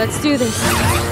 Let's do this.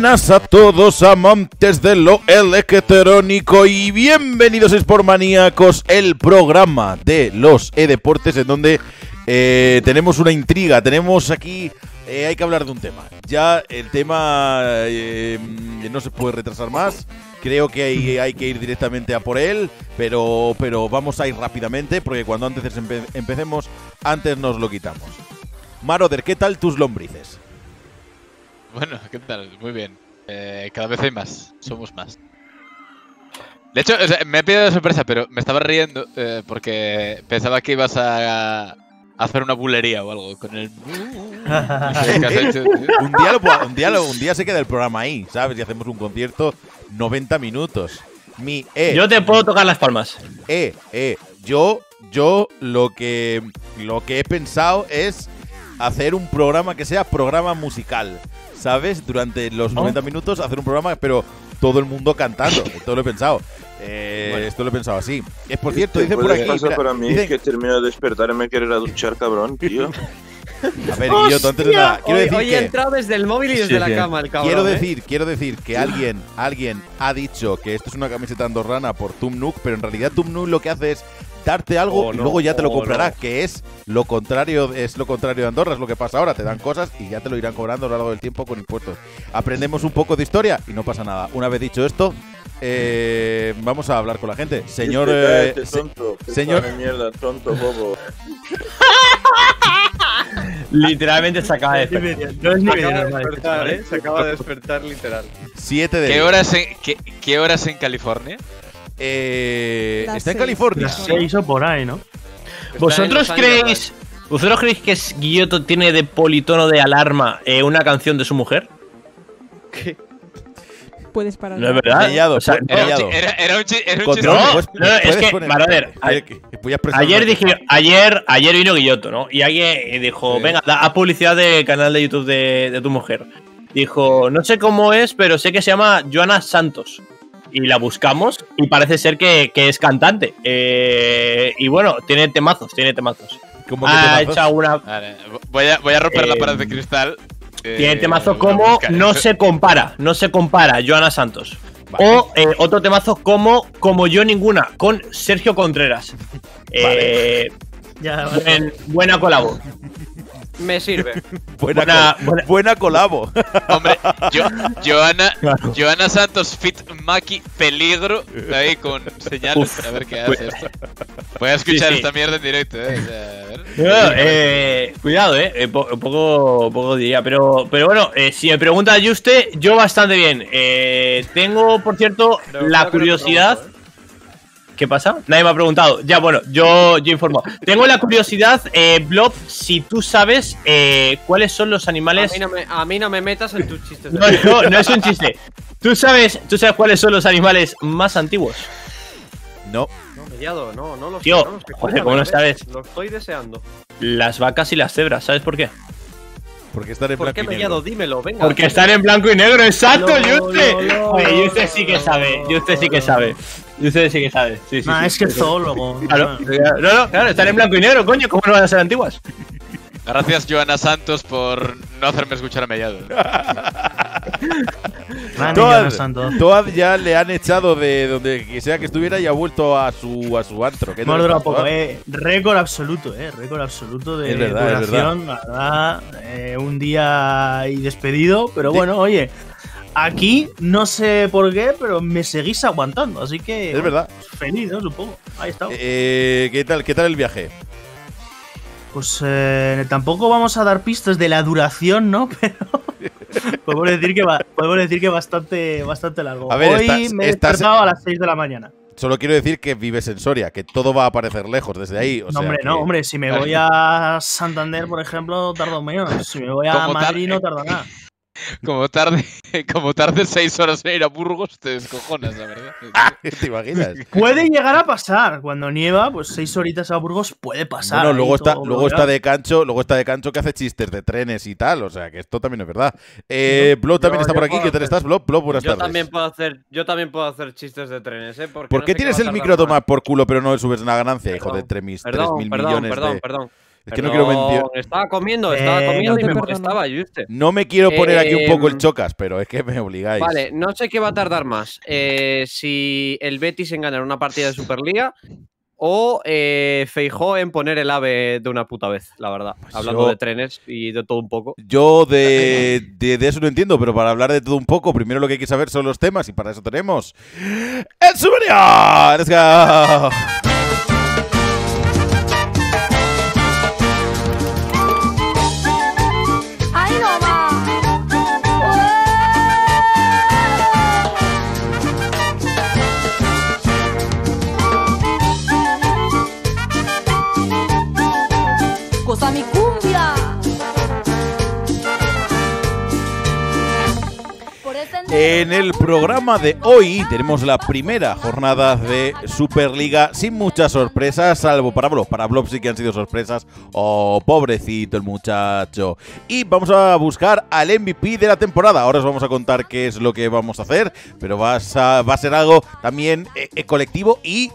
Buenas a todos amantes de lo electrónico y bienvenidos Sportmaníacos, el programa de los e-deportes en donde eh, tenemos una intriga, tenemos aquí, eh, hay que hablar de un tema. Ya el tema eh, no se puede retrasar más, creo que hay, que ir directamente a por él, pero, pero vamos a ir rápidamente porque cuando antes empe- empecemos, antes nos lo quitamos. Maroder, ¿qué tal tus lombrices? Bueno, ¿qué tal? Muy bien. Eh, cada vez hay más. Somos más. De hecho, o sea, me he pillado de sorpresa, pero me estaba riendo eh, porque pensaba que ibas a, a hacer una bulería o algo con el. hecho, un día, lo, un, día lo- un día se queda el programa ahí, ¿sabes? Y hacemos un concierto 90 minutos. Mi, eh, Yo te puedo tocar las palmas. eh, eh, yo, yo lo que, lo que he pensado es hacer un programa que sea programa musical, ¿sabes? Durante los ¿No? 90 minutos hacer un programa, pero todo el mundo cantando. Esto lo he pensado. Eh, Bueno. Esto lo he pensado así. Es por cierto, ¿Te dice por puede aquí. mira, para mí dice- que termino de despertar y me quiero ir a duchar, cabrón, tío? a ver, Guilloto, antes de nada, quiero hoy, decir hoy que- he entrado desde el móvil y desde Sí, la sí. cama, el cabrón. Quiero ¿eh? decir, quiero decir que alguien, alguien ha dicho que esto es una camiseta andorrana por Tumnuk, pero en realidad Tumnuk lo que hace es darte algo Oh, y luego ya te lo oh, comprará, no. que es lo contrario, es lo contrario de Andorra, es lo que pasa ahora, te dan cosas y ya te lo irán cobrando a lo largo del tiempo con impuestos. Aprendemos un poco de historia y no pasa nada. Una vez dicho esto, eh, vamos a hablar con la gente. Señor, eh, Este se- tonto, señor- de mierda, tonto, bobo. Literalmente se acaba de despertar. No es ni Se acaba de despertar, ¿eh? Se acaba de despertar, literal. 7 de ¿Qué horas, en, qué, qué horas en California? Eh, está en. California. Las seis o por ahí, ¿no? Está ¿Vosotros creéis, ¿Vosotros creéis que Guilloto tiene de politono de alarma eh, una canción de su mujer? Puedes parar. No es verdad. O sea. Era un, era, era chiste. No, puedes- no, es que, poner- vale, a ver, Ayer dije, ayer, ayer vino Guilloto, ¿no? Y alguien dijo, Sí. venga, da a publicidad del canal de YouTube de, de tu mujer. Dijo, no sé cómo es, pero sé que se llama Joana Santos. Y la buscamos y parece ser que, que es cantante. Eh, y bueno, tiene temazos, tiene temazos. ¿Cómo que Ha temazos? hecho. Vale, voy a, voy a romper la Eh, pared de cristal. eh, Tiene temazo voy a como. No se compara, no se compara, Joana Santos. Vale. O eh, otro temazo como Como yo ninguna, con Sergio Contreras. Eh, buen- buena colabo. Me sirve. Buena, buena- buena- buena colabo. Hombre, yo, Joana, Claro. Joana Santos Fit Maki Peligro ahí con señales Uf. a ver qué hace esto. Voy a escuchar Sí, sí. esta mierda en directo, eh. o sea, a ver. Bueno, eh, cuidado, eh. eh, po- poco, poco diría. Pero, pero bueno, eh, si me pregunta Juste, yo bastante bien. Eh, tengo, por cierto, la no curiosidad. pregunto, ¿Qué pasa? Nadie me ha preguntado. Ya, bueno, yo, yo informo. Tengo la curiosidad, eh, Blob, si tú sabes eh, cuáles son los A animales. mí, no me, a mí no me metas en tus chistes. No, no, no es un chiste. ¿Tú sabes, ¿Tú sabes cuáles son los animales más antiguos? No. No, Mellado, no, no lo sé. Tío, no lo sé. joder, ¿cómo no sabes? Lo estoy deseando. Las vacas y las cebras, ¿sabes por qué? Porque estar en ¿Por qué blanco y Mellado? negro. Dímelo, venga. Porque están en blanco y negro, exacto, no, Oye, no, Juste sí que sabe, no, Juste sí que no. Sabe. Juste sí que sabe. Sí, sí, Nah, sí. es que es zoólogo. Claro, no, no, claro, están en blanco y negro, coño, ¿cómo no van a ser antiguas? Gracias, Joana Santos, por no hacerme escuchar a Mellado. Toad. Toad ya le han echado de donde sea que estuviera y ha vuelto a su, a su antro. ¿Qué tal Hemos durado poco, eh. Récord absoluto, eh. Récord absoluto de Es verdad, es duración. La verdad, eh, un día y despedido. Pero bueno, oye. Aquí no sé por qué, pero me seguís aguantando. Así que. Es verdad. Feliz, ¿no? Supongo. Ahí está. Eh, ¿qué, tal, ¿Qué tal el viaje? Pues eh, tampoco vamos a dar pistas de la duración, ¿no? Pero podemos decir que va, podemos decir que bastante, bastante largo. A ver, Hoy estás- me he estás- despertado a las 6 de la mañana. Solo quiero decir que vives en Soria, que todo va a aparecer lejos desde ahí. O no, sea hombre, que- no, hombre, si me voy a Santander, por ejemplo, tardo menos. Si me voy a Madrid, no tardo nada. Como tarde, como tarde seis horas en ir a Burgos, te descojonas, la verdad. ¿Te imaginas? Puede llegar a pasar. Cuando nieva, pues 6 horitas a Burgos puede pasar. Bueno, luego está, luego está de cancho, luego está de cancho que hace chistes de trenes y tal. O sea que esto también es verdad. Eh, Blob también yo- está yo por aquí. ¿Qué tal estás, Blob? Blob, buenas Yo tardes. también puedo hacer, yo también puedo hacer chistes de trenes, ¿eh? Porque ¿Por no qué sé tienes el micro a tomar por culo pero no le subes una ganancia, hijo de Perdón, 3.000 Perdón, perdón, millones perdón, de... perdón. Es que no quiero mentir. Estaba comiendo, estaba Eh, comiendo no y me perdono. molestaba, ¿viste? No me quiero poner aquí un poco el Em, chocas, pero es que me obligáis. Vale, no sé qué va a tardar más. eh, si el Betis en ganar una partida de Superliga o eh, Feijó en poner el ave de una puta vez, la verdad. Hablando Yo- de trenes y de todo un poco. Yo de, de, de eso no entiendo, pero para hablar de todo un poco, primero lo que hay que saber son los temas y para eso tenemos el Superior. ¡Let's go! En el programa de hoy tenemos la primera jornada de Superliga sin muchas sorpresas, salvo para Blob. Para Blob sí que han sido sorpresas. Oh, pobrecito el muchacho. Y vamos a buscar al MVP de la temporada. Ahora os vamos a contar qué es lo que vamos a hacer, pero va a, ser algo también eh, eh, colectivo y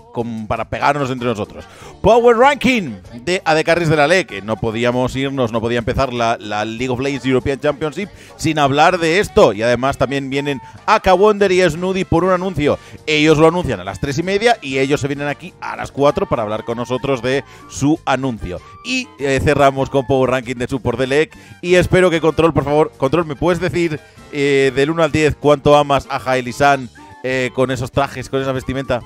para pegarnos entre nosotros. Power Ranking de AD Carries de la LE, que no podíamos irnos, no podía empezar la, la League of Legends European Championship sin hablar de esto. Y además también vienen Aka Wonder y Snoody por un anuncio. Ellos lo anuncian a las 3 y media y ellos se vienen aquí a las 4 para hablar con nosotros de su anuncio. Y eh, cerramos con Power Ranking de Support de LEC. Y espero que Control, por favor, Control, ¿me puedes decir eh, del 1 al 10 cuánto amas a Hailey-san eh, con esos trajes, con esa vestimenta?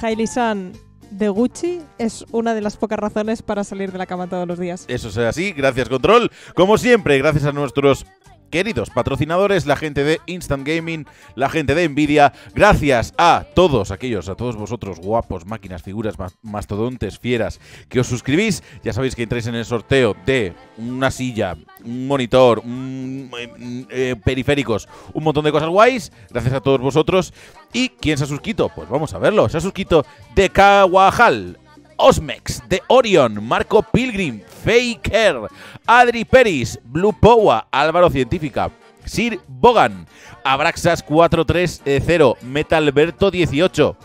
Hailey-san de Gucci es una de las pocas razones para salir de la cama todos los días. Eso sea así, gracias Control. Como siempre, gracias a nuestros queridos patrocinadores, la gente de Instant Gaming, la gente de Nvidia, gracias a todos aquellos, a todos vosotros guapos, máquinas, figuras, ma- mastodontes, fieras, que os suscribís, ya sabéis que entráis en el sorteo de una silla, un monitor, eh, eh, periféricos, un montón de cosas guays, gracias a todos vosotros. ¿Y quién se ha suscrito? Pues vamos a verlo, se ha suscrito de Kawajal, Osmex, de Orion, Marco Pilgrim, Faker, Adri Peris, Blue Powa, Álvaro Científica, Sir Bogan, Abraxas 430, Metalberto 18.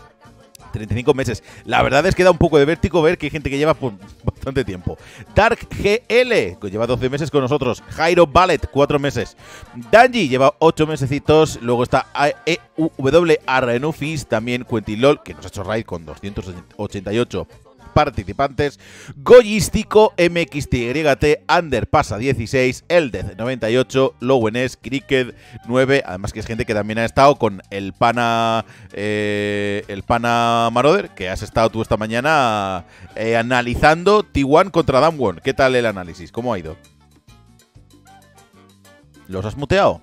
35 meses. La verdad es que da un poco de vértigo ver que hay gente que lleva pues, bastante tiempo. Dark GL, que lleva 12 meses con nosotros. Jairo Ballet, 4 meses. Danji lleva 8 mesecitos. Luego está EW Arrenufis, también Quentin que nos ha hecho raid con 288 participantes. Goyístico MXTYT, Under pasa 16, Eldez 98, Lowenes, Cricket 9. Además que es gente que también ha estado con el pana eh, el pana Maroder, que has estado tú esta mañana eh, analizando T1 contra Damwon. ¿Qué tal el análisis? ¿Cómo ha ido? ¿Los has muteado?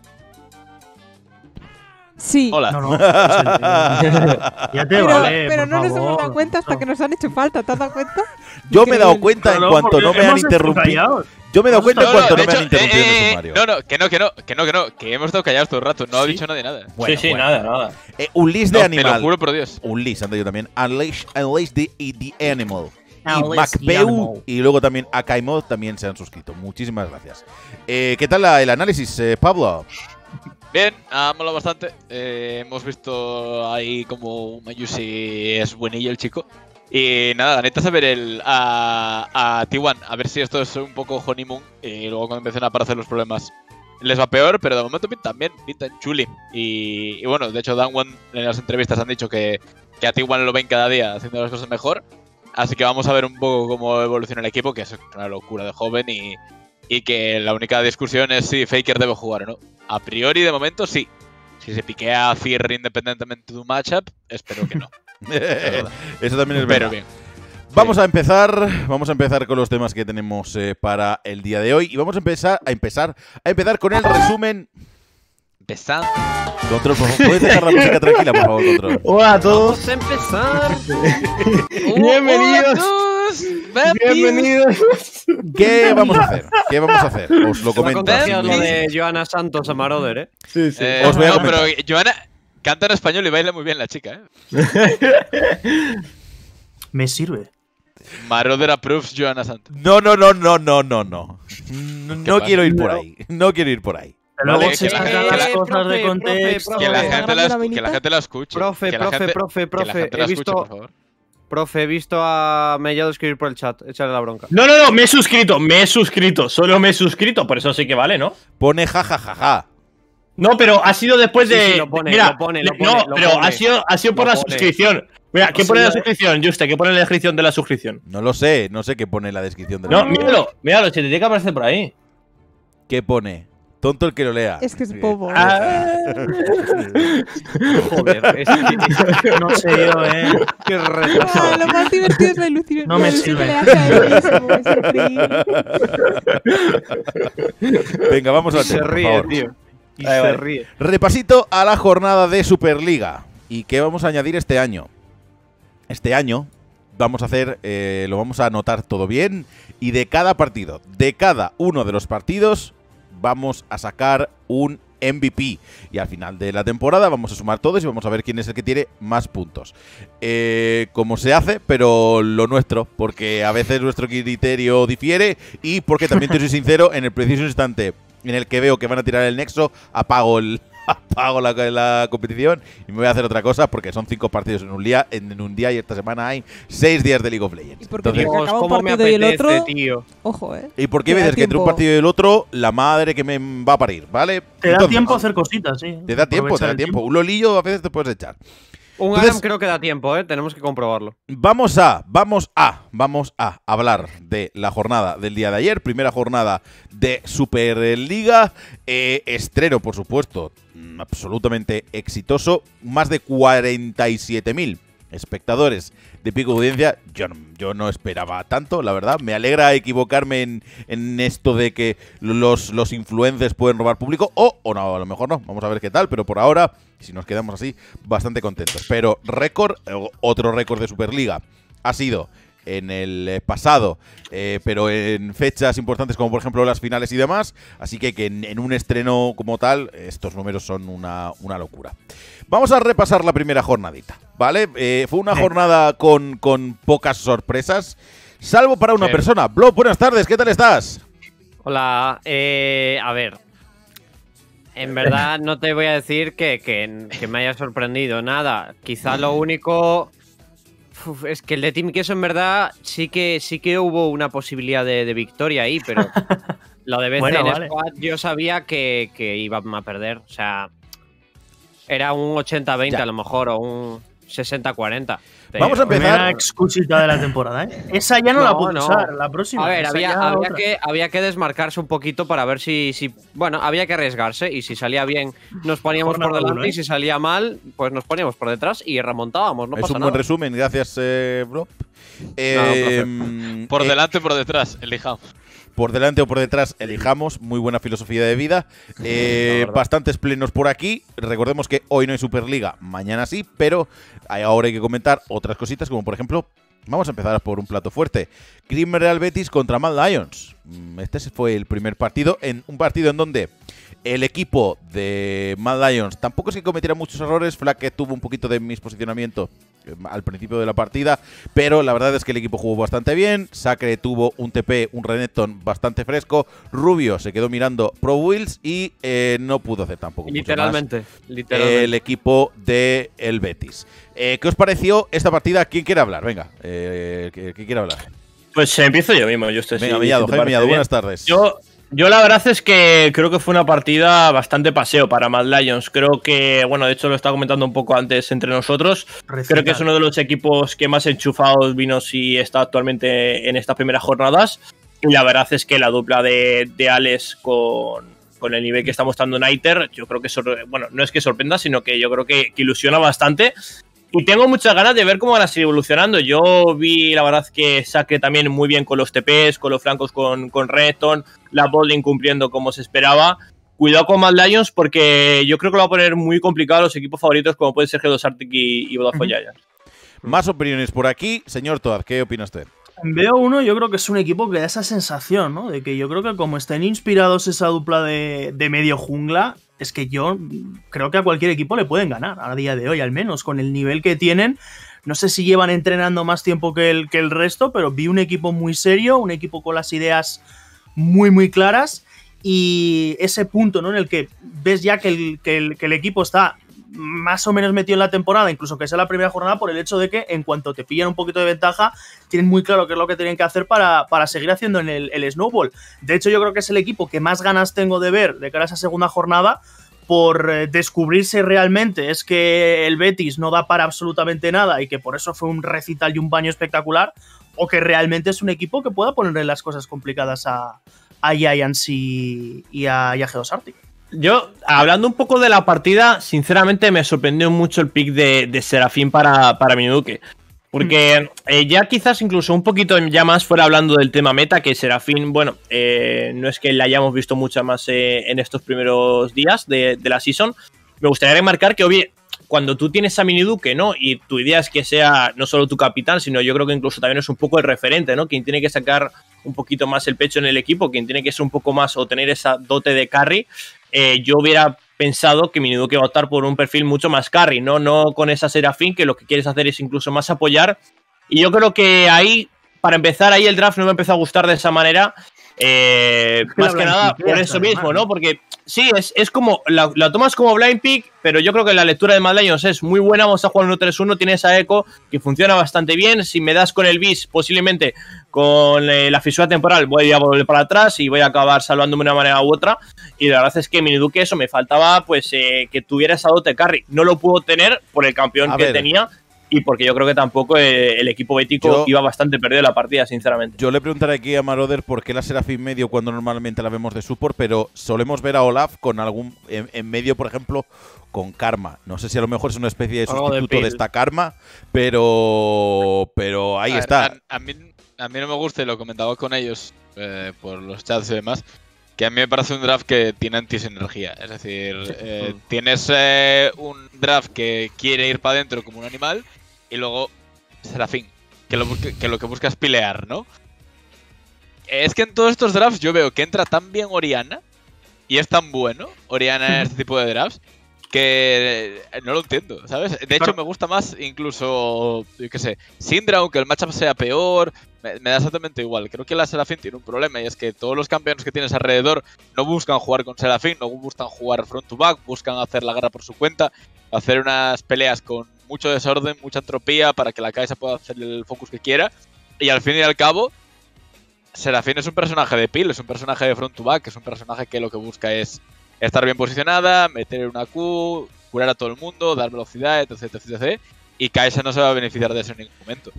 Sí, Hola. No, no. ya te pero, vale. pero por no nos hemos dado cuenta hasta que nos han hecho falta. ¿Te has dado cuenta? Yo me he dado cuenta en No, cuanto no me han interrumpido. Yo me he dado cuenta en No, cuanto no, me han interrumpido en el eh, sumario. no, no, que no, que no, que no, que no, que hemos estado callados todo el rato, no ha dicho nadie nada. Bueno, sí, sí, bueno. nada, nada. Eh, un list de No, te lo animal. juro por Dios. Un list, ando yo también. Unleash, Unleash the, y the Animal. Y Unleash the MacPeu Animal. y luego también Akaimod también se han suscrito. Muchísimas gracias. Eh, ¿Qué tal la- el análisis, eh, Pablo? Bien, ha molado bastante. Eh, hemos visto ahí como Mayusi es buenillo el chico. Y nada, neta ver el, a, a T1, a ver si esto es un poco honeymoon y luego cuando empiecen a aparecer los problemas les va peor, pero de momento pintan bien, pintan chuli. Y, y bueno, de hecho, Dan One en las entrevistas han dicho que, que a T1 lo ven cada día haciendo las cosas mejor. Así que vamos a ver un poco cómo evoluciona el equipo, que es una locura de joven y, y que la única discusión es si Faker debe jugar o no. A priori, de momento, sí. Si se piquea a Fear independientemente de un matchup, espero que no. Eso también es Pero verdad. bien. Vamos a empezar, vamos a empezar con los temas que tenemos eh, para el día de hoy y vamos a empezar a empezar a empezar con el resumen. Empezando. Control, por favor, ¿puedes dejar la música tranquila, por favor, Control? Hola a todos. Vamos a empezar. Bienvenidos. Bienvenidos. ¿Qué vamos a hacer? ¿Qué vamos a hacer? Os lo comento. lo de Joana Santos a Maroder, ¿eh? Sí, sí. Eh, Os voy a no, pero Joana canta en español y baila muy bien la chica, ¿eh? Me sirve. Marauder approves Joana Santos. No, no, no, no, no, no, no. No, quiero ir por ahí. No quiero ir por ahí. Vale, que la- que las la- cosas de profe, contexto. profe, Que la, profe. gente la, que la gente la escuche. Profe, profe, profe, profe. He visto- por favor. Profe, he visto a Mellado escribir por el chat. Échale la bronca. No, no, no, me he suscrito, me he suscrito, solo me he suscrito, por eso sí que vale, ¿no? Pone jajajaja. No, pero ha sido después de. sí, lo pone, Mira, lo pone, lo le- pone, no, lo pero pone. ha sido, ha sido por Lo la pone. suscripción. Mira, ¿qué pone en la suscripción, Juste? ¿Qué pone en la descripción de la suscripción? No lo sé, no sé qué pone en la descripción de No, la míralo, míralo, se te tiene que aparecer por ahí. ¿Qué pone? Tonto el que lo lea. Es que es bobo. Ah, Joder, es que, No sé yo, eh. qué Ah, retrasado. lo más divertido es la ilusión. No me la sirve. a. Venga, vamos al se tema, ríe, favor. tío. Y se vale. ríe. Repasito a la jornada de Superliga. ¿Y qué vamos a añadir este año? Este año vamos a hacer, eh, lo vamos a anotar todo bien. Y de cada partido, de cada uno de los partidos, vamos a sacar un MVP. Y al final de la temporada vamos a sumar todos y vamos a ver quién es el que tiene más puntos. Eh, como se hace, pero lo nuestro, porque a veces nuestro criterio difiere y porque también te soy sincero, en el preciso instante en el que veo que van a tirar el nexo, apago el apago la, la competición y me voy a hacer otra cosa porque son cinco partidos en un día en un día y esta semana hay seis días de League of Legends. ¿Y por qué Entonces, Dios, cómo me partido y el apetece, otro- tío. Ojo, eh. ¿Y por qué da veces que entre un tiempo. partido y el otro, la madre que me va a parir, ¿vale? Te da Entonces, tiempo a hacer cositas, sí. Te da tiempo, te da el tiempo. Un lolillo a veces te puedes echar. Un Entonces- Aram creo que da tiempo, ¿eh? Tenemos que comprobarlo. Vamos a, vamos a, vamos a hablar de la jornada del día de ayer, primera jornada de Superliga, eh, estreno por supuesto, mm, absolutamente exitoso, más de 47.000 espectadores de pico audiencia, yo no, yo no esperaba tanto, la verdad, me alegra equivocarme en, en esto de que los, los influencers pueden robar público, o, o no, a lo mejor no, vamos a ver qué tal, pero por ahora, si nos quedamos así, bastante contentos. Pero récord, eh, otro récord de Superliga, ha sido en el eh, pasado, eh, pero en fechas importantes como por ejemplo las finales y demás, así que, que en, en un estreno como tal, estos números son una, una locura. Vamos a repasar la primera jornadita, ¿vale? Eh, fue una jornada con, con pocas sorpresas, salvo para una persona. Blob, buenas tardes, ¿qué tal estás? Hola, eh, a ver. En verdad no te voy a decir que, que- que me haya sorprendido nada. Quizá lo único es que el de Team Queso en verdad sí que sí que hubo una posibilidad de, de victoria ahí, pero lo de BCN Bueno, vale. Squad yo sabía que, que iban a perder. O sea, era un 80-20 Ya. a lo mejor o un 60-40. Vamos a empezar. Excusita de la temporada, ¿eh? Esa ya no, la puedo no. usar, la próxima. A ver, había, que, había que desmarcarse un poquito para ver si, si. Bueno, había que arriesgarse y si salía bien nos poníamos por delante uno, ¿eh? y si salía mal, pues nos poníamos por detrás y remontábamos. No es pasa un nada. buen resumen, gracias, eh, Blob. Eh, Por eh, delante, por detrás, elijamos. Por delante o por detrás, elijamos. Muy buena filosofía de vida. Eh, bastantes plenos por aquí. Recordemos que hoy no hay Superliga, mañana sí, pero ahora hay que comentar otras cositas, como por ejemplo, vamos a empezar por un plato fuerte. Cream Real Betis contra Mad Lions. Mm, Este fue el primer partido, en un partido en donde el equipo de Mad Lions tampoco es que cometiera muchos errores. Flaque tuvo un poquito de misposicionamiento al principio de la partida, pero la verdad es que el equipo jugó bastante bien. Sacre tuvo un TP, un Renekton bastante fresco. Rubio se quedó mirando Pro Wheels y eh, no pudo hacer tampoco. mucho más Literalmente. Literalmente. el equipo de el Betis. Eh, ¿Qué os pareció esta partida? ¿Quién quiere hablar? Venga, eh, ¿quién quiere hablar? Pues empiezo yo mismo, yo estoy Venga, Mellado, Jaime Mellado, buenas tardes. Yo, Yo la verdad es que creo que fue una partida bastante paseo para Mad Lions. Creo que, bueno, de hecho lo estaba comentando un poco antes entre nosotros. Creo que es uno de los equipos que más enchufados vino si está actualmente en estas primeras jornadas. Y la verdad es que la dupla de, de Alex con, con el nivel que está mostrando Niter, yo creo que, bueno, no es que sorprenda, sino que yo creo que, que ilusiona bastante. Y tengo muchas ganas de ver cómo van a seguir evolucionando. Yo vi, la verdad, que Sacre también muy bien con los TPs, con los flancos con, con Redstone, la botlane cumpliendo como se esperaba. Cuidado con Mad Lions porque yo creo que lo va a poner muy complicado a los equipos favoritos como pueden ser G2 Arctic y, y Vodafone. Más opiniones por aquí. Señor Toad, ¿qué opina usted? Veo uno, yo creo que es un equipo que da esa sensación, ¿no? De que yo creo que como estén inspirados esa dupla de, de medio jungla, es que yo creo que a cualquier equipo le pueden ganar, a día de hoy al menos, con el nivel que tienen. No sé si llevan entrenando más tiempo que el, que el resto, pero vi un equipo muy serio, un equipo con las ideas muy, muy claras. Y ese punto, ¿no? En el que ves ya que el, que el- que el equipo está más o menos metido en la temporada, incluso que sea la primera jornada, por el hecho de que en cuanto te pillan un poquito de ventaja, tienen muy claro qué es lo que tienen que hacer para, para seguir haciendo en el, snowball. De hecho, yo creo que es el equipo que más ganas tengo de ver de cara a esa segunda jornada por eh, descubrirse realmente es que el Betis no da para absolutamente nada y que por eso fue un recital y un baño espectacular, o que realmente es un equipo que pueda ponerle las cosas complicadas a, a Giants y, a, y a. Yo, hablando un poco de la partida, sinceramente me sorprendió mucho el pick de, Serafín para, para Minuque. Porque eh, ya quizás incluso un poquito ya más fuera hablando del tema meta, que Serafín, bueno, eh, no es que la hayamos visto mucha más eh, en estos primeros días de, de la season. Me gustaría remarcar que, oye, cuando tú tienes a Miniduque, ¿no? Y tu idea es que sea no solo tu capitán, sino yo creo que incluso también es un poco el referente, ¿no? Quien tiene que sacar un poquito más el pecho en el equipo, quien tiene que ser un poco más o tener esa dote de carry. eh, yo hubiera pensado que Miniduque va a optar por un perfil mucho más carry, ¿no? No con esa Serafín, que lo que quieres hacer es incluso más apoyar. Y yo creo que ahí, para empezar, ahí el draft no me empezó a gustar de esa manera. Eh, más que nada por eso mismo, ¿no? ¿no? Porque sí, es, es como, la, la tomas como blind pick, pero yo creo que la lectura de Mad Lions es muy buena. Vamos a jugar 1-3-1, tiene esa eco que funciona bastante bien. Si me das con el bis, posiblemente con eh, la fisura temporal, voy a volver para atrás y voy a acabar salvándome de una manera u otra. Y la verdad es que Miniduque eso me faltaba, pues eh, que tuviera esa dote carry. No lo pudo tener por el campeón A que ver. tenía. Y porque yo creo que tampoco eh, el equipo bético Yo- iba bastante perdido en la partida, sinceramente. Yo le preguntaré aquí a Maroder por qué la Serafín medio cuando normalmente la vemos de support, pero solemos ver a Olaf con algún en, en medio, por ejemplo, con Karma. No sé si a lo mejor es una especie de sustituto de, esta Karma, pero pero ahí A ver, está. A, a mí, a mí no me gusta, y lo comentaba con ellos eh, por los chats y demás, que a mí me parece un draft que tiene antisinergia. Es decir, eh, tienes eh, un draft que quiere ir para adentro como un animal y luego Serafín, que lo, que lo que busca es pilear, ¿no? Es que en todos estos drafts yo veo que entra tan bien Oriana y es tan bueno Oriana en este tipo de drafts que eh, no lo entiendo, ¿sabes? De hecho, Claro. me gusta más incluso, yo qué sé, Syndra, aunque el matchup sea peor, me, me da exactamente igual. Creo que la Serafín tiene un problema y es que todos los campeones que tienes alrededor no buscan jugar con Serafín, no buscan jugar front to back, buscan hacer la guerra por su cuenta, hacer unas peleas con mucho desorden, mucha entropía para que la Kaisa pueda hacer el focus que quiera. Y al fin y al cabo, Serafín es un personaje de peel, es un personaje de front to back, es un personaje que lo que busca es estar bien posicionada, meter una Q, curar a todo el mundo, dar velocidad, etc, etc, etc. Y Kaisa no se va a beneficiar de eso en ningún momento.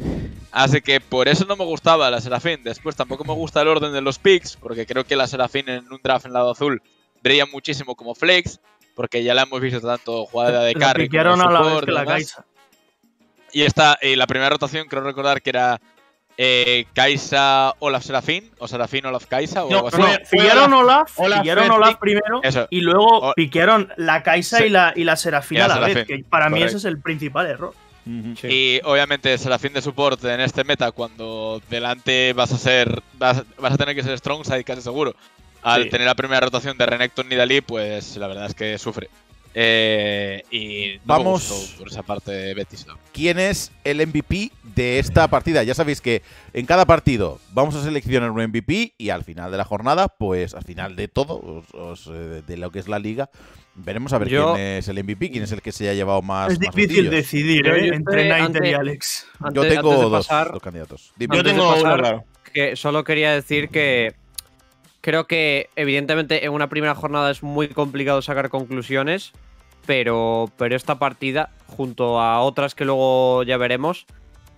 Así que por eso no me gustaba la Serafín. Después tampoco me gusta el orden de los picks, porque creo que la Serafín en un draft en lado azul brilla muchísimo como flex, porque ya la hemos visto tanto jugada de carry como a la vez que la. Kaisa. Y esta, y la primera rotación creo recordar que era eh, Kaisa Olaf Serafín, o Serafín Olaf Kaisa, o No, algo así. fue- Piquearon Olaf, Olaf Fertig. Olaf primero Eso. y luego O- piquearon la Kaisa Sí. y la, y la Serafín Y la a la vez. Que para mí correcto. ese es el principal error. Y obviamente Serafín de support en este meta, cuando delante vas a ser. vas, vas a tener que ser strong side casi seguro. Al Sí. tener la primera rotación de Renekton Nidalee, pues la verdad es que sufre. Eh, y no Vamos. me gustó por esa parte de Betis. ¿no? ¿Quién es el MVP de esta partida? Ya sabéis que en cada partido vamos a seleccionar un MVP y al final de la jornada, pues al final de todo, os- os, eh, de lo que es la liga, veremos a ver Yo- quién es el MVP, quién es el que se ha llevado más. es difícil decidir ¿eh? yo entre Naiter y Alex. Antes- Yo tengo antes dos, pasar, dos candidatos. Dime. Yo tengo pasar, uno, claro. que solo quería decir que, Creo que, evidentemente, en una primera jornada es muy complicado sacar conclusiones, pero, pero esta partida, junto a otras que luego ya veremos,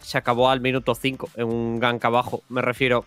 se acabó al minuto 5 en un gank abajo. Me refiero.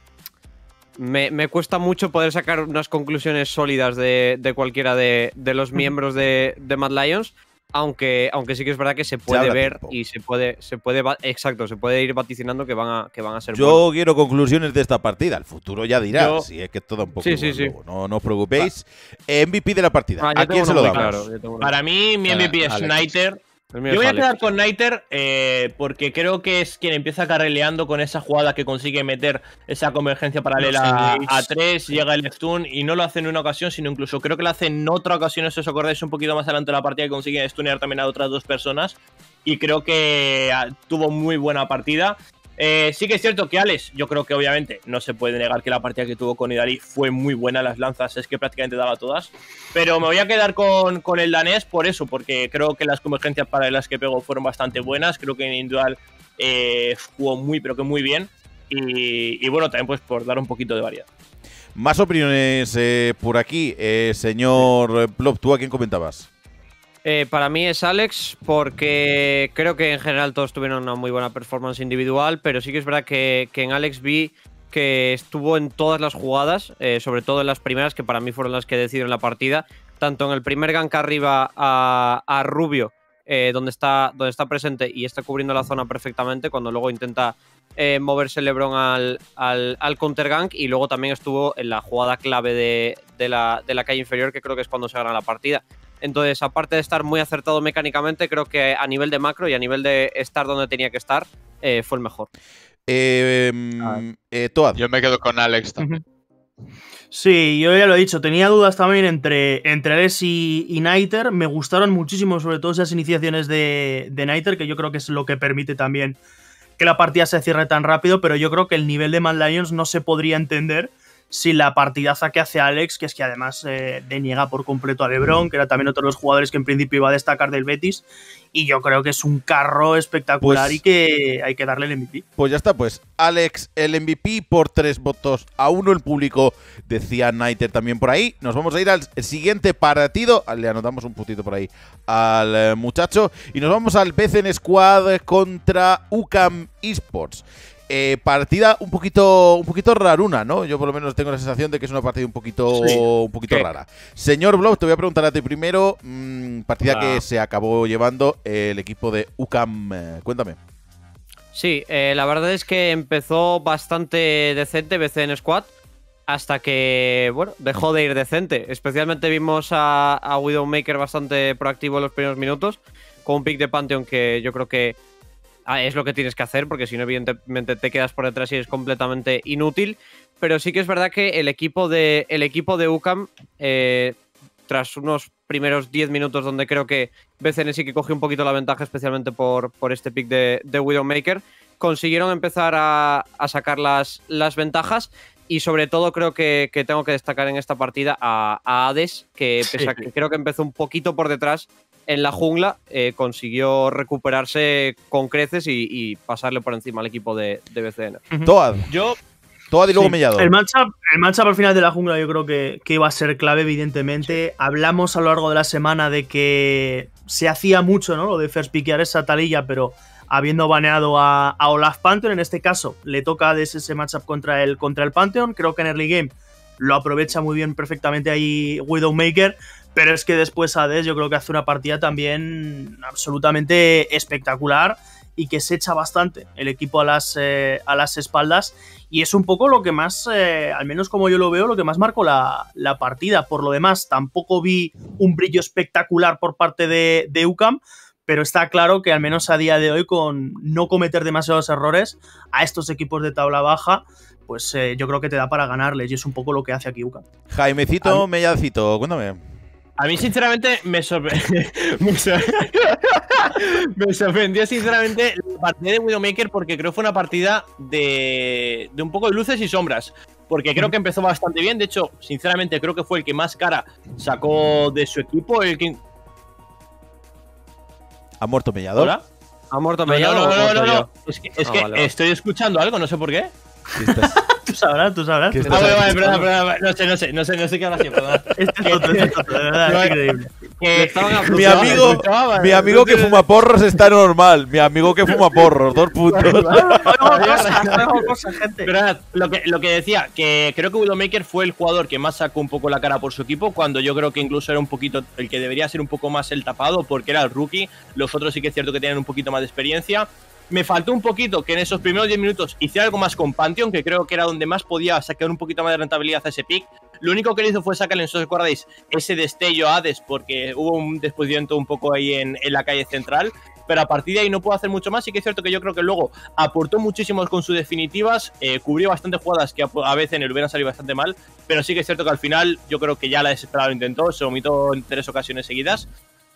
Me, me cuesta mucho poder sacar unas conclusiones sólidas de, de cualquiera de, de los miembros de, de Mad Lions. Aunque, aunque sí que es verdad que se puede ver tiempo. y se puede, se puede exacto, se puede ir vaticinando que van a, que van a ser Yo buenos. quiero conclusiones de esta partida. El futuro ya dirá. Yo- Si es que es todo un poco. Sí, sí, sí. No, no os preocupéis. MVP de la partida. Ah, ¿A quién se lo damos? claro, Para mí, mi MVP es Alex. Snyder. Yo voy a quedar con Niter eh, porque creo que es quien empieza carrileando con esa jugada que consigue meter esa convergencia paralela a English. 3, llega el stun y no lo hace en una ocasión, sino incluso creo que lo hace en otra ocasión, si os acordáis un poquito más adelante de la partida que consigue stunear también a otras dos personas y creo que ah, tuvo muy buena partida. Eh, sí que es cierto que Alex, yo creo que obviamente no se puede negar que la partida que tuvo con Idari fue muy buena, las lanzas es que prácticamente daba todas. Pero me voy a quedar con, con el danés por eso, porque creo que las convergencias para las que pegó fueron bastante buenas. Creo que en individual eh, jugó muy, pero que muy bien. Y, bueno, también pues por dar un poquito de variedad. Más opiniones eh, por aquí. Señor Blob, ¿tú a quién comentabas? Eh, para mí es Alex, porque creo que en general todos tuvieron una muy buena performance individual, pero sí que es verdad que, en Alex vi que estuvo en todas las jugadas, eh, sobre todo en las primeras, que para mí fueron las que decidieron la partida, tanto en el primer gank arriba a, Rubio, eh, donde, está, donde está presente y está cubriendo la zona perfectamente, cuando luego intenta moverse LeBron al, al, al counter gank, y luego también estuvo en la jugada clave de, de la, de la calle inferior, que creo que es cuando se gana la partida. Entonces, aparte de estar muy acertado mecánicamente, creo que a nivel de macro y a nivel de estar donde tenía que estar, eh, fue el mejor. Eh, mm, eh, Toad. Yo me quedo con Alex también. Sí, yo ya lo he dicho, tenía dudas también entre, entre Alex y, y Niter. Me gustaron muchísimo, sobre todo esas iniciaciones de, de Niter, que yo creo que es lo que permite también que la partida se cierre tan rápido, pero yo creo que el nivel de Mad Lions no se podría entender sin la partidaza que hace Alex, que es que además eh, deniega por completo a LeBron, que era también otro de los jugadores que en principio iba a destacar del Betis, y yo creo que es un carro espectacular Pues- y que hay que darle el MVP. Pues ya está, pues Alex, el MVP por tres votos a uno. El público decía Niter también por ahí. Nos vamos a ir al siguiente partido. Le anotamos un putito por ahí al eh, muchacho. Y nos vamos al BCN Squad contra UCAM Esports. Eh, partida un poquito, un poquito raruna, ¿no? Yo por lo menos tengo la sensación de que es una partida un poquito, Sí. un poquito ¿Qué? rara. Señor Blob, te voy a preguntar a ti primero. mm, partida que se acabó llevando el equipo de UCAM. eh, cuéntame. Sí, eh, la verdad es que empezó bastante decente BCN Squad hasta que, bueno, dejó de ir decente. Especialmente vimos a, a Widowmaker bastante proactivo en los primeros minutos, con un pick de Pantheon que yo creo que ah, es lo que tienes que hacer, porque si no, evidentemente te quedas por detrás y es completamente inútil. Pero sí que es verdad que el equipo de, el equipo de UCAM, eh, tras unos primeros 10 minutos donde creo que BCN sí que cogió un poquito la ventaja, especialmente por, por este pick de, de Widowmaker, consiguieron empezar a, a sacar las, las ventajas. Y sobre todo creo que, que tengo que destacar en esta partida a, a Hades, que pese a que creo que empezó un poquito por detrás en la jungla, eh, consiguió recuperarse con creces y, y pasarle por encima al equipo de, de BCN. Toad. Yo, Toad y luego Sí. Mellado. El matchup, el matchup al final de la jungla yo creo que, que iba a ser clave, evidentemente. Hablamos a lo largo de la semana de que se hacía mucho, ¿no? Lo de first pickear esa talilla, pero habiendo baneado a, a Olaf Pantheon, en este caso le toca a Hades ese matchup contra el, contra el Pantheon. Creo que en early game lo aprovecha muy bien perfectamente ahí Widowmaker. Pero es que después Hades yo creo que hace una partida también absolutamente espectacular y que se echa bastante el equipo a las, eh, a las espaldas. Y es un poco lo que más, eh, al menos como yo lo veo, lo que más marcó la, la partida. Por lo demás, tampoco vi un brillo espectacular por parte de, de UCAM, pero está claro que al menos a día de hoy, con no cometer demasiados errores a estos equipos de tabla baja, pues eh, yo creo que te da para ganarles y es un poco lo que hace aquí UCAM. Jaimecito, Melladcito, cuéntame. A mí sinceramente me, sorpre- me, sor- me sorprendió sinceramente la partida de Widowmaker porque creo que fue una partida de, de un poco de luces y sombras. Porque creo que empezó bastante bien. De hecho, sinceramente, creo que fue el que más cara sacó de su equipo. El que... ¿Ha muerto Mellado? ¿Hola? ¿Ha muerto No, Mellado no, o no, no, muerto no, yo? no. Es que, es Ah, que vale, vale. estoy escuchando algo, no sé por qué. Sí, estás- Tú sabrás, tú sabrás. ¿Qué Ah, vale, vale, perdón, perdón. No sé, no sé, no sé, no sé qué habla así, perdón. Este es tonto, este es tonto, de verdad, es increíble. Que- estaban Mi amigo, mi amigo que fuma porros está normal. Mi amigo que fuma porros, dos puntos. Oigo cosas, oigo cosas, gente. Pero nada, lo que, lo que decía, que creo que Widowmaker fue el jugador que más sacó un poco la cara por su equipo, cuando yo creo que incluso era un poquito el que debería ser un poco más el tapado, porque era el rookie. Los otros sí que es cierto que tienen un poquito más de experiencia. Me faltó un poquito que en esos primeros 10 minutos hiciera algo más con Pantheon, que creo que era donde más podía sacar un poquito más de rentabilidad a ese pick. Lo único que le hizo fue sacarle, si os acordáis, ese destello a Hades, porque hubo un desposicionamiento un poco ahí en, en la calle central. Pero a partir de ahí no puedo hacer mucho más. Sí que es cierto que yo creo que luego aportó muchísimo con sus definitivas, eh, cubrió bastantes jugadas que a, veces le hubieran salido bastante mal. Pero sí que es cierto que al final yo creo que ya la desesperado lo intentó, se vomitó en tres ocasiones seguidas.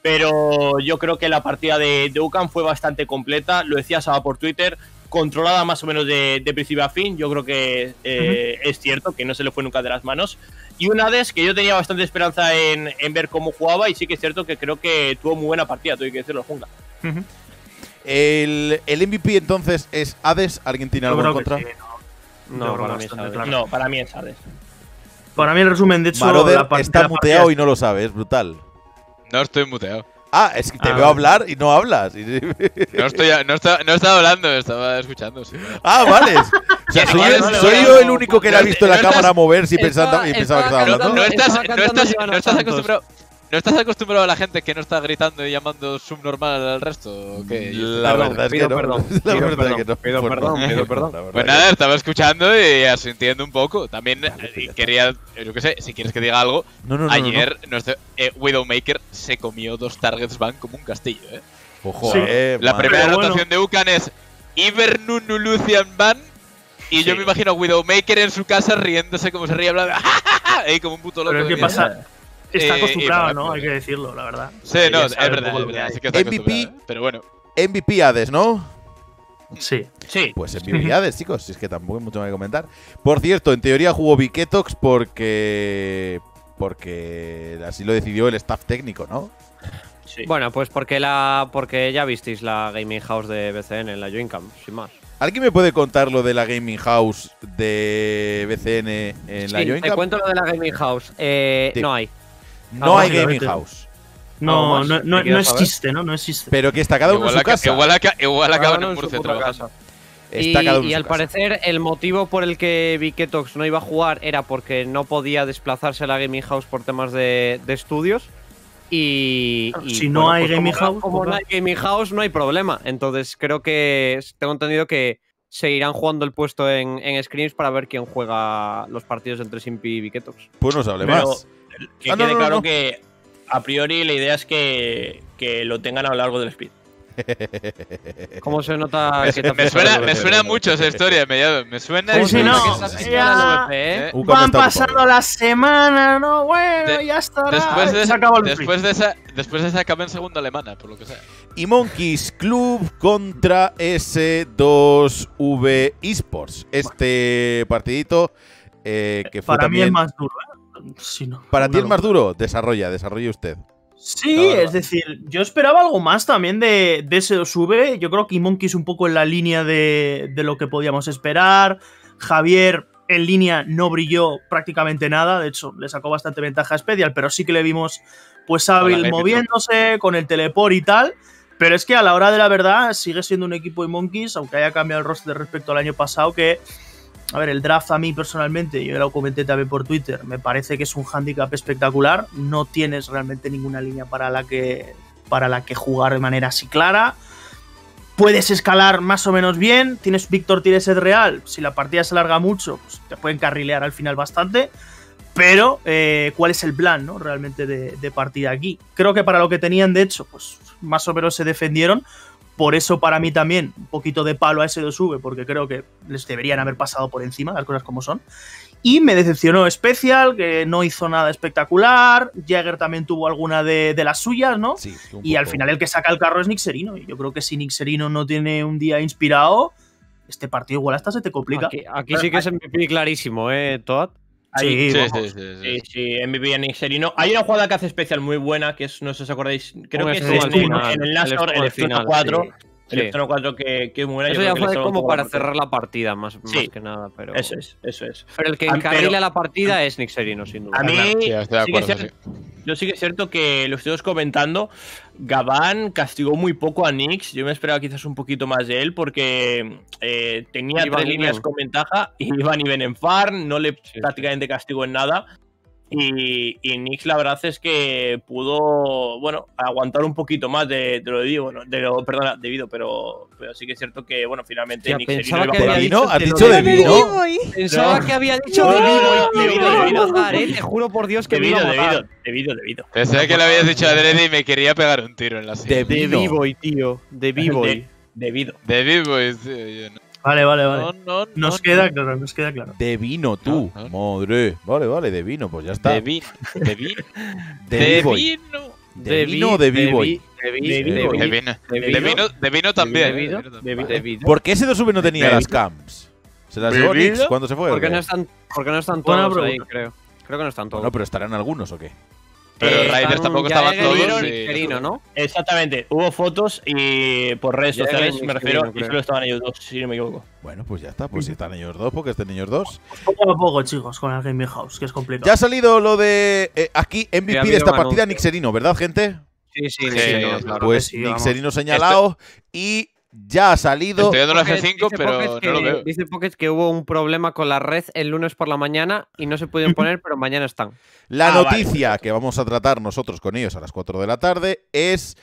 Pero yo creo que la partida de, de Ucan fue bastante completa. Lo decía Saba por Twitter, controlada más o menos de, de principio a fin. Yo creo que eh, es cierto que no se le fue nunca de las manos. Y un Hades que yo tenía bastante esperanza en, en ver cómo jugaba. Y sí que es cierto que creo que tuvo muy buena partida, tengo que decirlo, Jungla. El, el MVP entonces es Hades. ¿Alguien tiene algo en contra? sí, ¿no? Para mí es bastante Hades. claro. No, para mí es Hades. Para mí el resumen, de hecho, Maroder la está muteado y no lo sabe, es brutal. No estoy muteado. Ah, es que te Ah, veo hablar y no hablas. No estoy, no estaba, no estaba hablando, estaba escuchando. sí. ah, vale. O sea, soy, Vale, yo- vale, soy vale. yo el único que le ha No, visto la no estás- cámara moverse y, estaba- pensando, y pensaba que estaba hablando. no estás, no acostumbrado. ¿No estás acostumbrado a la gente que no está gritando y llamando subnormal al resto? ¿o qué? La Perdón, verdad es que pido no. perdón, La pido verdad perdón, que no. pido perdón, no. pido perdón. La verdad Pues que nada, estaba escuchando y asintiendo un poco. También pues eh, quería, yo qué sé, si quieres que diga algo, No, no, no, no, no. ayer nuestro eh, Widowmaker se comió dos targets van como un castillo, ¿eh? Ojo, Sí. eh, La primera bueno. anotación de Ucan es Ibernunu Lucian Van. Y yo me imagino a Widowmaker en su casa riéndose como se ría, hablando, ahí como un puto loco. Pero es de que mierda. pasa. Está Eh, acostumbrado, ¿no? bueno, Hay que decirlo, la verdad. Sí, no, es verdad, es. Sí que está MVP. ¿eh? Pero bueno. MVP Hades, ¿no? Sí. Sí. Pues MVP Hades, chicos. Si es que tampoco hay mucho más que comentar. Por cierto, en teoría jugó Viketox porque. Porque así lo decidió el staff técnico, ¿no? sí. Bueno, pues porque la porque ya visteis la gaming house de BCN en la Join Camp, sin más. ¿Alguien me puede contar lo de la Gaming House de BCN en la Sí, Join te cuento lo de la gaming house. Eh, Sí. No hay. No Ah, hay Gaming. House. No, no, no, ¿Qué quieres no existe, ¿no? No existe. Pero que está cada uno en Igual, su aca- casa. igual, aca- igual acaban en en su puta casa. Y cada uno en y su al casa. parecer el motivo por el que Viketox no iba a jugar era porque no podía desplazarse a la gaming house por temas de, de estudios. Y, y, Si no hay gaming como, house, como pues no hay gaming house, no hay problema. Entonces creo que tengo entendido que seguirán jugando el puesto en, en Screams para ver quién juega los partidos entre Simpi y Viketox. Pues no se hable Pero más. Que Ah, quede no, no, claro no. que a priori la idea es que, que lo tengan a lo largo del speed. ¿Cómo se nota Me, que te me suena, el me VP? suena mucho esa historia. Me suena. Sí, me sí, no, que ya- el ¿eh? Van está pasando las semanas, ¿no? Bueno, De- ya estará. Después de, Se esa, acabó el después, de esa, después de esa acabé en segunda alemana, por lo que sea. Y Monkeys Club contra S2V Esports. Este partidito eh, que fue Para mí también. es más duro, ¿eh? No. Para ti es más duro. Desarrolla, desarrolle usted. Sí, es decir, yo esperaba algo más también de, de S2V. Yo creo que Monkey un poco en la línea de, de lo que podíamos esperar. Javier en línea no brilló prácticamente nada. De hecho, le sacó bastante ventaja a Spedial, pero sí que le vimos pues hábil moviéndose con el teleport y tal. Pero es que a la hora de la verdad sigue siendo un equipo de Monkeys, aunque haya cambiado el roster respecto al año pasado, que a ver, el draft a mí personalmente, yo lo comenté también por Twitter, me parece que es un handicap espectacular. No tienes realmente ninguna línea para la que, para la que jugar de manera así clara. Puedes escalar más o menos bien. Tienes Víctor Tireset real. Si la partida se larga mucho, pues te pueden carrilear al final bastante. Pero, eh, ¿cuál es el plan ¿no? realmente de, de partida aquí? Creo que para lo que tenían, de hecho, pues más o menos se defendieron. Por eso, para mí también, un poquito de palo a S2V, porque creo que les deberían haber pasado por encima, las cosas como son. Y me decepcionó Special, que no hizo nada espectacular. Jagger también tuvo alguna de, de las suyas, ¿no? Sí, Y al final el que saca el carro es Nixerino. Y yo creo que si Nixerino no tiene un día inspirado, este partido igual hasta se te complica. Aquí, aquí sí que es MVP clarísimo, ¿eh, Toad? Ahí, sí, sí, sí, sí, MVP Nigerino. Hay una jugada que hace especial muy buena, que es, no sé si os acordáis, creo que es en el Nassau, en el 4 sí. El Leptono 4 que, que muera. yo Eso ya fue como para cerrar la partida, más, que nada. Pero... Eso es, eso es. Pero el que Ah, pero- encarrila la partida es Nick Serino, sin duda. A mí, Sí, estoy de sí que es acuerdo. cierto- yo sí que es cierto que lo estuvimos comentando. Gabán castigó muy poco a Nix. Yo me esperaba quizás un poquito más de él porque eh, tenía Iban tres líneas con ventaja y iban y ven en farm, no le sí. prácticamente castigó en nada. Y, y Nix, la verdad es que pudo, bueno, aguantar un poquito más de, de lo debido, bueno, de lo, perdona, debido, pero, pero sí que es cierto que, bueno, finalmente Nix se pensaba vino que a había dicho ¿Has dicho de de? Voy. Pensaba No. que había dicho No, a matar, eh, Te juro por Dios que a matar. debido, debido, debido. Pensé que lo habías dicho adrede y me quería pegar un tiro en la silla. De De. B-Boy, tío. De B-Boy. Debido. De B-Boys, tío, yo no. Vale, vale, vale. No, no, Nos no, queda claro, nos queda claro. De vino, tú. No, Madre. Vale, vale, de vino, pues ya está. De vino. De vino. De vino. De vino o de B-Boy. De vino. de De vino, de vino también. ¿Por qué ese 2V no tenía las camps? ¿Se las llevó. Nix cuando se fue? Porque no están, porque no están todos ahí, creo. Creo que no están todos. No, pero estarán algunos o qué? Pero Eh, Raiders tampoco estaban todos. y ¿no? Exactamente, hubo fotos y por redes Ya sociales, me refiero, creo. y solo estaban ellos dos, si no me equivoco. Bueno, pues ya está. Pues si están ellos dos, porque estén ellos dos. Poco a poco, chicos, con el Gaming House, que es complicado. Ya ha salido lo de. eh, aquí, MVP de esta partida. Nixerino, ¿verdad, gente? Sí, sí, Sí, sí, no, claro. pues sí. Nixerino señalado. Y ya ha salido. Estoy dando la Pocket- F5, dice pero que- no lo veo. Dice Pocket que hubo un problema con la red el lunes por la mañana y no se pudieron poner, pero mañana están. La Ah, vale, noticia que vamos a tratar nosotros con ellos a las 4 de la tarde es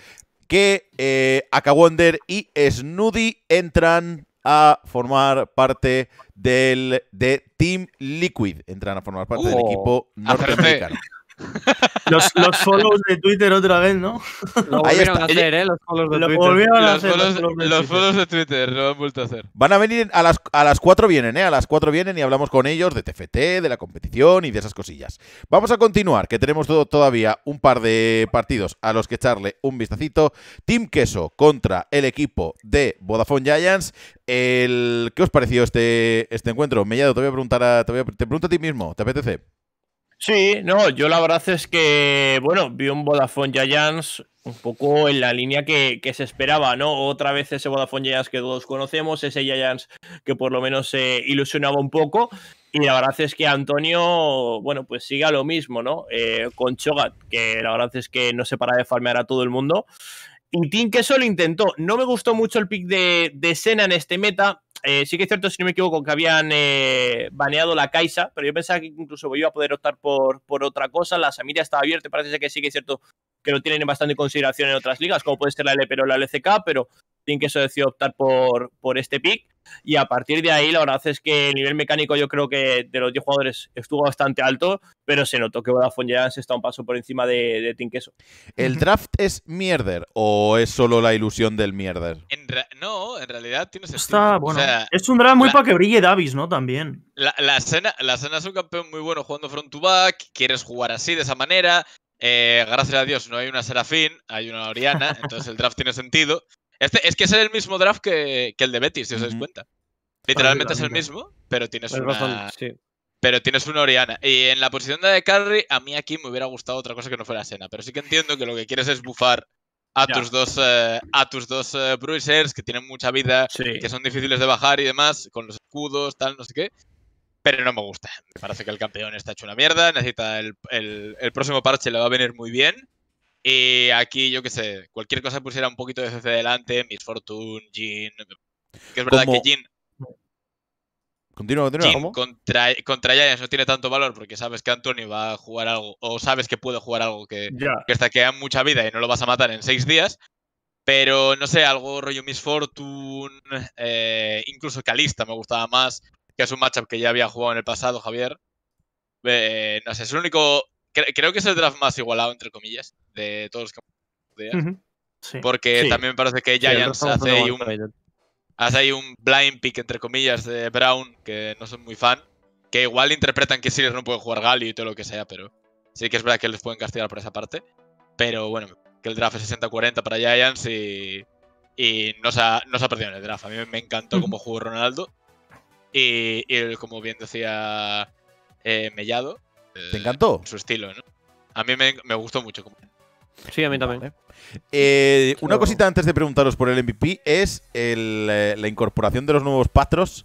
que eh, Akawonder y Snoody entran a formar parte del de Team Liquid. Entran a formar parte del Oh, equipo norteamericano. Los, los follows de Twitter otra vez, ¿no? Lo volvieron a hacer, ¿eh? Los follows de Lo Twitter. volvieron a Los hacer. follows, follows de los Twitter. follows de Twitter lo han vuelto a hacer. Van a venir a las, a las 4 vienen, ¿eh? A las 4 vienen y hablamos con ellos de TFT, de la competición y de esas cosillas. Vamos a continuar, que tenemos todo- todavía un par de partidos a los que echarle un vistacito. Team Queso contra el equipo de Vodafone Giants. El, ¿Qué os pareció este, este encuentro? Mellado, te voy a preguntar a, te, voy a- te pregunto a ti mismo, ¿te apetece? Sí, no, yo la verdad es que, bueno, vi un Vodafone Giants un poco en la línea que, que se esperaba, ¿no? Otra vez ese Vodafone Giants que todos conocemos, ese Giants que por lo menos se ilusionaba un poco. Y la verdad es que Antonio, bueno, pues sigue lo mismo, ¿no? Eh, con Chogat, que la verdad es que no se para de farmear a todo el mundo. Y Queso lo intentó. No me gustó mucho el pick de, de en este meta. Eh, sí que es cierto, si no me equivoco, que habían eh, baneado la Kaisa, pero yo pensaba que incluso iba a poder optar por, por otra cosa. La Samiria estaba abierta, parece que sí que es cierto que lo tienen bastante consideración en otras ligas, como puede ser la LP o la LCK, pero Team Queso decidió optar por, por este pick. Y a partir de ahí, la verdad es que el nivel mecánico yo creo que de los 10 jugadores estuvo bastante alto, pero se notó que Vodafone Giants está un paso por encima de, de Team Queso. ¿El draft es mierder o es solo la ilusión del mierder? En no, en realidad tiene sentido. Está, bueno. O sea, es un drama muy para que brille Davis, ¿no? También. la, la Sena, la Sena es un campeón muy bueno jugando front to back. Quieres jugar así, de esa manera. Eh, gracias a Dios no hay una Serafín, hay una Oriana, entonces el draft tiene sentido. Este, es que es el mismo draft que, que el de Betis, si os dais cuenta. Literalmente es el mismo, pero tienes Es una, bastante- sí. pero tienes una Oriana. Y en la posición de carry, a mí aquí me hubiera gustado otra cosa que no fuera Sena. Pero sí que entiendo que lo que quieres es bufar a Ya. tus dos, eh, a tus dos eh, bruisers que tienen mucha vida, Sí. que son difíciles de bajar y demás, con los escudos, tal, no sé qué. Pero no me gusta. Me parece que el campeón está hecho una mierda. Necesita el, el- el próximo parche, le va a venir muy bien. Y aquí, yo qué sé, cualquier cosa que pusiera un poquito de CC delante, Miss Fortune, Jin. Que es verdad que Jin Continúa, continúa. Jin contra, contra Giants no tiene tanto valor porque sabes que Antonio va a jugar algo, o sabes que puede jugar algo que, Ya. que estaquea mucha vida y no lo vas a matar en seis días. Pero no sé, algo rollo Miss Fortune, eh, incluso Calista me gustaba más, que es un matchup que ya había jugado en el pasado, Javier. Eh, no sé, es el único. Cre- creo que es el draft más igualado, entre comillas, de todos los que hemos jugado, Sí. Porque Sí. también parece que Giants hace ahí un, hace ahí un blind pick, entre comillas, de Brown, que no son muy fan. Que igual interpretan que Sirius no puede jugar Galio y todo lo que sea, pero sí que es verdad que les pueden castigar por esa parte. Pero bueno, que el draft es 60-40 para Giants y, y no, se ha, no se ha perdido en el draft. A mí me encantó cómo jugó Ronaldo. Y, y como bien decía eh, Mellado, ¿Te eh, encantó? su estilo, ¿no? A mí me, me gustó mucho. Sí, a mí también. Vale. Eh, una cosita antes de preguntaros por el MVP es el, eh, la incorporación de los nuevos patros.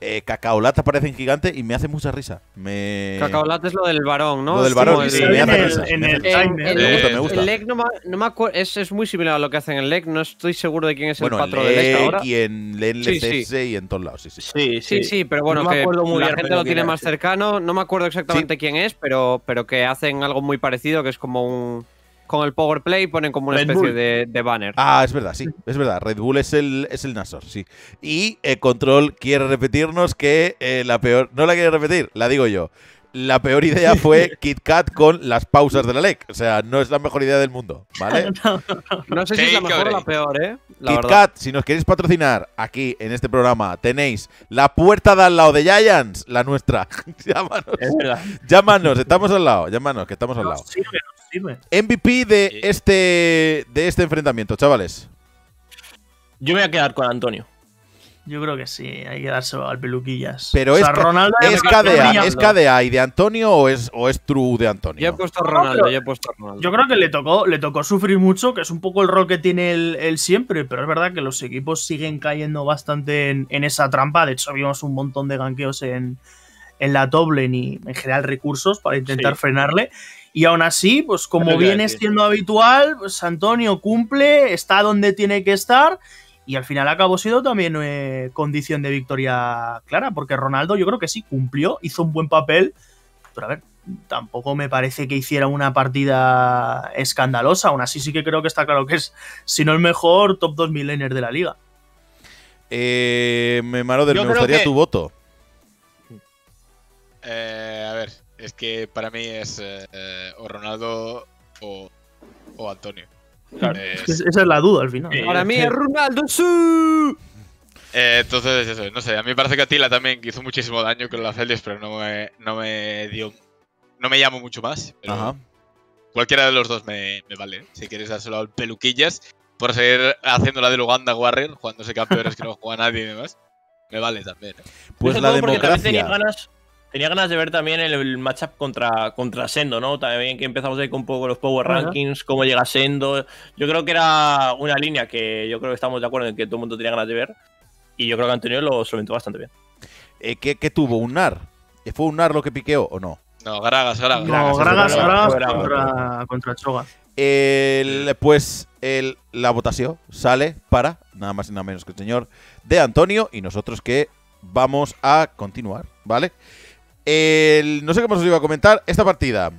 Eh, Cacaolat aparece en gigante y me hace mucha risa. Me... Cacaolat es lo del varón, ¿no? Lo del varón, sí, me hace en el- risa, en me hace el risa. el- Me gusta, Eh, me gusta. El LEC no me, no me acuerdo. Es, es muy similar a lo que hacen en LEC. No estoy seguro de quién es bueno, el patro del LEC ahora. Y en el Sí, LCS y en todos lados. Sí, sí. Sí, Sí, sí, pero bueno, No me que la bien, gente lo tiene más cercano. No me acuerdo exactamente quién es, pero, pero que hacen algo muy parecido, que es como un... Con el Power Play ponen como una Red especie de, de banner. Ah, es verdad, sí, es verdad. Red Bull es el, es el Nasor, sí. Y eh, Control quiere repetirnos que eh, la peor. No la quiere repetir, la digo yo. La peor idea fue Kit Kat con las pausas de la LEC. O sea, no es la mejor idea del mundo, ¿vale? No sé si es la mejor o la peor, ¿eh? La Kit verdad. Kat, si nos queréis patrocinar aquí en este programa, tenéis la puerta de al lado de Giants, la nuestra. llámanos, Es verdad. llámanos, estamos al lado, llámanos, que estamos al lado. Sirve, sirve. MVP de este, de este enfrentamiento, chavales. Yo me voy a quedar con Antonio. Yo creo que sí, hay que dárselo al peluquillas. Pero o sea, es, Ronaldo ¿es KDA. ¿es KDA y de Antonio o es, o es true de Antonio? Yo he puesto a Ronaldo, yo he puesto a Ronaldo. Yo creo que le tocó, le tocó sufrir mucho, que es un poco el rol que tiene él, él siempre, pero es verdad que los equipos siguen cayendo bastante en, en esa trampa. De hecho, vimos un montón de ganqueos en, en la Toblen y en general recursos para intentar Sí. frenarle. Y aún así, pues como viene siendo habitual, pues Antonio cumple, está donde tiene que estar. Y al final acabó siendo también eh, condición de victoria clara, porque Ronaldo yo creo que sí cumplió, hizo un buen papel, pero a ver, tampoco me parece que hiciera una partida escandalosa. Aún así sí que creo que está claro que es, si no el mejor, top 2 millennials de la liga. Eh, me Maroder, me gustaría que- tu voto. Eh, es que para mí es eh, eh, o Ronaldo o, o Antonio. Claro. Es- Es que esa es la duda al final. Para mí es Ronaldo. eh, entonces, eso, no sé, a mí me parece que Atila también hizo muchísimo daño con la Celtics, pero no me, no me dio. No me llamo mucho más. Pero Ajá. Cualquiera de los dos me, me vale. Si quieres dárselo al Peluquillas, por seguir haciendo la del Uganda Warrior, jugándose campeones que no juega nadie y demás, me vale también. ¿eh? Pues la todo porque también tenía democracia. ganas, tenía ganas de ver también el, el matchup contra, contra Sendo, ¿no? También que empezamos ahí con un poco los Power Ajá. Rankings, cómo llega Sendo. Yo creo que era una línea que yo creo que estamos de acuerdo en que todo el mundo tenía ganas de ver. Y yo creo que Antonio lo solventó bastante bien. Eh, ¿qué, qué tuvo? ¿Un NAR? ¿Fue un NAR lo que piqueó o no? No, Gragas, Gragas. No, Gragas, Gragas, es verdad. Gragas Gragas. contra, contra Choga. El- pues el- la votación sale para nada más y nada menos que el señor de Antonio y nosotros que vamos a continuar, ¿vale? El- no sé qué más os iba a comentar. Esta partida,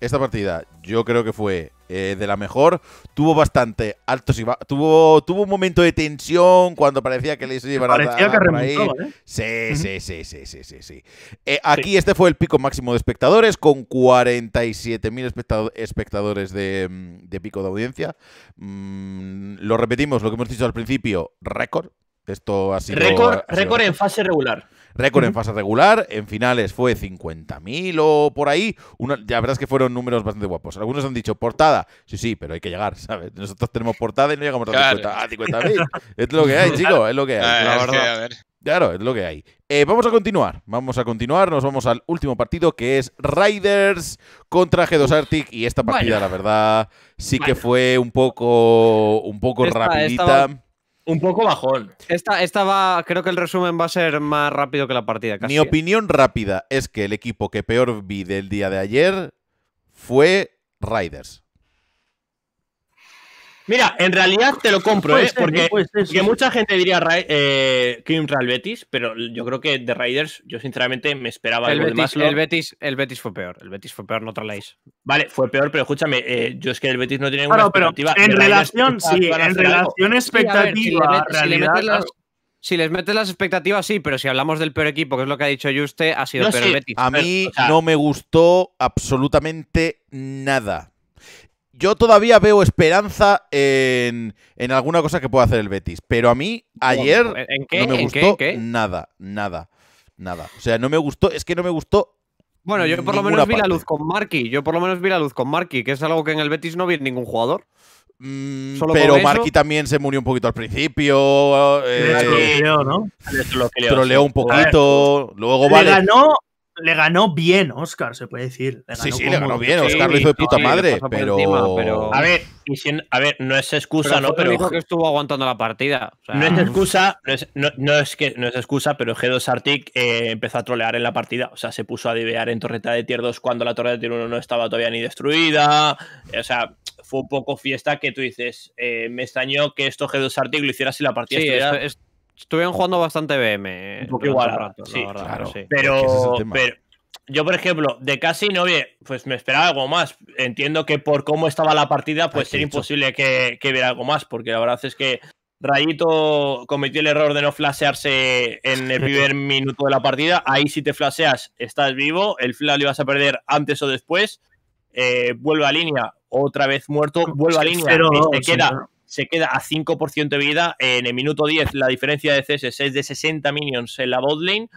esta partida, yo creo que fue eh, de la mejor. Tuvo bastante altos y bajos. Tuvo, tuvo un momento de tensión cuando parecía que les iban a Parecía que remontaba, ¿eh? Sí, sí, sí, sí, sí, sí, sí. Eh, aquí este fue el pico máximo de espectadores, con 47.000 espectado- espectadores de, mm, de pico de audiencia. Mm, lo repetimos, lo que hemos dicho al principio, récord. Esto ha sido... Récord, ha sido récord en fase regular. Récord en fase regular, en finales fue 50.000 o por ahí. Una, la verdad es que fueron números bastante guapos. Algunos han dicho portada. Sí, sí, pero hay que llegar, ¿sabes? Nosotros tenemos portada y no llegamos a Claro. 50. Ah, 50.000. es lo que hay, chicos, es lo que hay. Ah, la que, a ver, Claro, es lo que hay. Eh, vamos a continuar. Vamos a continuar. Nos vamos al último partido que es Riders contra G2 Arctic. Y esta partida, la verdad, sí que fue un poco, un poco Esta- rapidita. esta Un poco bajón. Esta, esta va, creo que el resumen va a ser más rápido que la partida. Casi, Mi opinión rápida es que el equipo que peor vi del día de ayer fue Riders. Mira, en realidad te lo compro, Puede ¿eh? ser, Porque puede ser, sí, que sí. mucha gente diría eh, Kim Real Betis, pero yo creo que de Raiders, yo sinceramente me esperaba El algo de Betis, más. el, Betis, el Betis fue peor. El Betis fue peor, no traléis. Vale, fue peor, pero escúchame, eh, yo es que el Betis no tiene ninguna Claro, pero expectativa. en relación, sí, en relación Sí, a ver, si, le expectativa, si le realidad, metes las, claro. si les metes las expectativas, sí, pero si hablamos del peor equipo, que es lo que ha dicho Juste, ha sido No, peor sí. el Betis. A mí o sea- no me gustó absolutamente nada. Yo todavía veo esperanza en, en alguna cosa que pueda hacer el Betis, pero a mí ayer ¿En qué? no me ¿En gustó qué? ¿En qué? nada, nada, nada. O sea, no me gustó, es que no me gustó. Bueno, yo por lo menos vi la luz con Marky. Yo por lo menos vi la luz con Marky, que es algo que en el Betis no vi en ningún jugador. Mm, pero Marky también se murió un poquito al principio. De eh, lo que leo, troleó sí. un poquito. Luego, Le vale. ganó, le ganó bien Oscar, se puede decir. Le Sí, ganó sí, le como- ganó bien. Sí, Oscar lo hizo de sí, puta sí, le madre, pero... encima, pero- A ver, y si- a ver, no es excusa, Pero ¿no? Pero único que estuvo aguantando la partida. o sea, no es excusa, no es, no- no es que no es excusa, pero G2 Arctic eh, empezó a trolear en la partida. O sea, se puso a divear en torreta de tier 2 cuando la torre de tier 1 no estaba todavía ni destruida. O sea, fue un poco fiesta que tú dices. eh, me extrañó que esto G2 Arctic lo hiciera si la partida Sí, estuviera. est- estuvieron jugando bastante BM. Un poco igualada, rato, sí, verdad, claro. sí. Pero, Es yo, por ejemplo, de casi no, pues me esperaba algo más. Entiendo que por cómo estaba la partida, pues hecho. imposible que, que viera algo más, porque la verdad es que Rayito cometió el error de no flashearse en el primer minuto de la partida. Ahí si te flasheas, estás vivo. El flash lo ibas a perder antes o después. Eh, vuelve a línea, otra vez muerto, vuelve a línea. Cero, y se sí, queda. Se queda a 5% de vida. En el minuto 10 la diferencia de CS es de 60 minions en la bot lane.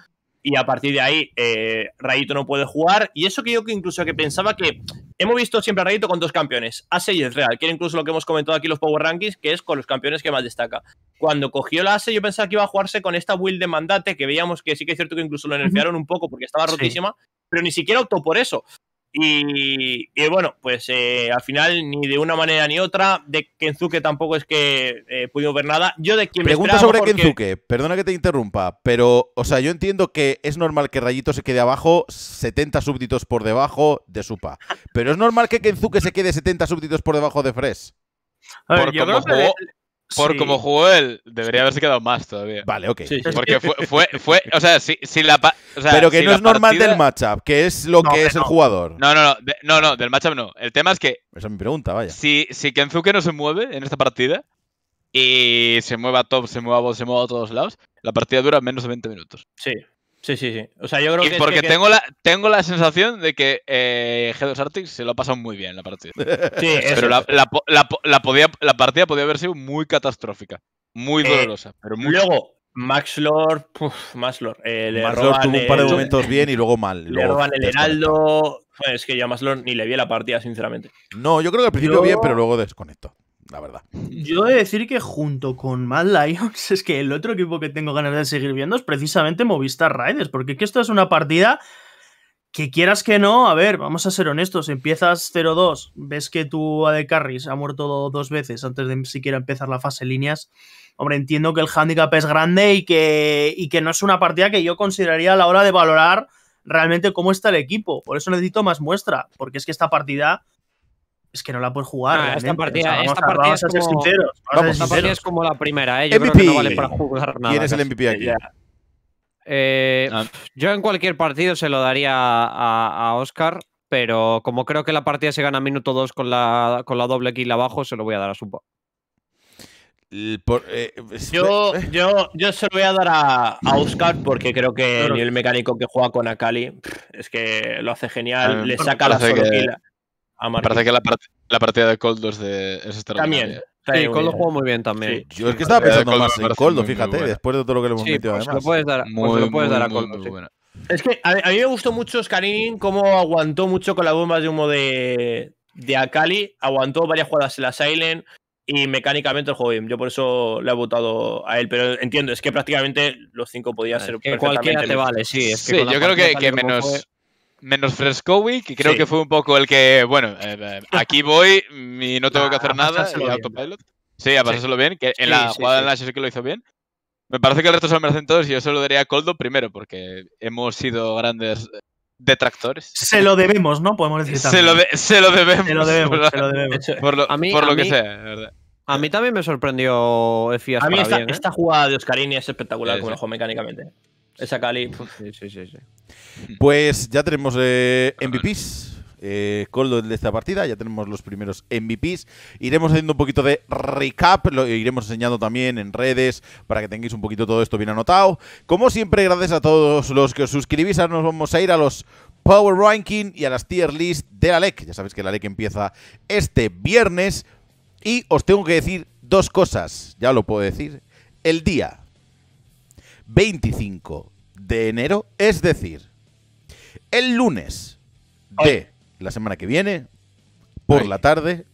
Y a partir de ahí, eh, Rayito no puede jugar. Y eso que yo que incluso que pensaba que hemos visto siempre a Rayito con dos campeones, Ase y Real, que era incluso lo que hemos comentado aquí los Power Rankings, que es con los campeones que más destaca. Cuando cogió la Ase, yo pensaba que iba a jugarse con esta build de mandate, que veíamos que sí que es cierto que incluso lo nerfearon un poco porque estaba Sí. rotísima, pero ni siquiera optó por eso. Y, y bueno, pues eh, al final ni de una manera ni otra. De Kenzuke tampoco es que eh, pudimos ver nada. Yo de quien Pregunta sobre que- Kenzuke. Perdona que te interrumpa, pero, o sea, yo entiendo que es normal que Rayito se quede abajo, 70 súbditos por debajo de Supa. Pero es normal que Kenzuke se quede 70 súbditos por debajo de Fresh. A ver, Por yo creo que- jugó- Por sí. como jugó él, debería haberse quedado más todavía. Vale, ok. Sí, sí. Porque fue, fue, fue, o sea, si, si la, o sea, pero que si no es normal del matchup, que es lo No, que es el jugador. No, no, no, de- no, no, del matchup no. El tema es que Esa es mi pregunta, vaya. si, si Kenzuke no se mueve en esta partida y se mueve a top, se mueve a bot, se mueve a todos lados, la partida dura menos de 20 minutos. Sí, sí, sí, sí. O sea, yo creo Y que. es porque que- tengo, la, tengo la sensación de que eh, G2 Arctic se lo ha pasado muy bien la partida. Sí, eso. Pero la, la po- la po- la podía, la partida podía haber sido muy catastrófica. Muy Eh, dolorosa. pero muy Luego, Max Lord. Puf, Max Lord. eh, le Más roban tuvo un par de el- momentos bien y luego mal. Le luego roban el. Heraldo. Es que yo a Max Lord ni le vi la partida, sinceramente. No, yo creo que al principio bien, pero luego desconectó. La verdad. Yo he de decir que junto con Mad Lions es que el otro equipo que tengo ganas de seguir viendo es precisamente Movistar Riders, porque que esto es una partida que quieras que no, a ver, vamos a ser honestos, empiezas 0-2, ves que tu AD Carries ha muerto dos veces antes de siquiera empezar la fase líneas. Hombre, entiendo que el handicap es grande y que, y que no es una partida que yo consideraría a la hora de valorar realmente cómo está el equipo. Por eso necesito más muestra, porque es que esta partida es que no la puedes jugar. Ah, esta partida- vamos esta a, partida es como- sinceros. Vamos, Esta partida es como la primera, ¿eh? Yo creo que no vale para jugar nada. ¿Quién es el. MVP aquí? Eh, Ah. Yo en cualquier partido se lo daría a, a Oscar, pero como creo que la partida se gana minuto 2 con la, con la doble kill abajo, se lo voy a dar a Supa. Por- eh, Yo, eh, yo, yo se lo voy a dar a, a Oscar porque creo que el nivel mecánico que juega con Akali es que lo hace genial. mí Le saca la solo que- kill a parece que la, part- la partida de Cold 2 de, es extraordinaria. También. Sí, muy jugó muy bien también. Sí. yo es que estaba pensando Coldo más en Coldo, muy, muy fíjate, buena. después de todo lo que le hemos Sí, metido pues se lo además. puedes dar, pues lo puedes muy, dar a Coldo, muy sí. buena. Es que a, a mí me gustó mucho Scarini cómo aguantó mucho con las bombas de humo de, de Akali. Aguantó varias jugadas en la Silent y mecánicamente el juego bien. Yo por eso le he votado a él. Pero entiendo, es que prácticamente los cinco podía ser Que cualquiera te vale, sí. Es que Sí, yo creo que, menos, fue- menos Frescowi, que creo Sí. que fue un poco el que, bueno, eh, eh, aquí voy y no tengo que hacer nada, bien. autopilot. Sí, a pasárselo bien, que en Sí, la sí, jugada sí. en la sí que lo hizo bien. Me parece que el resto se lo merecen todos y yo se lo daría a Coldo primero, porque hemos sido grandes detractores. Se lo debemos, ¿no? Podemos decir Se lo, también. de- se lo debemos. Se lo debemos, se lo debemos. por lo, A mí- por lo a que mí- sea, verdad. A mí también me sorprendió Efias A mí para esta, bien, ¿eh? esta jugada de Oscarini es espectacular Sí, como sí. lo mecánicamente. Esa Cali. Sí, sí, sí, sí. Pues ya tenemos eh, MVPs. Eh, Coldo de esta partida, ya tenemos los primeros MVPs. Iremos haciendo un poquito de recap, lo iremos enseñando también en redes para que tengáis un poquito todo esto bien anotado. Como siempre, gracias a todos los que os suscribís, ahora nos vamos a ir a los Power Ranking y a las tier list de la LEC. Ya sabéis que la LEC empieza este viernes. Y os tengo que decir dos cosas, ya lo puedo decir. El día 25 de enero, es decir, el lunes de la semana que viene, por la tarde,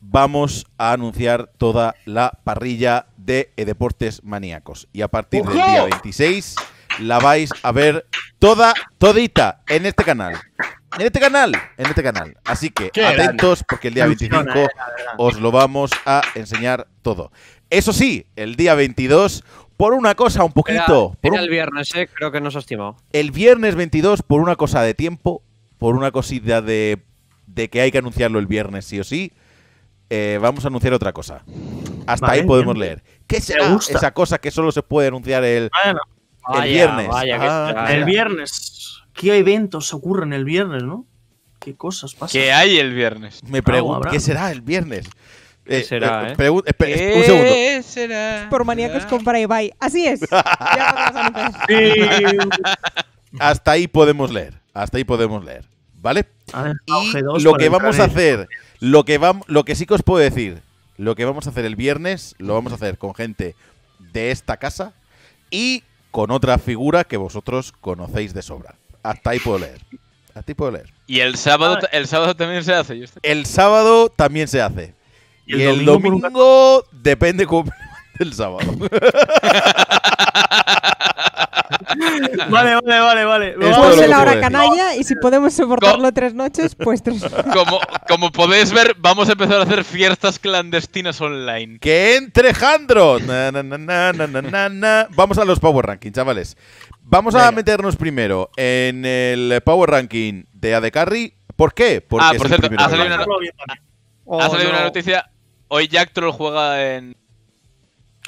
vamos a anunciar toda la parrilla de deportes maníacos. Y a partir del día 26 la vais a ver toda, todita, en este canal. En este canal, en este canal. Así que Qué atentos porque el día 25 Funciona, eh, os lo vamos a enseñar todo. Eso sí, el día 22, por una cosa un Era, poquito, por era un- el viernes, eh, creo que nos ha estimado. el viernes 22, por una cosa de tiempo, por una cosita de, de que hay que anunciarlo el viernes sí o sí, eh, vamos a anunciar otra cosa. Hasta Vale, ahí podemos bien. leer. ¿Qué será gusta. esa cosa que solo se puede anunciar el, Bueno, el Vaya, viernes? vaya, Ah, será, el viernes. ¿Qué eventos ocurren el viernes, no? ¿Qué cosas pasan? ¿Qué hay el viernes? Me pregunto. ¿qué será el viernes? ¿Qué será, eh? espe- un segundo. ¿Qué será? Por maníacos compra Ibai. Así es. Ya podemos anunciar. Hasta ahí podemos leer. Hasta ahí podemos leer. ¿Vale? Y G2 lo que vamos a hacer, lo que, lo que sí que os puedo decir, lo que vamos a hacer el viernes, lo vamos a hacer con gente de esta casa y con otra figura que vosotros conocéis de sobra. Hasta ahí puedo leer. Hasta ahí puedo leer. Y el sábado, el sábado también se hace. El sábado también se hace. Y Y el domingo un depende cómo el sábado. Vale, vale, vale, vale. Vamos que la hora canalla y si podemos soportarlo tres noches, pues tres. Como, como podéis ver, vamos a empezar a hacer fiestas clandestinas online. ¡Que entre Jandro! Na, na, na, na, na, na, na, na. Vamos a los Power Ranking, chavales. Vamos a Venga. meternos primero en el Power Ranking de AD Carry. ¿Por qué? Porque Ah, por cierto, ha salido va. una-. Oh, ha salido no. una noticia. Hoy Jack Troll juega en.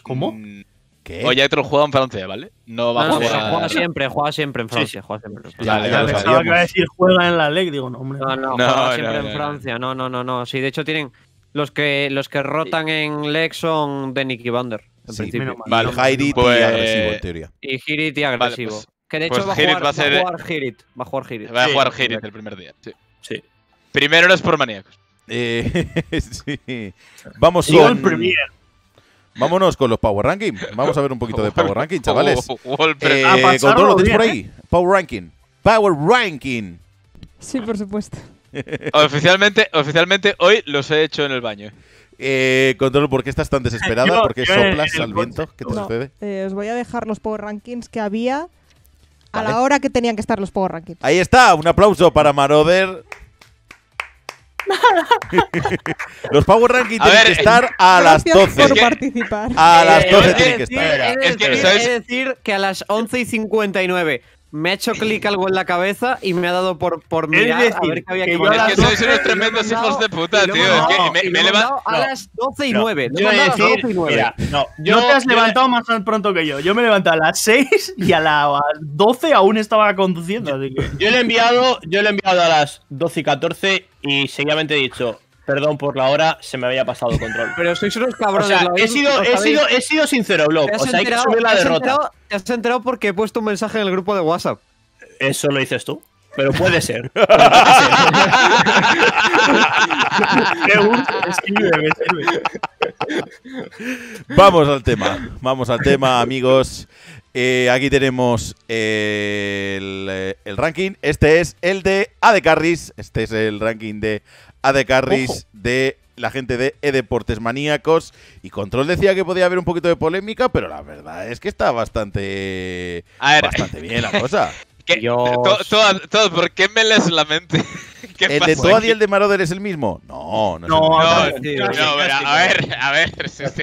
¿Cómo? Mm, ¿Qué? Hoy Jack Troll juega en Francia, ¿vale? No va No, a no, jugar. juega siempre, juega siempre en Sí, Francia. Juega siempre en Francia. Ya, Vale. Pensaba que iba a sabíamos. decir juega en la LEC. Digo, no, hombre. No, no, No, juega siempre no, en. Francia. No, no, no, no. Sí, de hecho tienen. Los que, los que rotan en Lex son de Nicky Vander, en Sí, principio. Vale. Y Hairit Pues- y agresivo, en teoría. Y Hirit y agresivo. pues- que de pues hecho va, a Hirit jugar, va a ser- va a jugar Hirit. Va a jugar Hirit. Va a Sí, jugar. Hirit el primer día. Sí. Sí. Primero eres por maníacos. Eh, sí. Vamos con, Premier. vámonos con los Power Ranking. Vamos a ver un poquito de Power Ranking, chavales. Wolper- Eh, A pasarlo Control, ¿lo bien, por ahí? Power Ranking. Power Ranking. Sí, por supuesto. oficialmente, oficialmente hoy los he hecho en el baño. Eh, Control, ¿por qué estás tan desesperada? Yo- ¿Por qué soplas al viento? ¿Qué te No, sucede? eh, os voy a dejar los Power Rankings que había a Vale. la hora que tenían que estar los Power Rankings. Ahí está, un aplauso para Maroder. Los Power Ranking A tienen ver, que estar a las Gracias 12. por participar. A las Eh, 12 es que tienen que estar. Es que, decir- ¿sabes? decir que a las 11 y 59 me ha hecho clic algo en la cabeza y me ha dado por, por mirar a decir, ver qué había que que yo a poner. Es que sois 12 unos tremendos mandado- hijos de puta, tío. Es que me, me he leva- mandado a no, las 12 y No, 9. Lo he Yo he de mandado a las decir, 12 y 9. mira, no, yo, no te has yo le- levantado más pronto que yo. Yo me he levantado a las 6 y a las 12 aún estaba conduciendo. Así que. Yo le he enviado, yo le he enviado a las 12 y 14 y seguidamente he dicho, perdón por la hora, se me había pasado control. Pero sois unos O cabrones. sea, ¿lo he sido, he sido, he sido sincero, Blob. ¿Te has O sea, hay que enterado- subir la derrota. enterado- Te has enterado porque he puesto un mensaje en el grupo de WhatsApp. Eso lo dices tú. Pero puede ser. Me gusta, me sirve, me sirve. Vamos al tema. Vamos al tema, amigos. Eh, aquí tenemos el, el ranking. Este es el de AD Carries. Este es el ranking de AD Carries Ojo. de la gente de E-Deportes Maníacos. Y Control decía que podía haber un poquito de polémica, pero la verdad es que está bastante, A ver, bastante bien la cosa. ¿qué- Dios. to- Toad, Toad, ¿por qué me lees la mente? ¿Qué ¿El de Toad y el de Maroder es el mismo? No, no, es el No, mismo. No, no, no, no, a ver, a ver.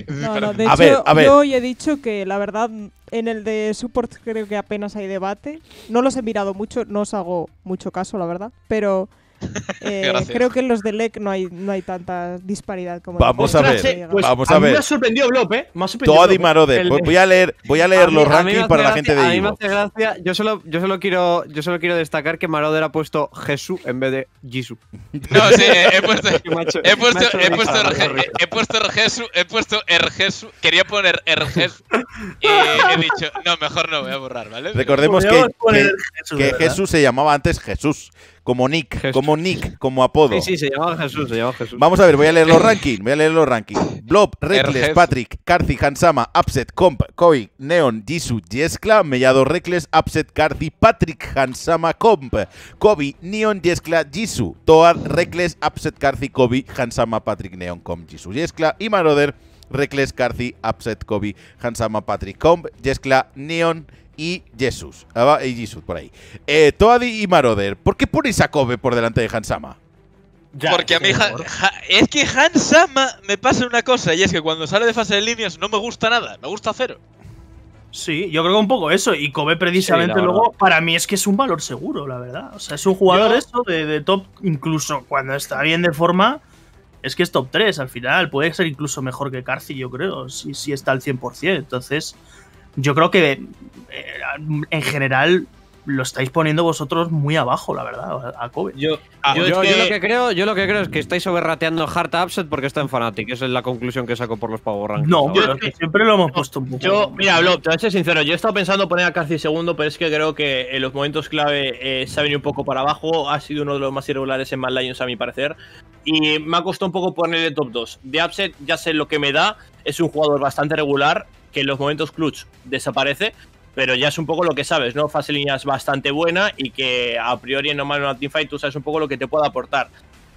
No, no, de A hecho, ver, a ver. yo hoy he dicho que la verdad en el de support creo que apenas hay debate. No los he mirado mucho, no os hago mucho caso, la verdad. Pero eh, creo que en los de LEC no hay, no hay tanta disparidad como en Vamos a otros, ver, eh, pues Vamos a, a mí ver. me ha sorprendido Blob, ¿eh? Me ha sorprendido. Maroder. El- Voy- a leer, voy a leer A los a mí rankings para la gente A de mí me Ivo. hace gracia. Yo solo, yo solo quiero, yo solo quiero destacar que Maroder ha puesto Jesús en vez de Jesús. No, sí, he puesto. He puesto, he puesto, he puesto Ergesu, he puesto Ergesu, quería poner Ergesu y he dicho, no, mejor no, voy a borrar, ¿vale? Recordemos que, que- Jesús, que ¿verdad? Jesús se llamaba antes Jesús, como Nick, Jesús. como Nick, como apodo. Sí, sí, se llamaba Jesús, se llamaba Jesús. Vamos a ver, voy a leer los rankings, voy a leer los rankings. Blob, Reckless. Patrick, Karthi, Hansama, Upset, Comp, Koi, Neon, Jisoo, Jeskla, Mellado, Reckless, Upset, Karthi, Patrick, Hansama, Comp, Kobe, Neon, Jeskla, Jisoo, Toad, Reckless, Upset, Karthi, Kobe, Hansama, Patrick, Neon, Comp, Jisoo, Jeskla y Maroder, Reckless, Karthi, Upset, Kobe, Hansama, Patrick, Comp, Jeskla, Neon y Jesus. Ah, va, y Jesus, por ahí. Eh, Toadi y Maroder. ¿Por qué ponéis a Kobe por delante de Hansama? Ya, Porque a mí Ha- es que Hansama me pasa una cosa y es que cuando sale de fase de líneas no me gusta nada, me gusta cero. Sí, yo creo que un poco eso. Y Kobe precisamente Sí, luego, para mí es que es un valor seguro, la verdad. O sea, es un jugador Yo- eso de, de top, incluso cuando está bien de forma, es que es top 3 al final. Puede ser incluso mejor que Carci, yo creo, si, si está al 100%. Entonces, yo creo que eh, en general lo estáis poniendo vosotros muy abajo, la verdad, a Kobe. Yo, Ah, yo Yo, yo lo que creo, yo lo que creo es que estáis overrateando Hard Upset porque está en Fnatic. Esa es la conclusión que saco por los Power Rankings. No, pero es que siempre lo hemos puesto un poco. Yo, mira, Blob, te voy a ser sincero. Yo he estado pensando poner a Carci segundo, pero es que creo que en los momentos clave eh, se ha venido un poco para abajo. Ha sido uno de los más irregulares en Mad Lions, a mi parecer. Y me ha costado un poco ponerle top 2. De Upset ya sé lo que me da. Es un jugador bastante regular, que en los momentos clutch desaparece. Pero ya es un poco lo que sabes, ¿no? Fase línea es bastante buena y que a priori en normal en una teamfight tú sabes un poco lo que te puede aportar.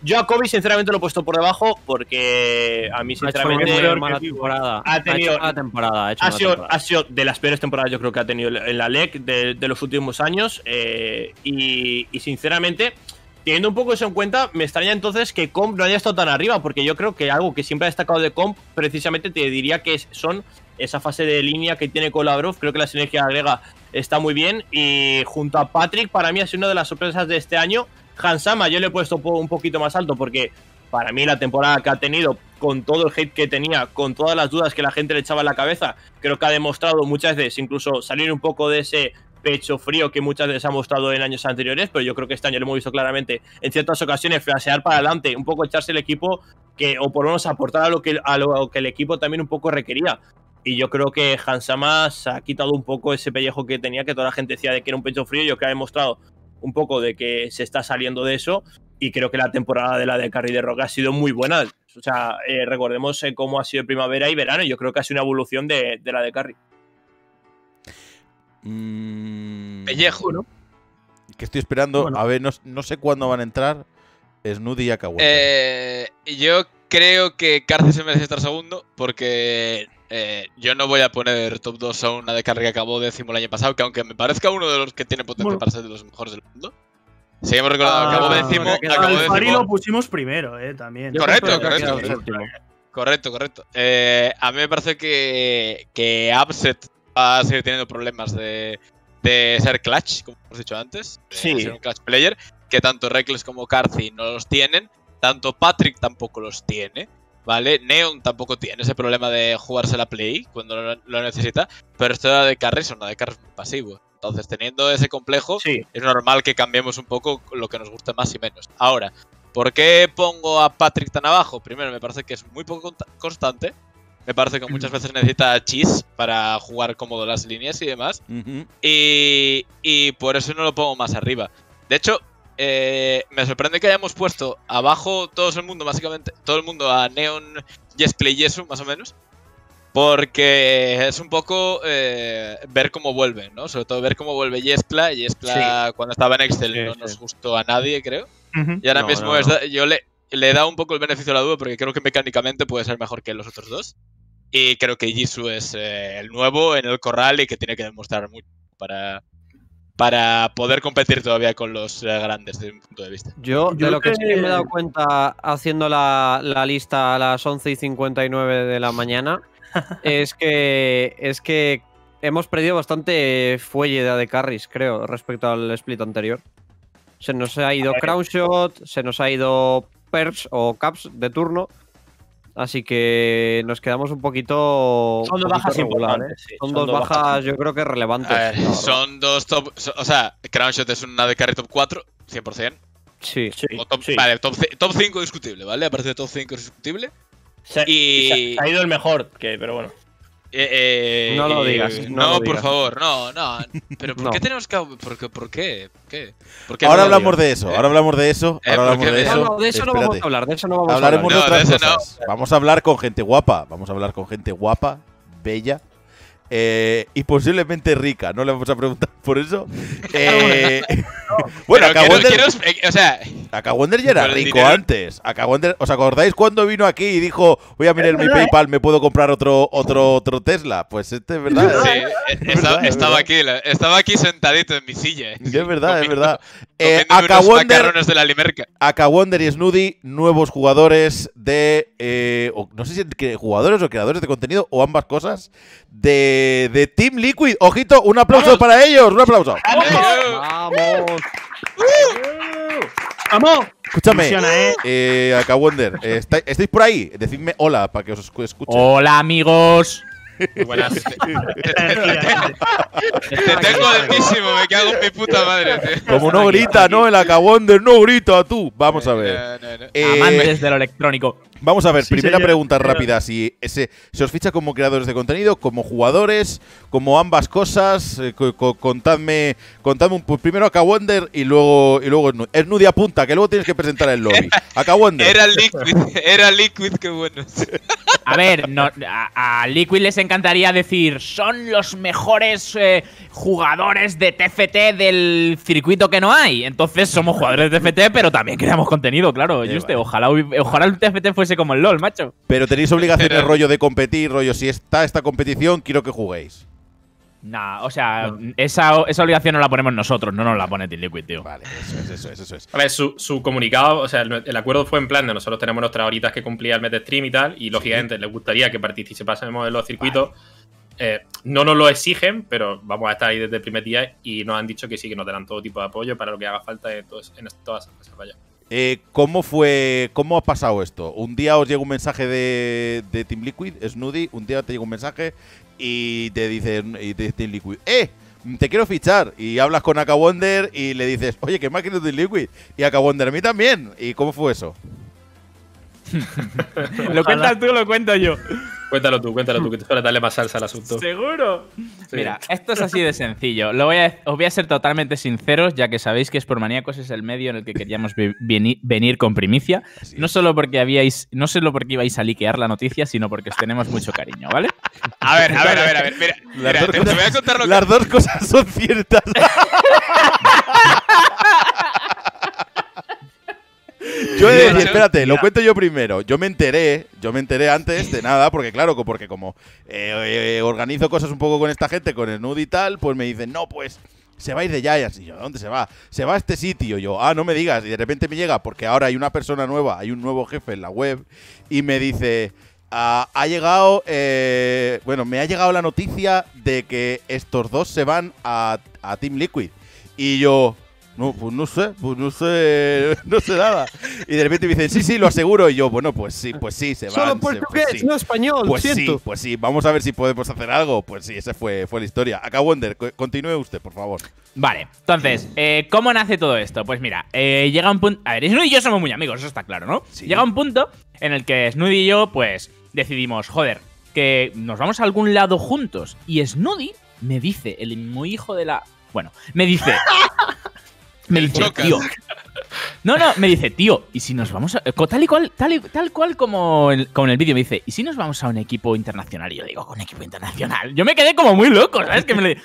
Yo a Kobe sinceramente lo he puesto por debajo porque a mí sinceramente una mala temporada. Ha tenido- hecho mala temporada. Ha, hecho ha mala sido, temporada. ha sido de las peores temporadas yo creo que ha tenido en la LEC de, de los últimos años eh, y, y sinceramente teniendo un poco eso en cuenta me extraña entonces que Comp no haya estado tan arriba porque yo creo que algo que siempre ha destacado de Comp precisamente te diría que son esa fase de línea que tiene con Lavrov creo que la sinergia agrega está muy bien y junto a Patrick para mí ha sido una de las sorpresas de este año Hansama yo le he puesto un poquito más alto porque para mí la temporada que ha tenido, con todo el hate que tenía, con todas las dudas que la gente le echaba en la cabeza, creo que ha demostrado muchas veces incluso salir un poco de ese pecho frío que muchas veces ha mostrado en años anteriores, pero yo creo que este año lo hemos visto claramente en ciertas ocasiones flasear para adelante, un poco echarse el equipo que o por lo menos aportar a lo que a lo que el equipo también un poco requería. Y yo creo que Hansama se ha quitado un poco ese pellejo que tenía, que toda la gente decía de que era un pecho frío, yo creo que ha demostrado un poco de que se está saliendo de eso y creo que la temporada de la de Carry de Rock ha sido muy buena. O sea, eh, recordemos eh, cómo ha sido primavera y verano. Yo creo que ha sido una evolución de, de la de Carry. Mm, Pellejo, ¿no? Que estoy esperando. Bueno. A ver, no, no sé cuándo van a entrar Snoody y Akawa. Eh, yo creo que Carce se merece estar segundo porque eh, yo no voy a poner top 2 a una de carga que acabó décimo el año pasado, que aunque me parezca uno de los que tiene potencia Bueno. para ser de los mejores del mundo. Seguimos recordando, acabó Ah, décimo, que acabó Al Fari lo décimo. pusimos primero, eh, también. Correcto, correcto, correcto. séptimo. Correcto. Eh, a mí me parece que, que Upset va a seguir teniendo problemas de, de ser clutch, como hemos dicho antes. de Sí. ser un clutch player, que tanto Reckless como Carthy no los tienen. Tanto Patrick tampoco los tiene. ¿Vale? Neon tampoco tiene ese problema de jugarse la play cuando lo, lo necesita. Pero esto de carry son de carry pasivo. Entonces, teniendo ese complejo, Sí, es normal que cambiemos un poco lo que nos guste más y menos. Ahora, ¿por qué pongo a Patrick tan abajo? Primero, me parece que es muy poco constante. Me parece que muchas veces necesita cheese para jugar cómodo las líneas y demás. Y, y por eso no lo pongo más arriba. De hecho, eh, me sorprende que hayamos puesto abajo todo el mundo, básicamente, todo el mundo a Neon, Yesplay y Yesu, más o menos. Porque es un poco eh, ver cómo vuelve, ¿no? Sobre todo ver cómo vuelve Yeskla. Yeskla cuando estaba en Excel Sí, no sí. nos gustó a nadie, creo. Y ahora No, mismo no, es no. da- yo le, le he dado un poco el beneficio de la duda porque creo que mecánicamente puede ser mejor que los otros dos. Y creo que Jisoo es eh, el nuevo en el corral y que tiene que demostrar mucho para, para poder competir todavía con los eh, grandes desde mi punto de vista. Yo, de lo que sí que me he dado cuenta haciendo la, la lista a las 11 y 59 de la mañana es que es que hemos perdido bastante fuelle de AD Carries, creo, respecto al split anterior. Se nos ha ido Crown Shot, se nos ha ido Perps o Caps de turno. Así que nos quedamos un poquito. son dos bajas regular, ¿eh? importantes. sí, Son, dos bajas, yo creo que relevantes. Ver, son dos top. so- o sea, Crownshot es una de carry top 4, 100%. Sí. Sí, O top, sí. Vale, top, top 5 discutible, ¿vale? A partir de top 5 es discutible. Se, Y- se- se ha ido el mejor, que, pero bueno. Eh, eh, No lo eh, digas, no No, lo por digas. favor, no, no. Pero ¿por No. qué tenemos que.? ¿Por qué? ¿Por qué? ¿Por qué? ¿Por qué Ahora hablamos de eso, Eh, ahora hablamos de eso, Eh, ahora ¿por hablamos de eso. No, de eso no vamos a hablar, de eso no vamos Hablaremos a hablar. de otras eso no. cosas. Vamos a hablar con gente guapa. Vamos a hablar con gente guapa, bella. eh, y posiblemente rica. No le vamos a preguntar por eso. Eh, bueno, acabó quiero- eh, o sea, Akawonder ya era rico dinero. antes. ¿os acordáis cuando vino aquí y dijo, voy a mirar mi PayPal, me puedo comprar otro, otro, otro Tesla? Pues este es verdad. Sí, ¿eh? eh, verdad, estaba, es estaba verdad. aquí, estaba aquí sentadito en mi silla. eh. Es verdad, es verdad. Eh, macarrones de la limerca. Akawonder y Snoody, nuevos jugadores de. eh, o no sé si jugadores o creadores de contenido o ambas cosas. De, de Team Liquid. Ojito, un aplauso para ellos. Un aplauso. ¡Vamos! ¡Vamos! Escúchame, Ilusiona, ¿eh? eh, Akawonder, eh, ¿está- ¿estáis por ahí? Decidme hola para que os escu- escuche. Hola, amigos. Buenas. Te tengo altísimo, me cago en mi puta madre. tío. Como no grita, ¿no? El Akawonder no grita tú. Vamos a ver. No, no, no. Eh, Amantes de lo electrónico. Vamos a ver, Sí, primera señor. pregunta rápida. Si ese, se os ficha como creadores de contenido, como jugadores, como ambas cosas, eh, co- co- contadme, contadme un, pues primero a Wonder y luego y luego Snu- Snoody apunta, que luego tienes que presentar el lobby. A Wonder. Era Liquid, era Liquid, qué bueno. A ver, no, a, a Liquid les encantaría decir, son los mejores eh, jugadores de TFT del circuito que no hay. Entonces somos jugadores de TFT, pero también creamos contenido, claro. Juste, ojalá, ojalá el TFT fuese como el LOL, macho. Pero tenéis obligaciones Pero- rollo de competir, rollo si está esta competición, quiero que juguéis. Nah, o sea, esa, esa obligación no la ponemos nosotros, no nos la pone Team Liquid, tío. Vale, eso es, eso es, eso es. A ver, su, su comunicado, o sea, el, el acuerdo fue en plan de nosotros tenemos nuestras horitas que cumplir al mes de stream y tal, y lógicamente les gustaría que participásemos en los circuitos. Eh, no nos lo exigen, pero vamos a estar ahí desde el primer día y nos han dicho que sí, que nos darán todo tipo de apoyo para lo que haga falta en, todos- en todas esas cosas. Vaya. Eh, ¿Cómo fue, cómo ha pasado esto? Un día os llega un mensaje de, de Team Liquid, Snoody, un día te llega un mensaje y te dice, Team Liquid, ¡eh! Te quiero fichar. Y hablas con Akawonder y le dices, oye, que querido Team Liquid. Y Akawonder, a mí también. ¿Y cómo fue eso? ¿Lo cuentas tú o lo cuento yo? Cuéntalo tú, cuéntalo tú, que te suele darle más salsa al asunto. ¿Seguro? Mira, esto es así de sencillo. Lo voy a, os voy a ser totalmente sinceros, ya que sabéis que Spormaníacos es el medio en el que queríamos venir con primicia. No solo porque habíais, no solo porque ibais a liquear la noticia, sino porque os tenemos mucho cariño, ¿vale? A ver, a ver, a ver, a ver. Mira, mira, Las, dos te, te voy a contar lo que. las dos cosas son ciertas. Yo he de espérate, lo cuento yo primero. Yo me enteré, yo me enteré antes de nada, porque claro, porque como eh, eh, organizo cosas un poco con esta gente, con el nude y tal, pues me dicen, no, pues se va a ir de Giants. Y yo, ¿a dónde se va? Se va a este sitio. Y yo, ah, no me digas. Y de repente me llega, porque ahora hay una persona nueva, hay un nuevo jefe en la web, y me dice, ah, ha llegado, eh, bueno, me ha llegado la noticia de que estos dos se van a, a Team Liquid. Y yo, no, pues no sé, pues no sé, no sé nada. Y de repente me dicen, sí, sí, lo aseguro. Y yo, bueno, pues sí, pues sí, se van. Solo portugués, pues sí. no español, Pues siento. sí, pues sí, vamos a ver si podemos hacer algo. Pues sí, esa fue, fue la historia. Acá Wonder, co- continúe usted, por favor. Vale, entonces, eh, ¿cómo nace todo esto? Pues mira, eh, llega un punto. A ver, Snoody y yo somos muy amigos, eso está claro, ¿no? Sí. Llega un punto en el que Snoody y yo, pues, decidimos, joder, que nos vamos a algún lado juntos. Y Snoody me dice, el mismo hijo de la. Bueno, me dice. me dice, Chocas. tío. No, no, me dice, tío, ¿y si nos vamos a. Tal y cual, tal, y- tal cual como, el, como en el vídeo, me dice, ¿y si nos vamos a un equipo internacional? Y yo digo, ¿un equipo internacional? Yo me quedé como muy loco, ¿sabes? Que me lo- él,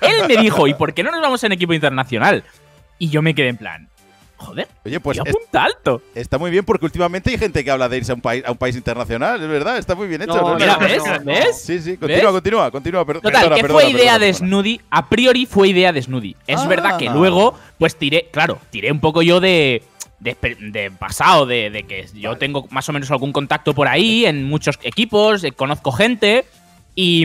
él me dijo, ¿y por qué no nos vamos a un equipo internacional? Y yo me quedé en plan, joder, Oye, pues es- apunta alto. está muy bien porque últimamente hay gente que habla de irse a un país, a un país internacional, es verdad, está muy bien hecho. No, ¿no? Mira, ¿ves? ¿Ves? Sí, sí, continúa, ¿Ves? continúa, continúa. Total, perdona, que perdona, fue idea perdona, de. Snoody. A priori fue idea de Snoody. Es Ah. verdad que luego, pues tiré, claro, tiré un poco yo de. De, de pasado, de, de que yo Vale. tengo más o menos algún contacto por ahí en muchos equipos, eh, conozco gente y,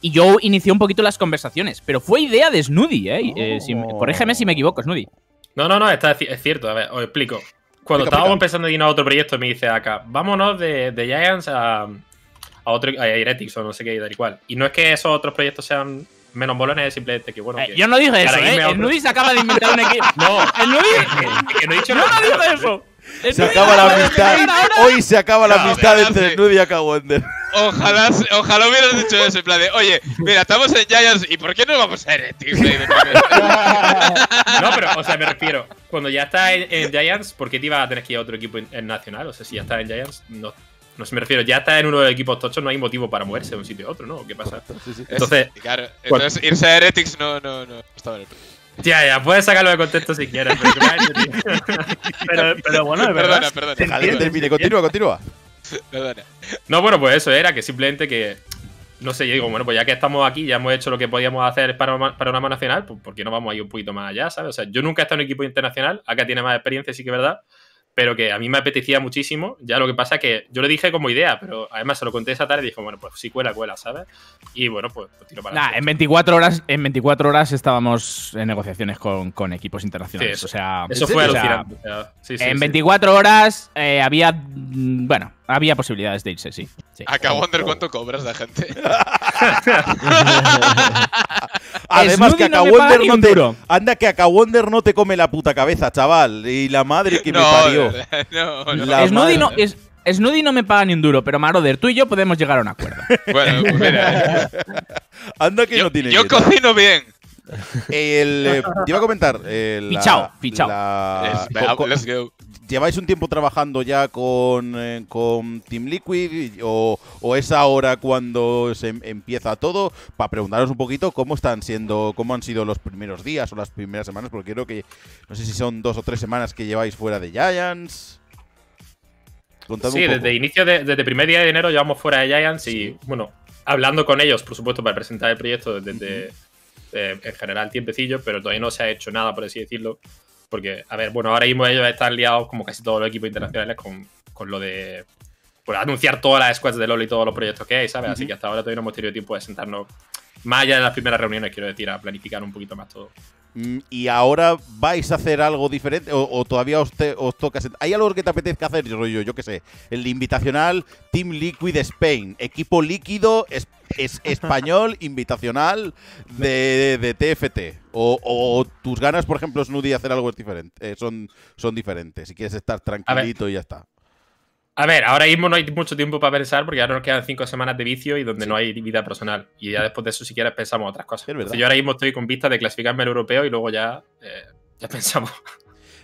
y yo inicié un poquito las conversaciones. Pero fue idea de Snoody, ¿eh? Eh, si me- Oh. corrígeme si me equivoco, Snoody. No, no, no, está, es cierto. A ver, os explico. Cuando Explica, estábamos explica. empezando a ir a otro proyecto, me dice acá, vámonos de, de Giants a, a otro a Heretics o no sé qué, y tal y cual. Y no es que esos otros proyectos sean menos bolones, es simplemente que, bueno. Eh, que- yo no dije eso, ¿eh? Snoody se acaba de inventar un equipo. No, Snoody, que, que no he dicho no nada. eso. Se acaba la amistad. Hoy se acaba la amistad entre. Snoody y Aka Wonder. Ojalá, ojalá hubieras dicho eso, en plan de, oye, mira, estamos en Giants, ¿y por qué no vamos a Heretics? No, pero, o sea, me refiero, cuando ya estás en, en Giants, ¿por qué te ibas a tener que ir a otro equipo en, en nacional? O sea, si ya estás en Giants, no. No sé, me refiero, ya estás en uno de los equipos tochos, no hay motivo para moverse de un sitio a otro, ¿no? ¿Qué pasa? Sí, sí. Entonces, claro, entonces irse a Heretics no, no, no estaba en el. Ya, ya, puedes sacarlo de contexto si quieres, pero. Pero, pero bueno, Perdona, verdad. perdona. se Déjale que termine. Continúa, continúa. Perdona. No, bueno, pues eso era que simplemente que. No sé, yo digo, bueno, pues ya que estamos aquí, ya hemos hecho lo que podíamos hacer para, una- para una nacional, pues ¿por qué no vamos a ir un poquito más allá, ¿sabes? O sea, yo nunca he estado en un equipo internacional, acá tiene más experiencia, sí que es verdad, pero que a mí me apetecía muchísimo. Ya lo que pasa es que yo lo dije como idea, pero además se lo conté esa tarde y dije, bueno, pues sí cuela, cuela, ¿sabes? Y bueno, pues, pues tiro para Nah, adelante. en 24 horas, en 24 horas estábamos en negociaciones con, con equipos internacionales. Sí, o sea, Eso fue alucinante. o sea, sí, sí, en sí. 24 horas eh, había, mm, bueno, había posibilidades de irse, sí. sí. Wonder, ¿cuánto cobras de gente? Además que paga Wonder no te. Anda que acá Wonder no te come la puta cabeza, chaval. Y la madre que me parió. no, no. La Snoody, no, es, Snoody no me paga ni un duro, pero Maroder, tú y yo podemos llegar a un acuerdo. Bueno, mira. Anda que Yo, no tiene. yo dieta. cocino bien. El, eh, te iba a comentar. eh, la- Fichao, fichao. la- Es- let's go. ¿Lleváis un tiempo trabajando ya con, eh, con Team Liquid o, o es ahora cuando se em- empieza todo? Para preguntaros un poquito cómo están siendo, cómo han sido los primeros días o las primeras semanas, porque creo que no sé si son dos o tres semanas que lleváis fuera de Giants. Sí, desde inicio de, desde primer día de enero llevamos fuera de Giants y, bueno, hablando con ellos, por supuesto, para presentar el proyecto desde eh, en general tiempecillo, pero todavía no se ha hecho nada, por así decirlo. Porque, a ver, bueno, ahora mismo ellos están liados, como casi todos los equipos internacionales, con, con lo de pues, anunciar todas las squads de LoL y todos los proyectos que hay, ¿sabes? Así que hasta ahora todavía no hemos tenido tiempo de sentarnos, más allá de las primeras reuniones, quiero decir, a planificar un poquito más todo. Mm, ¿Y ahora vais a hacer algo diferente o, o todavía os, te- os toca... ¿Hay algo que te apetezca hacer, rollo, yo qué sé? El invitacional Team Liquid Spain, equipo líquido es, es- español invitacional de, de TFT. O, o tus ganas, por ejemplo, Snoody, de hacer algo diferente, eh, son, son diferentes. Si quieres estar tranquilito y ya está. A ver, ahora mismo no hay mucho tiempo para pensar porque ahora nos quedan cinco semanas de vicio y donde no hay vida personal. Y ya después de eso, si quieres, pensamos otras cosas. Es verdad. Entonces, yo ahora mismo estoy con vistas de clasificarme al europeo y luego ya, eh, ya pensamos.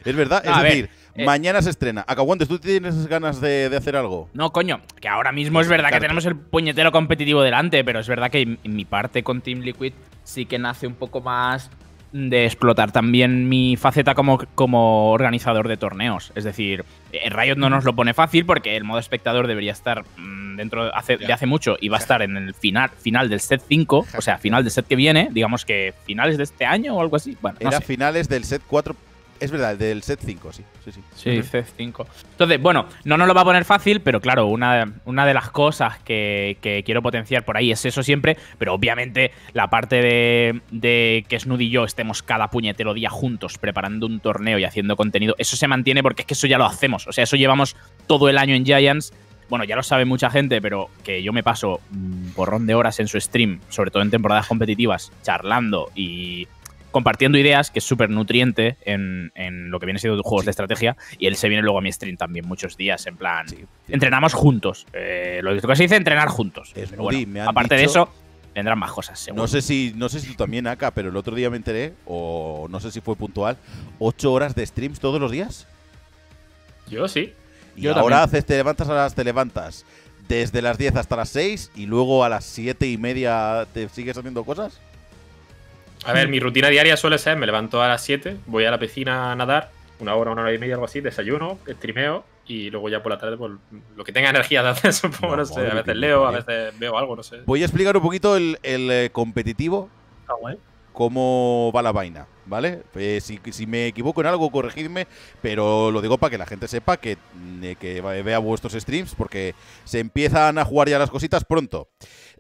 Es verdad, es A ver, decir, eh, mañana se estrena. Acaguantes, ¿tú tienes ganas de, de hacer algo? No, coño, que ahora mismo es verdad que tenemos el puñetero competitivo delante, pero es verdad que en mi parte con Team Liquid sí que nace un poco más de explotar también mi faceta como, como organizador de torneos. Es decir, eh, Riot no nos lo pone fácil porque el modo espectador debería estar mm, dentro de hace, de hace mucho y va a estar en el final, final del set 5, o sea, final del set que viene, digamos que finales de este año o algo así. Bueno, no Era sé. finales del set 4. Es verdad, del set 5, sí. Sí, sí. Sí, C5. Entonces, bueno, no nos lo va a poner fácil, pero claro, una, una de las cosas que, que quiero potenciar por ahí es eso siempre, pero obviamente la parte de, de que Snoody y yo estemos cada puñetero día juntos preparando un torneo y haciendo contenido, eso se mantiene porque es que eso ya lo hacemos. O sea, eso llevamos todo el año en Giants. Bueno, ya lo sabe mucha gente, pero que yo me paso un porrón de horas en su stream, sobre todo en temporadas competitivas, charlando y compartiendo ideas, que es súper nutriente en, en lo que viene siendo juegos de estrategia. Y él se viene luego a mi stream también muchos días, en plan. Entrenamos juntos. Eh, lo que se dice entrenar juntos. Es Pero Nuri, bueno, me han aparte de eso, vendrán más cosas, seguro. No sé si no sé si tú también, Aka, pero el otro día me enteré, o no sé si fue puntual, ocho horas de streams todos los días. Yo sí. Y Yo ahora haces, te levantas a las, te levantas desde las 10 hasta las 6 y luego a las 7 y media te sigues haciendo cosas. A ver, mi rutina diaria suele ser, me levanto a las 7, voy a la piscina a nadar, una hora, una hora y media, algo así, desayuno, streameo y luego ya por la tarde, pues, lo que tenga energía de hacer, supongo, No, no, sé. A veces leo, a veces veo algo, no sé. Voy a explicar un poquito el, el, eh, competitivo, Ah, cómo va la vaina, ¿vale? Eh, si, si me equivoco en algo, corregidme, pero lo digo para que la gente sepa que, mm, eh, que vea vuestros streams, porque se empiezan a jugar ya las cositas pronto.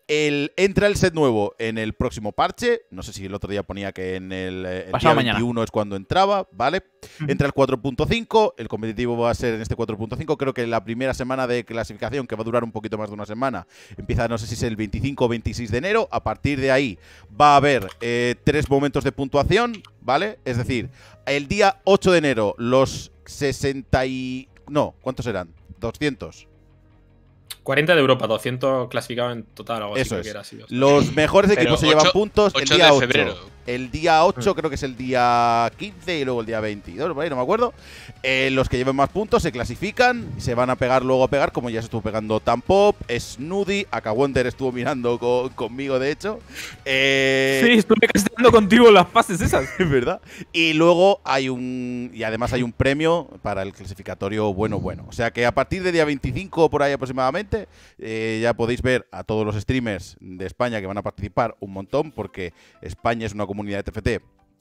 El, entra el set nuevo en el próximo parche. No sé si el otro día ponía que en el, eh, el día mañana. 21 es cuando entraba, ¿vale? Entra el 4.5, el competitivo va a ser en este 4.5. Creo que la primera semana de clasificación, que va a durar un poquito más de una semana, empieza, no sé si es el 25 o 26 de enero. A partir de ahí va a haber eh, tres momentos de puntuación, ¿vale? Es decir, el día 8 de enero, los 60 y... No, ¿cuántos eran? 200. 40 de Europa, 200 clasificados en total, algo así Eso es. que era así. o sea. Los mejores Pero equipos se llevan puntos el 8 día de 8. febrero. El día 8 creo que es el día 15 y luego el día 22, por ahí, no me acuerdo. Eh, los que lleven más puntos se clasifican, se van a pegar luego a pegar, como ya se estuvo pegando Tampop, Snoody, Akawonder estuvo mirando co- conmigo, de hecho. Eh, Sí, estuve casteando contigo las pases esas. es verdad. Y luego hay un. Y además hay un premio para el clasificatorio bueno, bueno. O sea que a partir del día 25, por ahí aproximadamente, eh, ya podéis ver a todos los streamers de España que van a participar un montón, porque España es una comunidad de TFT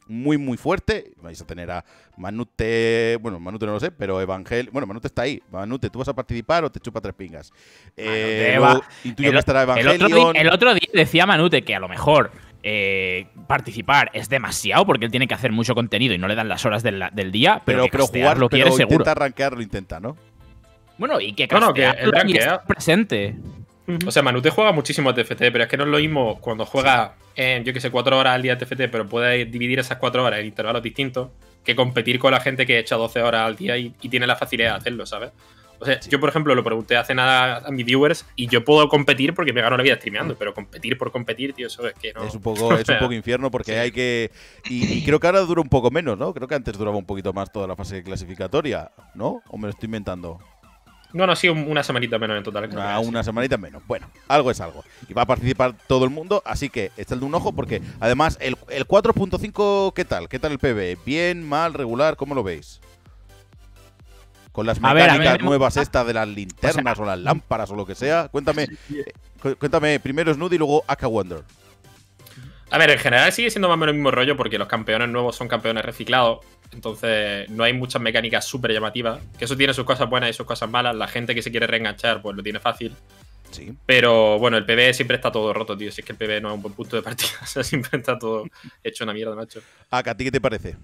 muy, muy fuerte. Vais a tener a Manute. Bueno, Manute no lo sé, pero Evangel. Bueno, Manute está ahí. Manute, ¿tú vas a participar o te chupa tres pingas? Eh, luego intuyo El, que estará el otro día, el otro día decía Manute que a lo mejor eh, participar es demasiado porque él tiene que hacer mucho contenido y no le dan las horas del, del día, pero, pero, jugar, lo pero quiere seguro. intenta rankear, lo intenta, ¿no? Bueno, y que No, no, que el y presente. O sea, Manute juega muchísimo TFT, pero es que no es lo mismo cuando juega, yo que sé, cuatro horas al día TFT, pero puede dividir esas cuatro horas en intervalos distintos, que competir con la gente que echa 12 horas al día y, y tiene la facilidad de hacerlo, ¿sabes? O sea, yo, por ejemplo, lo pregunté hace nada a mis viewers y yo puedo competir porque me gano la vida streameando, pero competir por competir, tío, eso es que no. Es un poco, es un poco infierno porque hay que. Y, y creo que ahora dura un poco menos, ¿no? Creo que antes duraba un poquito más toda la fase clasificatoria, ¿no? ¿O me lo estoy inventando? No, no, sí, un- una semanita menos en total. creo Ah, una semanita menos. Bueno, algo es algo. Y va a participar todo el mundo, así que echadle un ojo porque además el, el 4.5, ¿qué tal? ¿Qué tal el PB? ¿Bien, mal, regular? ¿Cómo lo veis? Con las A ver, a mecánicas nuevas mola- estas de las linternas o, las lámparas o lo que sea. Cuéntame, eh, cu- cuéntame primero Snoody y luego Aka Wonder. A ver, en general sigue siendo más o menos el mismo rollo porque los campeones nuevos son campeones reciclados. Entonces, no hay muchas mecánicas súper llamativas. Que eso tiene sus cosas buenas y sus cosas malas. La gente que se quiere reenganchar, pues lo tiene fácil. Sí. Pero bueno, el PB siempre está todo roto, tío. Si es que el PB no es un buen punto de partida. O sea, siempre está todo hecho una mierda, macho. Aka, ¿a ti qué te parece?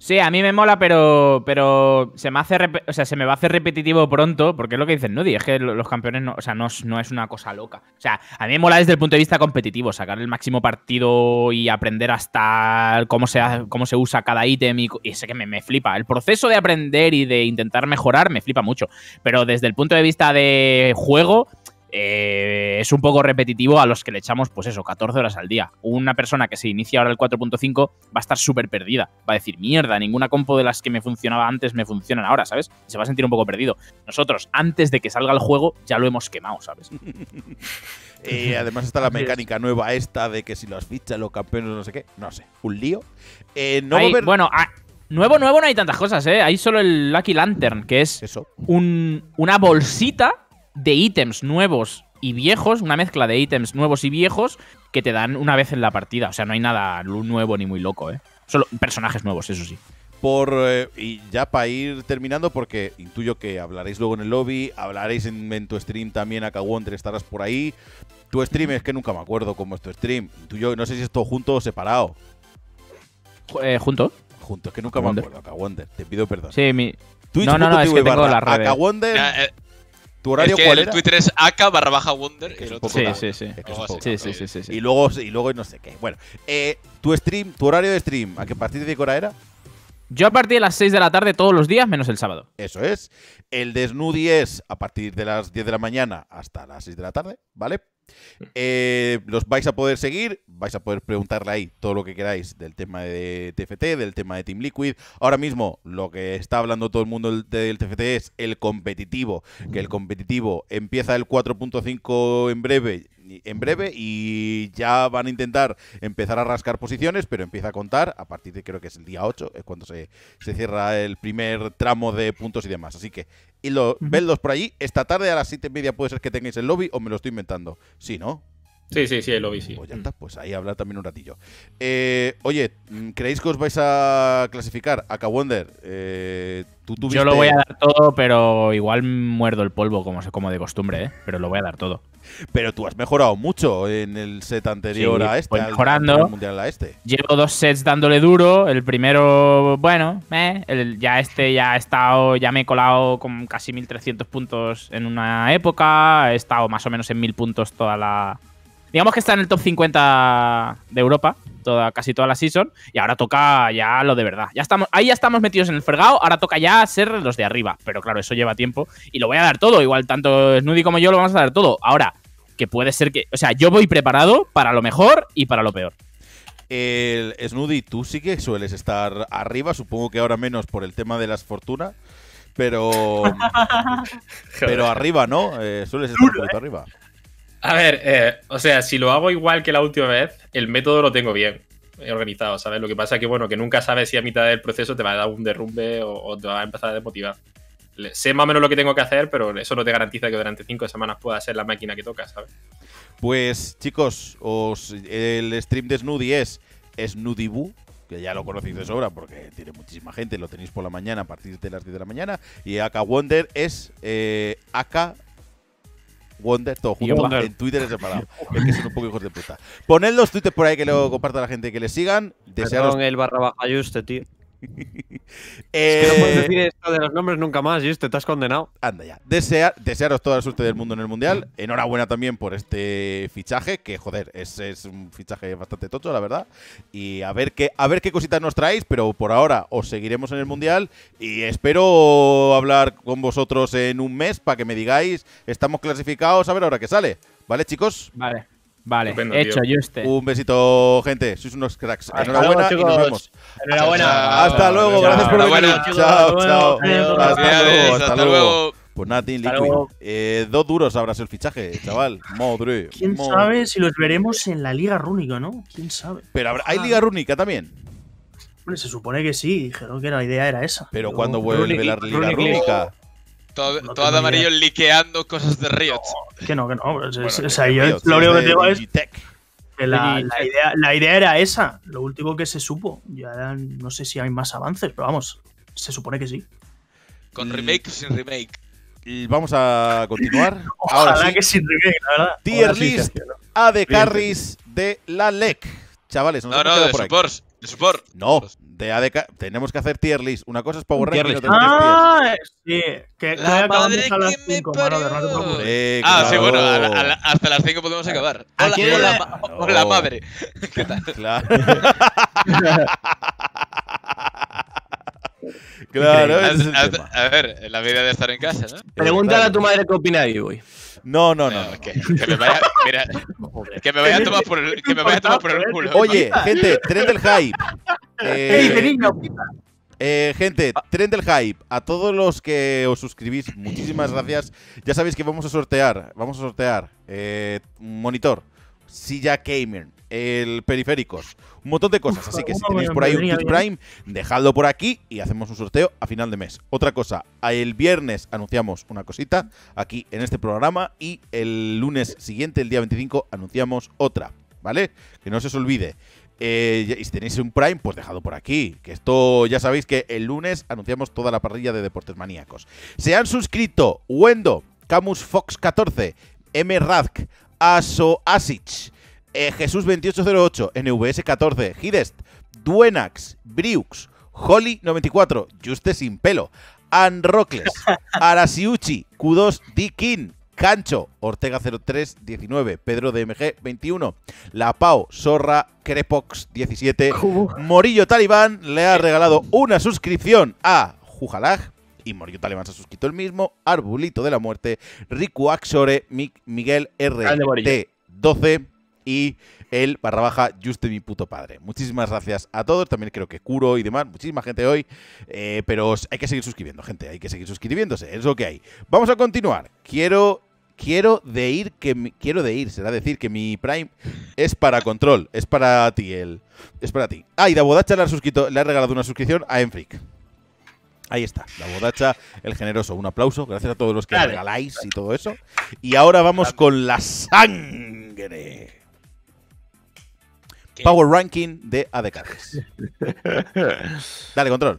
Sí, a mí me mola, pero, pero se me hace o sea, se me va a hacer repetitivo pronto, porque es lo que dicen Nudi, es que lo- los campeones no, o sea, no, no es una cosa loca. O sea, a mí me mola desde el punto de vista competitivo, sacar el máximo partido y aprender hasta cómo se, cómo se usa cada ítem y, y sé que me, me flipa. El proceso de aprender y de intentar mejorar me flipa mucho, pero desde el punto de vista de juego, eh, es un poco repetitivo a los que le echamos, pues eso, 14 horas al día. Una persona que se inicia ahora el 4.5 va a estar súper perdida. Va a decir, mierda, ninguna compo de las que me funcionaba antes me funcionan ahora, ¿sabes? Y se va a sentir un poco perdido. Nosotros, antes de que salga el juego, ya lo hemos quemado, ¿sabes? Eh, además está la mecánica nueva esta de que si los fichas los campeones no sé qué. No sé, un lío. Eh, no Bueno, ah, nuevo, nuevo no hay tantas cosas, ¿eh? Hay solo el Lucky Lantern, que es Eso. un- una bolsita de ítems nuevos y viejos, una mezcla de ítems nuevos y viejos que te dan una vez en la partida. O sea, no hay nada nuevo ni muy loco, ¿eh? Solo personajes nuevos, eso sí. Por, eh, y ya para ir terminando, porque intuyo que hablaréis luego en el lobby, hablaréis en, en tu stream también, acá Wonder, estarás por ahí. Tu stream es que nunca me acuerdo cómo es tu stream. Intuyo, no sé si es todo junto o separado. Eh, ¿Junto? Junto, es que nunca me Wonder. acuerdo, acá Wonder. Te pido perdón. Sí, mi. Twitch No, no, no, es que tengo barra las redes. Aka Wonder, Ya, eh, ¿tu horario es que cuál el era? Twitter es AK barra baja Wonder Que y es el un otro poco Sí, sí. Es que así. Sí, sí, sí, sí, sí. Y luego, y luego no sé qué. Bueno, eh, tu stream, tu horario de stream, ¿a qué partir de qué hora era? Yo a partir de las 6 de la tarde todos los días, menos el sábado. Eso es. El de Snoody es a partir de las 10 de la mañana hasta las 6 de la tarde, ¿vale? Eh, los vais a poder seguir, vais a poder preguntarle ahí todo lo que queráis del tema de TFT, del tema de Team Liquid. Ahora mismo lo que está hablando todo el mundo del, TFT es el competitivo, que el competitivo empieza el 4.5 en breve, en breve y ya van a intentar empezar a rascar posiciones, pero empieza a contar a partir de creo que es el día 8, es cuando se, se cierra el primer tramo de puntos y demás. Así que, y lo, vedlos por allí. Esta tarde a las 7 y media puede ser que tengáis el lobby o me lo estoy inventando. Sí, ¿no? Sí, sí, sí, lo vi, sí. Pues ya está, pues ahí hablar también un ratillo. Eh, oye, mm, ¿creéis que os vais a clasificar? Aka Wonder, eh, tú tuviste... Yo lo voy a dar todo, pero igual muerdo el polvo como, como de costumbre, ¿eh? Pero lo voy a dar todo. Pero tú has mejorado mucho en el set anterior Sí, a este, voy al- mejorando. al mundial a este. Llevo dos sets dándole duro. El primero, bueno, eh, el- ya este ya he estado, ya me he colado con casi 1300 puntos en una época. He estado más o menos en 1000 puntos toda la. Digamos que está en el top 50 de Europa, toda, casi toda la season. Y ahora toca ya lo de verdad. Ya estamos, ahí ya estamos metidos en el fregado. Ahora toca ya ser los de arriba. Pero claro, eso lleva tiempo. Y lo voy a dar todo. Igual tanto Snoody como yo lo vamos a dar todo. Ahora, que puede ser que. O sea, yo voy preparado para lo mejor y para lo peor. El Snoody, tú sí que sueles estar arriba, supongo que ahora menos por el tema de las fortunas, pero pero arriba, ¿no? Eh, sueles estar un poquito arriba. A ver, eh, o sea, si lo hago igual que la última vez, el método lo tengo bien organizado, ¿sabes? Lo que pasa es que, bueno, que nunca sabes si a mitad del proceso te va a dar un derrumbe o, te va a empezar a desmotivar. Sé más o menos lo que tengo que hacer, pero eso no te garantiza que durante cinco semanas pueda ser la máquina que toca, ¿sabes? Pues chicos, os, el stream de Snoody es Snoodybu, que ya lo conocéis de sobra porque tiene muchísima gente, lo tenéis por la mañana a partir de las 10 de la mañana. Y AK Wonder es eh, AK Wonder, todo junto, Wonder. en Twitter es separado. es que son un poco hijos de puta. Poned los tweets por ahí que lo comparta la gente que le sigan. Desearos. Perdón, el barra baja Juste, tío. Eh, Es que no puedes decir esto de los nombres nunca más, Juste, te has condenado. Anda ya. Desea- desearos toda la suerte del mundo en el Mundial. Enhorabuena también por este fichaje, que joder, es, es un fichaje bastante tocho, la verdad. Y a ver qué, a ver qué cositas nos traéis, pero por ahora os seguiremos en el Mundial y espero hablar con vosotros en un mes para que me digáis, estamos clasificados, a ver ahora qué sale. ¿Vale, chicos? Vale. Vale, Estupendo, tío. hecho, Juste. Un besito, gente. Sois unos cracks. Hasta Enhorabuena luego, y nos vemos. Enhorabuena. Hasta luego, gracias por venir. Chao, chao. Adiós. Hasta luego, hasta hasta luego. luego. Pues nada, Team Liquid. Eh, dos duros habrás el fichaje, chaval. Madre. ¿Quién madre. sabe si los veremos en la Liga Rúnica, no? ¿Quién sabe? Pero habrá- hay Liga Rúnica también. Hombre, se supone que sí, dijeron que la idea era esa. Pero Yo- cuando vuelve la Liga Rúnica. Todo, No todo amarillo idea. liqueando cosas de Riot. Que no, que no. Bueno, o sea, se yo lo único que digo es que la, la idea, la idea era esa. Lo último que se supo. Ya no sé si hay más avances, pero vamos, se supone que sí. Con remake o sin remake. Y vamos a continuar. Ojalá Ahora sí. que sin remake, la verdad. Tier list sí, ¿no? A de carries de la LEC. Chavales, nos No, no, de por. De support. No, de ADK tenemos que hacer tier list. Una cosa es Power Ranking y otra es tier. Ah, sí. Que, que La madre a las que me 5, mano, de no te parió. preocupes. Eh, Ah, sí, bueno, a la- a la- hasta las 5 podemos acabar. Hola, Aquí- hola, ma- Claro. hola, madre. ¿Qué tal? Claro. claro, es a, a ver, la vida de estar en casa, ¿no? Pregúntale a tu madre qué opina de hoy. No, no, no. No, no. que, que me vaya, mira, que me vaya a tomar por el, que me vaya a tomar por el culo. Oye, gente, tren del hype. ¿Qué dice, Eh, niño? eh, gente, tren del hype. A todos los que os suscribís, muchísimas gracias. Ya sabéis que vamos a sortear, vamos a sortear eh, un monitor, silla gamer, el periféricos, un montón de cosas. Así que si tenéis por ahí un Twitch bien. Prime, dejadlo por aquí y hacemos un sorteo a final de mes. Otra cosa, el viernes anunciamos una cosita aquí en este programa y el lunes siguiente, el día 25, anunciamos otra, ¿vale? Que no se os olvide. Eh, y si tenéis un Prime, pues dejadlo por aquí. Que esto ya sabéis que el lunes anunciamos toda la parrilla de deportes maníacos. Se han suscrito Wendo, Camus Fox 14, M. Radk, Aso Asich, eh, Jesús 2808, NVS 14, Hidest, Duenax, Briux, Holly 94, Juste sin pelo, Anrocles, Arasiuchi, Q2 Dikin, Cancho, Ortega 0319, Pedro DMG 21, La Pau, Zorra, Crepox 17, Morillo Talibán le ha regalado una suscripción a Jujalag y Morillo Talibán se ha suscrito el mismo, Arbulito de la Muerte, Riku Axore, Mi- Miguel Grande Morillo. RT12 y el barra baja Juste mi puto padre. Muchísimas gracias a todos, también creo que Curo y demás, muchísima gente hoy, eh, pero hay que seguir suscribiendo, gente, hay que seguir suscribiéndose, es lo que hay. Vamos a continuar. Quiero quiero de ir que mi- quiero de ir, será decir que mi Prime es para control, es para ti el es para ti. Ah, y Dabodacha le ha, suscrito- le ha regalado una suscripción a Enfric. Ahí está, Dabodacha, el generoso. Un aplauso, gracias a todos los que regaláis y todo eso. Y ahora vamos con la sangre. ¿Qué? Power Ranking de ADKs. Dale, control.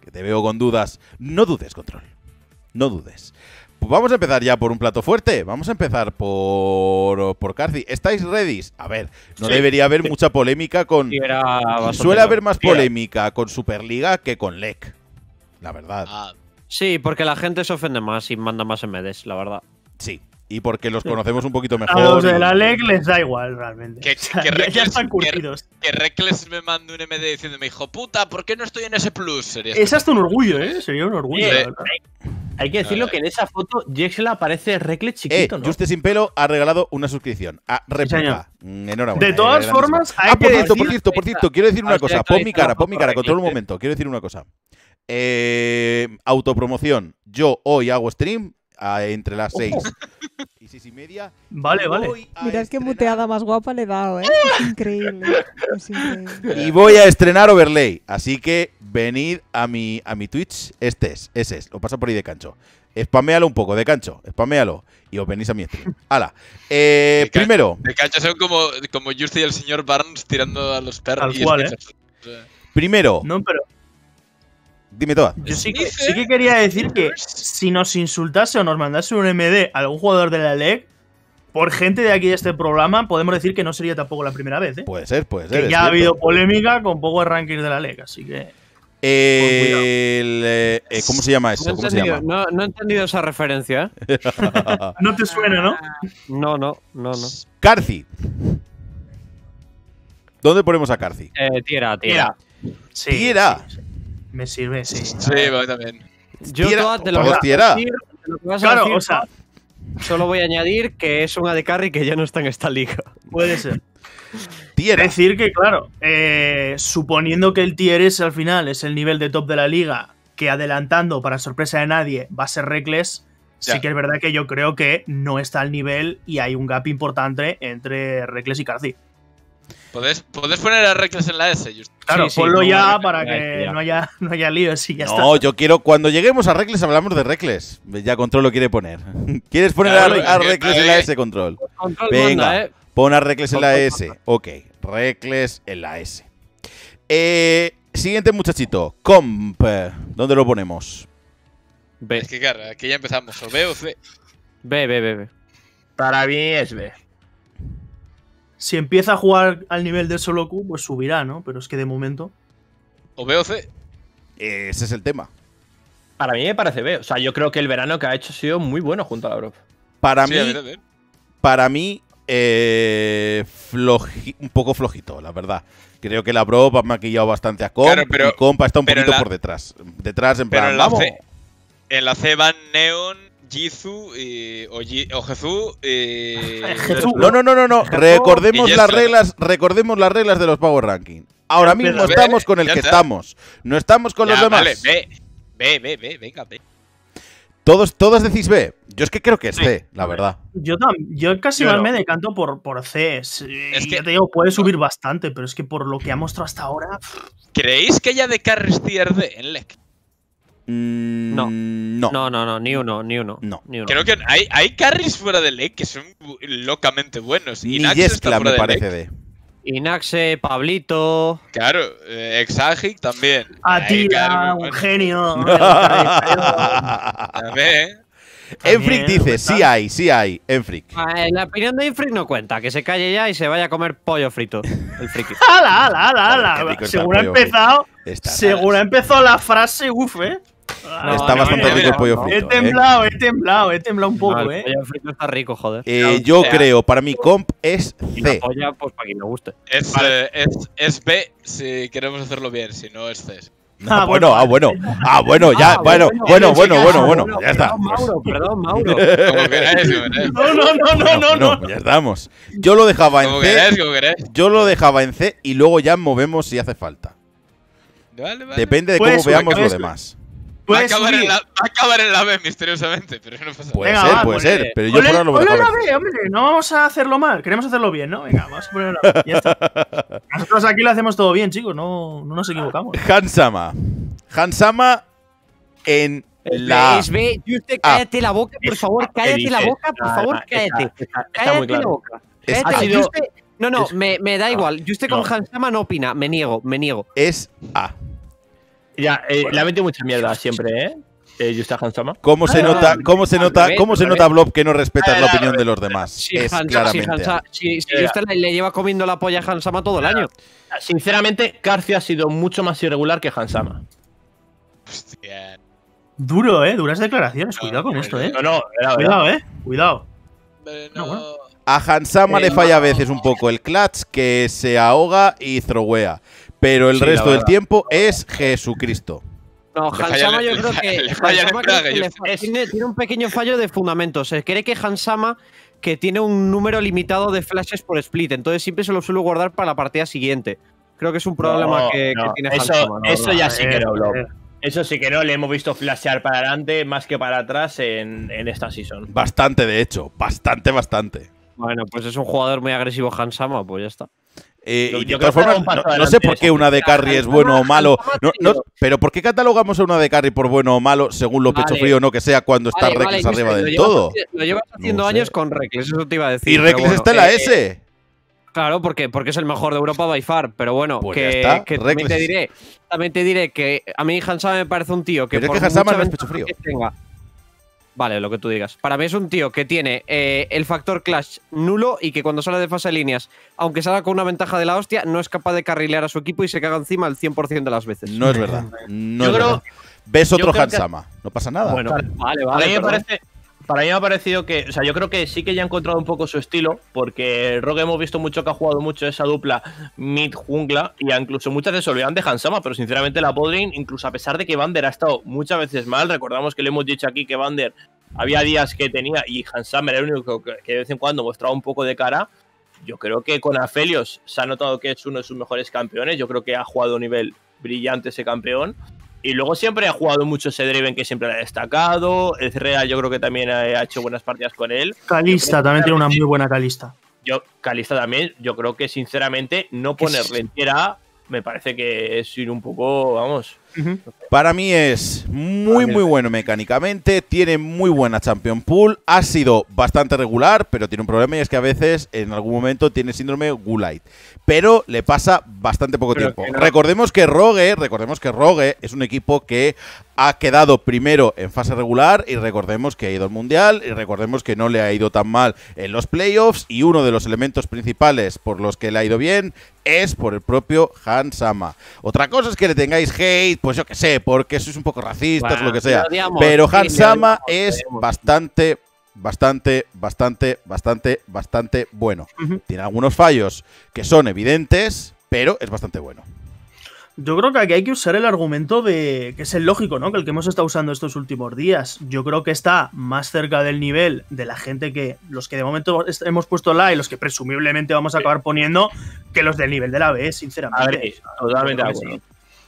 Que te veo con dudas. No dudes, control. No dudes. Pues vamos a empezar ya por un plato fuerte. Vamos a empezar por, por Carci. ¿Estáis ready? A ver, no Sí. debería haber mucha polémica con. Suele haber más polémica con Superliga que con LEC. La verdad. Ah, Sí, porque la gente se ofende más y manda más MDs, la verdad. Sí. Y porque los conocemos un poquito A mejor. los de y- la LEC les da igual, realmente. Que- O sea, que ya- están que- curtidos. que Reckless me mande un MD diciéndome, hijo puta, ¿por qué no estoy en ese plus? Sería Es hasta un orgullo, ¿eh? Sería un orgullo, verdad. Hay que decirlo que en esa foto Jexla parece Reckless Eh, chiquito, ¿no? Juste sin pelo ha regalado una suscripción a señor. Réplica. Mm, Enhorabuena. De eh, todas formas, hay Ah, por que cierto, por cierto, por cierto, quiero decir una Ah, cosa. Pon mi cara, pon mi cara, foto controla un momento. Quiero decir una cosa. Eh, autopromoción. Yo hoy hago stream ah, entre las 6 y 6 y media. Vale, Y vale. Mirad qué estrenar- muteada más guapa le he dado, ¿eh? Es increíble. Es increíble. Y voy a estrenar Overlay. Así que venid a mi, a mi Twitch. Este es, ese es. Lo paso por ahí de cancho. Spamealo un poco, de cancho. Spamealo. Y os venís a mi stream. Hala. Eh, De primero, De cancha son como, como Justy y el señor Barnes tirando a los perros. Tal y cual, es ¿eh? primero. No, pero Dime toda. yo sí que, sí que quería decir que si nos insultase o nos mandase un MD a algún jugador de la LEC, por gente de aquí de este programa, podemos decir que no sería tampoco la primera vez, ¿eh? Puede ser, puede ser. que ya ha habido polémica con poco de ranking de la LEC, así que. El, eh, ¿Cómo se llama No eso? he, ¿Cómo se entendido, llama? no- no he entendido esa referencia, ¿eh? No te suena, ¿no? No, no, no, no. Carci. ¿Dónde ponemos a Carci? Eh, tira. Sí. Tira. sí, sí. Me sirve, sí. Sí, va también. Yo de lo vas a decir- de lo que vas a Claro, o sea, Solo voy a añadir que es un AD Carry que ya no está en esta liga. puede ser. Tierra. Decir que, claro, eh, suponiendo que el tier S al final es el nivel de top de la liga, que adelantando para sorpresa de nadie va a ser Reckless, sí que es verdad que yo creo que no está al nivel y hay un gap importante entre Reckless y Carci. ¿Podés, podés poner a Reckless en la S. Claro, Sí, sí, ponlo ya para que ya. no haya, no haya líos y ya No, está. yo quiero. Cuando lleguemos a Reckless hablamos de Reckless. Ya Control lo quiere poner. ¿Quieres poner Claro, a, a es que- Reckless en la S, Control? Control Venga, manda, ¿eh? pon a Reckless en la S. Ok, Reckless en la S. Eh, siguiente muchachito. Comp. ¿Dónde lo ponemos? B, Es que claro, aquí ya empezamos. O B o C. B, B, B, B. Para mí es B. Si empieza a jugar al nivel de solo Q, pues subirá, ¿no? Pero es que de momento. O B o C. Ese es el tema. Para mí me parece B. O sea, yo creo que el verano que ha hecho ha sido muy bueno junto a la Europa. Para Sí, a mí, ver, a ver. para mí, eh, floji- un poco flojito, la verdad. Creo que la Bro ha maquillado bastante a Comp Claro, pero- y Comp está un poquito la- por detrás. Detrás, en Pero plan, en la vamos. C. En la C van Neon, Jizu y, o, Ji- o Jezu y. Jezu. No, no, no, no, no. Recordemos las reglas, recordemos las reglas de los Power Ranking. Ahora mismo estamos con el que está. estamos. No estamos con Ya, los demás. Vale, B. B, B, B, venga, B. Todos, todos decís B. Yo es que creo que es C, la verdad. Yo, yo casi Yo más no. me decanto por, por C. Es, y que- ya te digo, puede subir bastante, pero es que por lo que ha mostrado hasta ahora. ¿Creéis que haya de carries tier D en LEC? Mm, No. No. No, no, no, ni uno, ni uno. No. Ni uno. Creo que hay, hay carries fuera de LEC que son locamente buenos. Ni Y Nax Yescla está me fuera de parece. Inaxe, Pablito. Claro, eh, Exagic también. Hay Atila, carries un genio. También. Enfric También, dice, sí hay, sí hay. Enfric. Ah, en la opinión de Infric no cuenta, que se calle ya y se vaya a comer pollo frito. El friki. ¡Hala, hala, hala, hala! Según ha empezado, según ha empezado la frase, uff, eh. No, Está no, bastante rico el pollo no. He frito. ¿eh? temblado, he temblado, he temblado un No, poco, el eh. pollo frito está rico, joder. Eh, yo creo, para mí, comp es Y la C. polla, pues para quien le guste. Es, eh, es, es B si queremos hacerlo bien, si no es C. Ah, Ah, bueno, bueno, ah, bueno. Ah, bueno, ya, Ah, bueno, bueno, bueno, bueno, bueno. Ya está. Perdón, Mauro, perdón, Mauro. No, no, no, no, no, no. No, ya estamos. Yo lo dejaba en Como C. queráis, como queráis. Yo lo dejaba en C y luego ya movemos si hace falta. Vale, vale. Depende de Puede cómo veamos lo demás. Va a, Puedes acabar en la, va a acabar en la B misteriosamente, pero no pasa Puede Venga, ser, va, puede ponle- ser. Pero yo Ponle- por ahora lo ponle dejaba la. B, hombre, no vamos a hacerlo mal, queremos hacerlo bien, ¿no? Venga, vamos a ponerlo la B, ya está. Nosotros aquí lo hacemos todo bien, chicos, no, no nos equivocamos. Hansama. Hansama en la. Es B, Juste, Ah. cállate la boca, por favor, cállate la boca, por Ah, favor, cállate. está- está muy Cállate la claro. boca. Cállate, ha sido- Juste- no, no, es- me, me da igual. Juste con no. Hansama no opina, me niego, me niego. Es A. Ya, eh, le ha metido mucha mierda siempre, ¿eh? eh Yusta Hansama. ¿Cómo se Ah, nota, cómo se nota, revés, cómo se nota. Blob, que no respetas Ah, la al opinión de los demás? Si, es Hansa- si, claramente Hansa- si-. Juste le, le lleva comiendo la polla a Hansama todo el año. Sinceramente, Carcio ha sido mucho más irregular que Hansama. Hostia. Duro, eh, duras declaraciones, cuidado con esto, eh. No, no. Cuidado, eh, cuidado. Bueno, No, bueno. A Hansama le falla a veces un poco el clutch, que se ahoga y throwea. Pero el Sí, resto del tiempo es Jesucristo. No, Hansama yo creo que, le falla el Hansama creo que le tiene, tiene un pequeño fallo de fundamento. Se cree que Hansama que tiene un número limitado de flashes por split, entonces siempre se lo suele guardar para la partida siguiente. Creo que es un problema No, que, tiene eso, Hansama. eso ya sí que no. Eh, Eso sí que no, le hemos visto flashear para adelante más que para atrás en, en esta season. Bastante, de hecho. Bastante, bastante. Bueno, pues es un jugador muy agresivo Hansama, pues ya está. Eh, Yo- y de yo que formas, no, no sé por qué una de carry es bueno o malo. No, no, pero ¿por qué catalogamos a una de carry por bueno o malo según lo pecho Vale. frío o no que sea cuando está Vale, Reckless vale, arriba del lo todo? Lo llevas haciendo No sé. años con Reckless, eso te iba a decir. Y Reckless bueno, está en la eh, S. Claro, porque, porque es el mejor de Europa by far, pero bueno, Pues que, está, que también te diré, también te diré que a mí Hansama me parece un tío que Pero es por que Hansama mucha no es pecho frío. que tenga- Vale, lo que tú digas. Para mí es un tío que tiene eh, el factor clash nulo y que cuando sale de fase de líneas, aunque salga con una ventaja de la hostia, no es capaz de carrilear a su equipo y se caga encima el 100% de las veces. No es verdad. No Yo es creo- verdad. Ves otro que- Hansama. No pasa nada. Bueno, Vale, Para vale. mí, me perdón. parece, para mí me ha parecido que, o sea, yo creo que sí que ya ha encontrado un poco su estilo, porque Rogue hemos visto mucho que ha jugado mucho esa dupla mid-jungla, y incluso muchas veces se olvidan de Hansama, pero sinceramente la Podrin, incluso a pesar de que Vander ha estado muchas veces mal, recordamos que le hemos dicho aquí que Vander había días que tenía y Hansama era el único que, de vez en cuando mostraba un poco de cara. Yo creo que con Aphelios se ha notado que es uno de sus mejores campeones, yo creo que ha jugado a nivel brillante ese campeón. Y luego siempre ha jugado mucho ese Draven que siempre lo ha destacado. El Real yo creo que también ha hecho buenas partidas con él. Calista también tiene una muy buena Calista. Yo, Calista también, yo creo que sinceramente no ponerle en tier A me parece que es ir un poco, vamos. Para mí es muy muy bueno mecánicamente, tiene muy buena Champion Pool, ha sido bastante regular, pero tiene un problema y es que a veces en algún momento tiene síndrome Gulite, pero le pasa bastante poco Pero tiempo. que no. Recordemos que Rogue, recordemos que Rogue es un equipo que ha quedado primero en fase regular y recordemos que ha ido al mundial y recordemos que no le ha ido tan mal en los playoffs y uno de los elementos principales por los que le ha ido bien es por el propio Hansama. Otra cosa es que le tengáis hate, pues yo que sé, porque sois un poco racistas o Bueno, lo que sea. Pero sí, Hansama odiamos, es bastante, bastante, bastante, bastante, bastante bueno. Tiene algunos fallos que son evidentes, pero es bastante bueno. Yo creo que aquí hay que usar el argumento de que es el lógico, ¿no? Que el que hemos estado usando estos últimos días. Yo creo que está más cerca del nivel de la gente que los que de momento hemos puesto la y los que presumiblemente vamos a acabar poniendo que los del nivel de la B, sinceramente. A ver, totalmente de.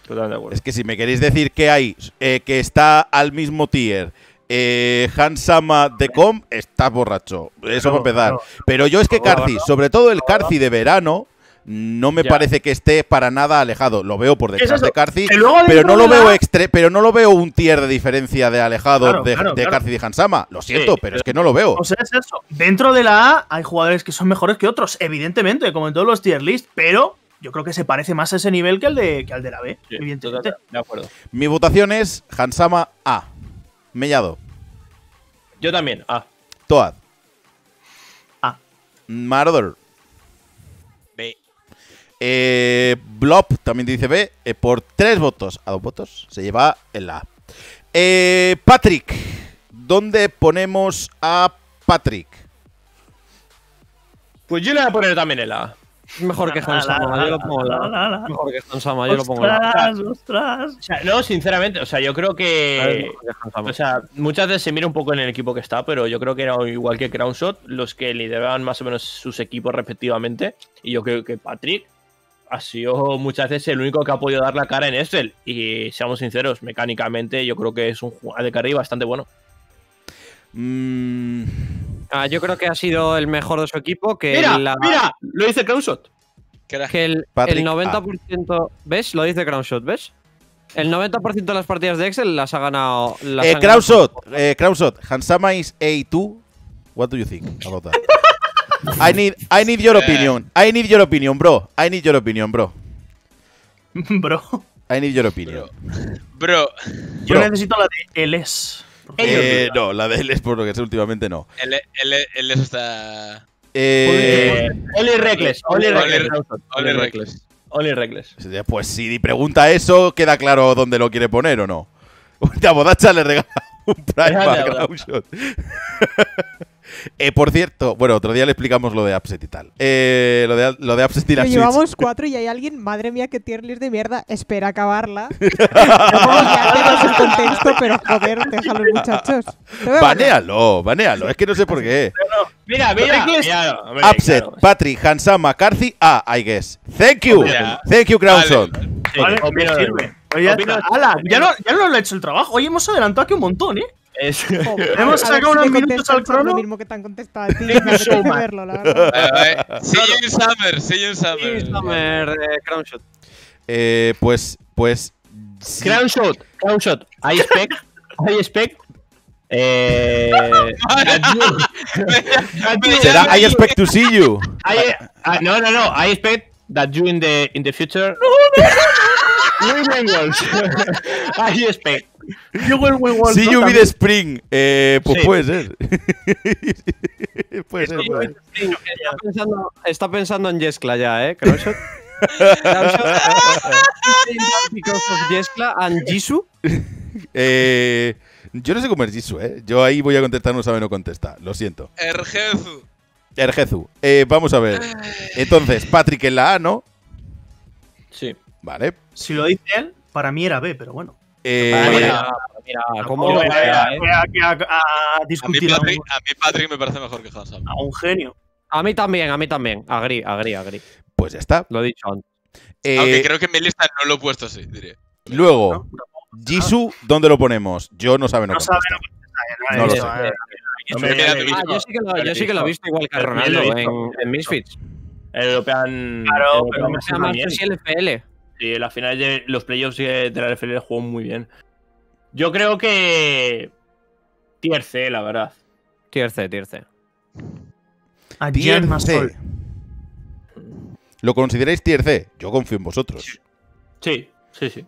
Totalmente de acuerdo. Es que si me queréis decir que hay, eh, que está al mismo tier eh, Hansama de Com, estás borracho. Eso Claro, para empezar. Pero yo es que Carci, sobre todo el Carci de verano, no me Ya. parece que esté para nada alejado. Lo veo por detrás de Carci, pero no lo la- veo extre pero no lo veo un tier de diferencia de alejado Claro, de, claro, de claro. Carci y Hansama. Lo siento, Sí, pero es que no lo veo. O sea, es eso. Dentro de la A hay jugadores que son mejores que otros, evidentemente, como en todos los tier list, pero yo creo que se parece más a ese nivel que al de, que al de la B, Sí, evidentemente. totalmente de acuerdo. Mi votación es Hansama A. Mellado. Yo también. Ah, Toad. A. Marder. B. Eh, Blob también dice B. eh, por tres votos a dos votos se lleva el A. Eh, Patrick. ¿Dónde ponemos a Patrick? pues yo le voy a poner también el A. Mejor que Hansama, yo lo pongo en la- La, la, la. Mejor que Hansama, yo lo pongo en la- Ostras, ostras. O sea, no, sinceramente, o sea, yo creo que. O sea, muchas veces se mira un poco en el equipo que está, pero yo creo que era igual que Crownshot, los que lideraban más o menos sus equipos respectivamente. Y yo creo que Patrick ha sido muchas veces el único que ha podido dar la cara en Excel. Y seamos sinceros, mecánicamente yo creo que es un jugador de carry bastante bueno. Mm, Ah, yo creo que ha sido el mejor de su equipo, que ¡Mira! la- ¡Mira! Lo dice Crownshot. Que el, Patrick, el 90%, ¿ves? Lo dice Crownshot, ¿ves? El 90% de las partidas de Excel las ha ganado. Las eh, Krausot, eh, Krausot, Hansama is A2. What do you think about that? I need, I need your Eh. opinion. I need your opinion, bro. I need your opinion, bro. Bro, I need your opinion. Bro, yo Bro. necesito la de Eles. Eh, no, la de él es por lo que sé últimamente no. el, el, el eso está. Eh, Only Reckless. Only Only- Reckless. Only Reckless. Only Reckless. pues si pregunta eso, queda claro dónde lo quiere poner o no. A Bodacha le regala Un Prime hablar. Groundshot. Eh, por cierto, bueno, otro día le explicamos lo de Upset y tal. Eh, lo, de, lo de Upset y la Switch. llevamos cuatro y hay alguien, madre mía, qué tier list de mierda. Espera acabarla. Luego ya tenemos el contexto, pero joder, déjalo, muchachos. Banéalo, banéalo. Es que no sé por qué. Mira, mira. mira, Upset, claro. Patrick, Hansama, McCarthy, ah, I guess. Thank you. Mira. Thank you. Sí, Vale, Pues ya, está. Ala, ya, no, ya no lo he hecho el trabajo. Hoy hemos adelantado aquí un montón, ¿eh? Es- Joder, Hemos sacado unos minutos al crono. Lo mismo que te han contestado a ti. Me verlo, la verdad. See you in summer, see you in summer. Summer, eh, Crownshot. Eh, pues, pues. sí. Crown shot, crown shot. I expect, I expect. Eh, Será I expect to see you. I, ah, no, no, no. I expect that you in the in the future. win Bengals. I expect. Yo el buen Wolf, See ¿no? you También. spring. Eh, pues Sí. puede ser. puede ser, puede. Está pensando, está pensando en Jeskla ya, ¿eh? Crownshot. Because of Jeskla and Jisoo. Eh, yo no sé cómo es Jisoo, ¿eh? Yo ahí voy a contestar, no sabe, no contesta. Lo siento. Ergezu. Ergezu. Eh, vamos a ver. Entonces, Patrick en la A, ¿no? Sí. Vale. Si lo dice él, para mí era B, pero bueno. Eh, Mira, mira, cómo lo a, mí, Patrick, a mí Patrick me parece mejor que Hansam. a un genio. A mí también, a mí también. Agri, agri, agri. pues ya está. Lo he dicho antes. Eh, Aunque creo que en mi lista no lo he puesto así, diré. Luego, ¿no? Jisoo, ¿dónde lo ponemos? Yo no sabe, no, No sabe, no No lo sé. eh, yo sí que lo, yo sí que lo he visto igual que Ronaldo en, en Misfits. El European. Claro, pero Se llama FL. Sí, la final de los playoffs de la NFL jugó muy bien. Yo creo que. Tier C, la verdad. Tier C, tier C. a Tier. C. ¿Lo consideráis tier C? Yo confío en vosotros. Sí, sí, sí.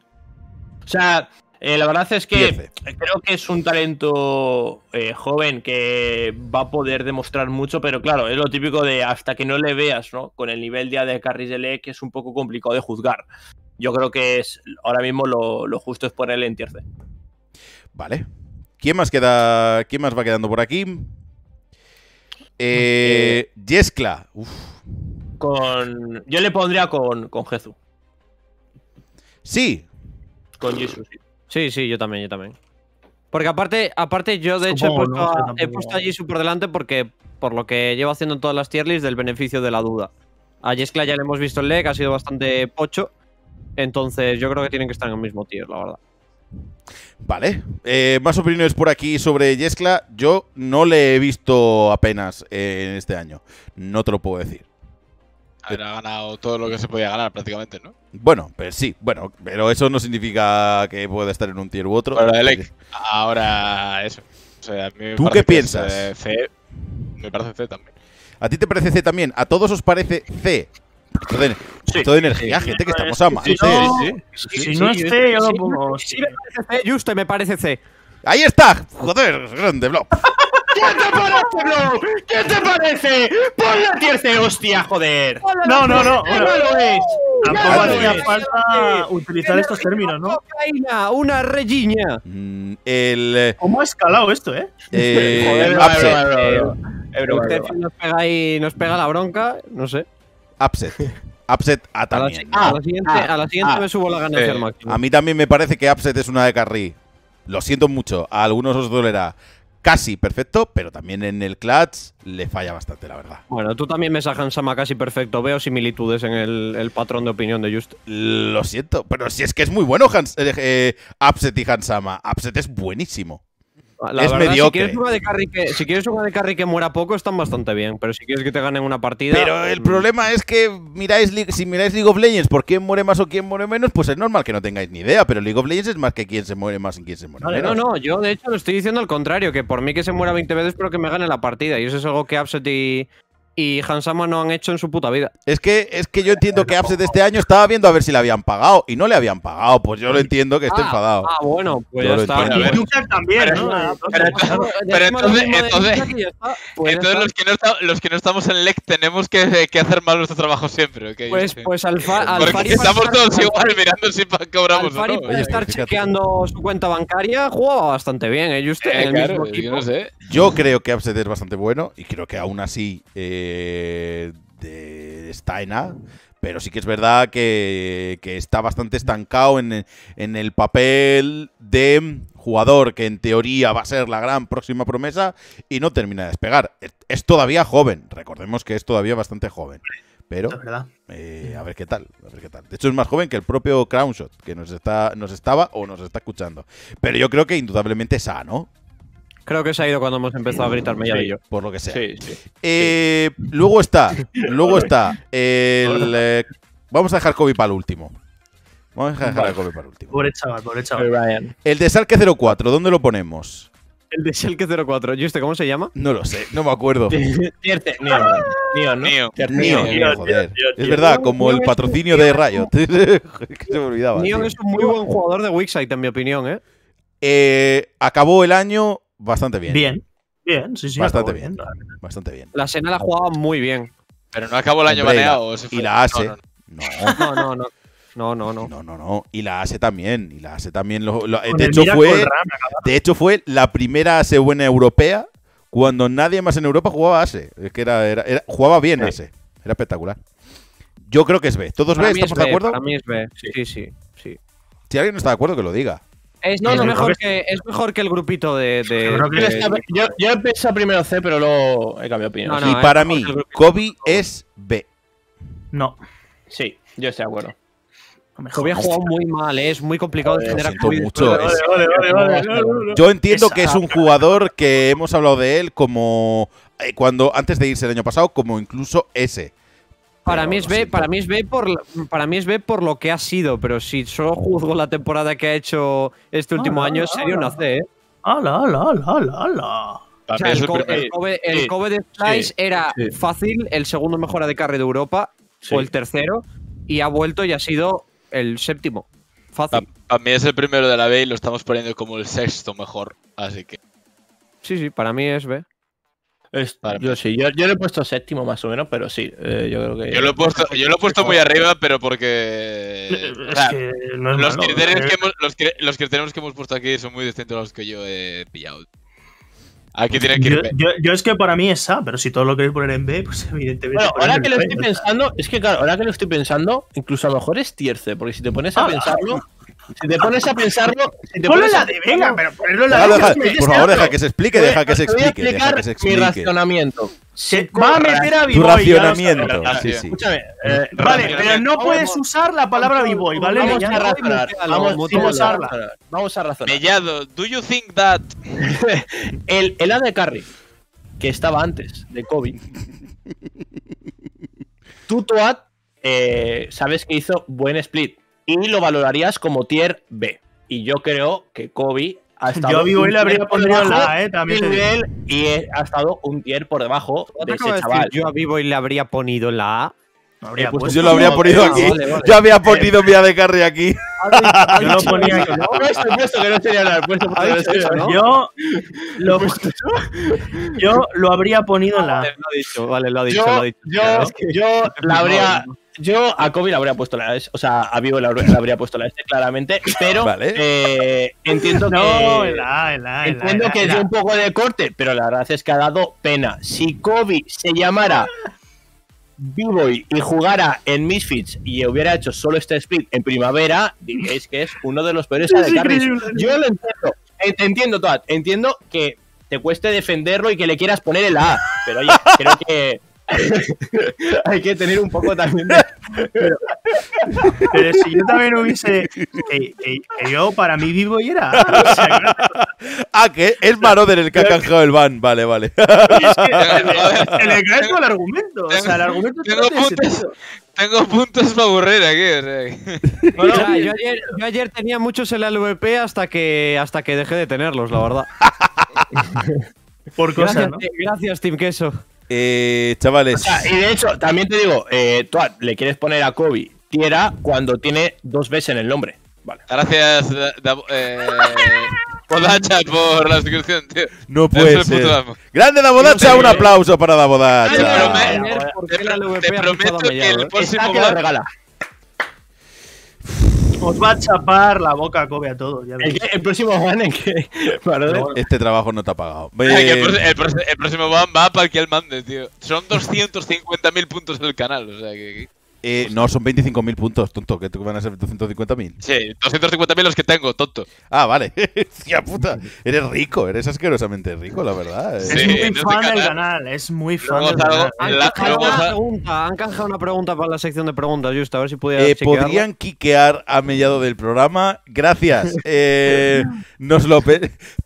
O sea, eh, la verdad es que creo que es un talento eh, joven que va a poder demostrar mucho, pero claro, es lo típico de hasta que no le veas, ¿no? Con el nivel ya de Lee, que es un poco complicado de juzgar. Yo creo que es ahora mismo lo, lo justo es ponerle en tier C. Vale. ¿Quién más queda? ¿Quién más va quedando por aquí? Eh. Uf. Con. Yo le pondría con, con Jezu. Sí. Con Jesus, sí. Sí, sí, yo también, yo también. Porque aparte, aparte yo de hecho he puesto, no a, he tampoco. puesto a Jisoo por delante porque por lo que llevo haciendo en todas las tier lists del beneficio de la duda. A Jeskla ya le hemos visto el leg, ha sido bastante pocho. Entonces yo creo que tienen que estar en el mismo tier, la verdad. Vale. Eh, más opiniones por aquí sobre Jeskla. Yo no le he visto apenas eh, en este año. No te lo puedo decir. A ver, ha ganado todo lo que se podía ganar prácticamente, ¿no? Bueno, pues sí, bueno, pero eso no significa que pueda estar en un tier u otro. Pero Lake. Ahora eso. O sea, a mí me ¿Tú parece qué piensas? eh, C. Me parece C también. ¿A ti te parece C también? ¿A todos os parece C? Esto de, Sí. esto de energía, gente, que estamos a mal. Si no, si no es C, yo lo pongo. Sí, me parece C, justo me parece C. Ahí está. Joder, grande blog. ¿Qué te parece, bro? ¿Qué te parece? ¡Pon la tier C, hostia, joder! No, no, no. ¡Ya lo es! Tampoco hacía falta utilizar estos términos, ¿no? Cocaína, una regiña. Mm, el ¿Cómo ha escalado esto, eh? eh, Joder, upset. Usted bro. nos pega ahí, nos pega la bronca, no sé. Upset. Upset A A la, también. a la siguiente, ah, a la siguiente ah. me subo la ganancia al máximo. A mí también me parece que Upset es una de carry. Lo siento mucho. A algunos os dolerá. Casi perfecto, pero también en el clutch le falla bastante, la verdad. Bueno, tú también me sacan Sama casi perfecto. Veo similitudes en el, el patrón de opinión de Just. Lo siento, pero si es que es muy bueno Hans, eh, eh, Upset y Hansama. Upset es buenísimo. La Es verdad, mediocre. Si quieres, una de carry que, si quieres una de carry que muera poco, están bastante bien. Pero si quieres que te ganen una partida. Pero el mm, problema es que miráis, si miráis League of Legends por quién muere más o quién muere menos, pues es normal que no tengáis ni idea. Pero League of Legends es más que quién se muere más y quién se muere Vale, menos. No, no, yo de hecho lo estoy diciendo al contrario, que por mí que se muera 20 veces, pero que me gane la partida. Y eso es algo que Upset y, y Hansama no han hecho en su puta vida. Es que, es que yo entiendo que Upset este año estaba viendo a ver si le habían pagado y no le habían pagado. Pues yo lo entiendo que esté Ah, enfadado. Ah, bueno, pues Yo ya lo está. Y Yuka también, Pero- ¿no? pero entonces- pero entonces- de entonces- está. Pues Entonces está. los que, no esta- los que no estamos en LEC tenemos que, que hacer mal nuestro trabajo siempre, ¿ok? Pues, Sí. pues Alfa, Porque Alfari estamos para todos estar- igual mirando si cobramos o Alfari no. para Oye, estar chequeando su cuenta bancaria jugaba bastante bien, ¿eh? Juste, Eh, en el claro, mismo yo equipo. no sé. Yo creo que Upset es bastante bueno y creo que aún así eh, de- está en A. Pero sí que es verdad que, que está bastante estancado en, en el papel de jugador que en teoría va a ser la gran próxima promesa y no termina de despegar. Es, es todavía joven, recordemos que es todavía bastante joven. Pero eh, a ver qué tal, a ver qué tal. De hecho es más joven que el propio Crownshot, que nos está, nos estaba o nos está escuchando. Pero yo creo que indudablemente es A, ¿no? Creo que se ha ido cuando hemos empezado a gritar Melladillo. Por lo que sea. Sí, sí. Eh, Luego está, luego está el. eh, vamos a dejar Kobe para el último. Vamos a dejar a Kobe para el último. Pobre chaval, pobre chaval. Ryan. El de Salke 04, ¿dónde lo ponemos? El de Schalke 04. ¿Y este cómo se llama? No lo sé, no me acuerdo. Tierte, Neon. Neon, ¿no? Neo. Neo. Neo, joder. Es verdad, como el patrocinio de Riot. que se me olvidaba. Neon tío. es un muy buen jugador de Wixsite, en mi opinión, ¿eh? Eh, acabó el año bastante bien. Bien. Bien, sí, sí. Bastante bien. Bastante bien. La Sena la jugaba muy bien. Pero no acabó el año Hombre, y la- baneado. Y fue- la ASE. No, no, No. No, no, no. No, no, no. No, no, no. Y la ASE también. Y la ASE también. lo- de hecho, fue. De hecho, fue la primera ASE buena europea cuando nadie más en Europa jugaba ASE. Es que era, era- era- jugaba bien Sí. ASE. Era espectacular. Yo creo que es B. ¿Todos B? Para es ¿Estamos de B, acuerdo? Para mí es B. Sí, sí, sí. Si alguien no está de acuerdo, que lo diga. Es, No, es no, mejor que, es mejor que el grupito de. de- Yo de- Yo, yo, he pensado primero C, pero luego he cambiado de opinión. No, no, y para mí. Kobe es B. No. Sí, yo estoy de acuerdo. Kobe ha jugado muy mal, ¿eh? es muy complicado defender a Kobe. mucho, después de- es- Vale, vale, vale, vale, vale. Yo entiendo Esa- que es un jugador que hemos hablado de él como. eh, cuando Antes de irse el año pasado, como incluso ese. Para mí es B, para mí es B por para mí es B por lo que ha sido, pero si solo juzgo la temporada que ha hecho este último Ah, año, sería una C, ¿eh? ¡Hala, hala, hala, O sea, el, primero. el Kobe- el Sí, Kobe de Slice sí, era sí. fácil, el segundo mejor de carry de Europa, Sí. o el tercero, y ha vuelto y ha sido el séptimo. Fácil. Para mí es el primero de la B y lo estamos poniendo como el sexto mejor. Así que. Sí, sí, para mí es B. Es- Para yo sí, yo, yo lo he puesto séptimo más o menos, pero sí, eh, yo creo que. Yo lo he puesto, yo lo he puesto muy arriba, pero porque. o Es sea, que no es los, malo, criterios eh. que hemos, los, cri- los criterios que hemos puesto aquí son muy distintos a los que yo he pillado. Aquí tiene que ir Yo, B. yo- yo es que para mí es A, pero si todo lo queréis poner en B, pues evidentemente. Bueno, ahora que lo B, estoy pensando, es que claro, ahora que lo estoy pensando, incluso a lo mejor es tierce, porque si te pones a Ah, pensarlo, si te pones a pensarlo, si te Ponlo pones la a D, venga, pero ponerlo en la Déjalo, D. deja- que es por favor, deja que se explique, deja que se te voy a explique, deja que se explicar Mi racionamiento. Se va a meter a Tu B-Boy. racionamiento. sabes. Sí, sí. Escúchame, eh, Vale, pero no puedes usar la palabra B-Boy, ¿vale? Vamos a razonar. Vamos, a razonar. Vamos a razonar. Mellado, ¿do you think that? El, el AD Carry, que estaba antes de Kobe, tú, Toad, eh, sabes que hizo buen split y lo valorarías como tier B. Y yo creo que Kobe ha estado. Yo a B-Boy un le habría debajo la A, eh, también nivel y eh, ha estado un tier por debajo ¿No te de ese decir chaval. yo a Vivo y le habría ponido la A. Habría pues puesto. Yo lo habría No, ponido ah, aquí. vale, vale. Yo había ponido mi de carry aquí. Yo lo ponía aquí. Puesto, puesto que no sería puesto. Yo lo, yo lo habría ponido en la A. Vale, lo ha dicho, vale, lo ha dicho, lo Yo, ha dicho. yo, Es que- yo la habría. Yo a Kobe le habría puesto la S, o sea, a Vivo le habría, puesto la S claramente, pero Vale. eh, entiendo que. No, A, A. Entiendo que dio un poco de corte, pero la verdad es que ha dado pena. Si Kobe se llamara B-Boy y jugara en Misfits y hubiera hecho solo este split en primavera, diréis que es uno de los peores Es AD carries. Yo lo entiendo. Te entiendo, Toad. Entiendo que te cueste defenderlo y que le quieras poner el A. Pero oye, creo que hay que tener un poco también de. Pero si yo también hubiese. Que, que- que yo, para mí, vivo y era. A. O sea, que- Ah, que es Maroder el que ha canjeado el ban. Vale, vale. es que le cae todo el argumento. O sea, el argumento Tengo tiene puntos, sentido. tengo puntos para aburrir aquí. o sea que- O sea, yo, ayer, yo ayer tenía muchos en la LVP hasta que, hasta que dejé de tenerlos, la verdad. Por cosas, Gracias, ¿no? gracias Team Queso. Eh, chavales. O sea, y de hecho, también te digo, eh, tú le quieres poner a Kobe Tiera cuando tiene dos veces en el nombre. Vale. Gracias, Da- Da- eh, Podacha, por la suscripción, tío. No puede ser. Grande Dabodacha, un aplauso para Dabodacha. prometo- ¿Por te qué la pro- LVP te prometo que el eh? próximo que regala. Os va a chapar la boca a Kobe a todos. Ya El, el próximo van en que. Este trabajo no te ha pagado. El, Eh, el próximo ban va para el que él mande, tío. Son 250.000 puntos del canal, o sea que. Eh, no, son 25.000 puntos, tonto. Que van a ser 250.000. Sí, 250.000 los que tengo, tonto. Ah, vale. Tía puta. Eres rico, eres asquerosamente rico, la verdad. eh. Es muy fan del canal. canal, es muy fan del canal. Han La- canjeado luego una pregunta, han canjeado una pregunta para la sección de preguntas, justo, a ver si pudiera Eh, podrían quiquear a Mellado del programa. Gracias. Eh, nos lo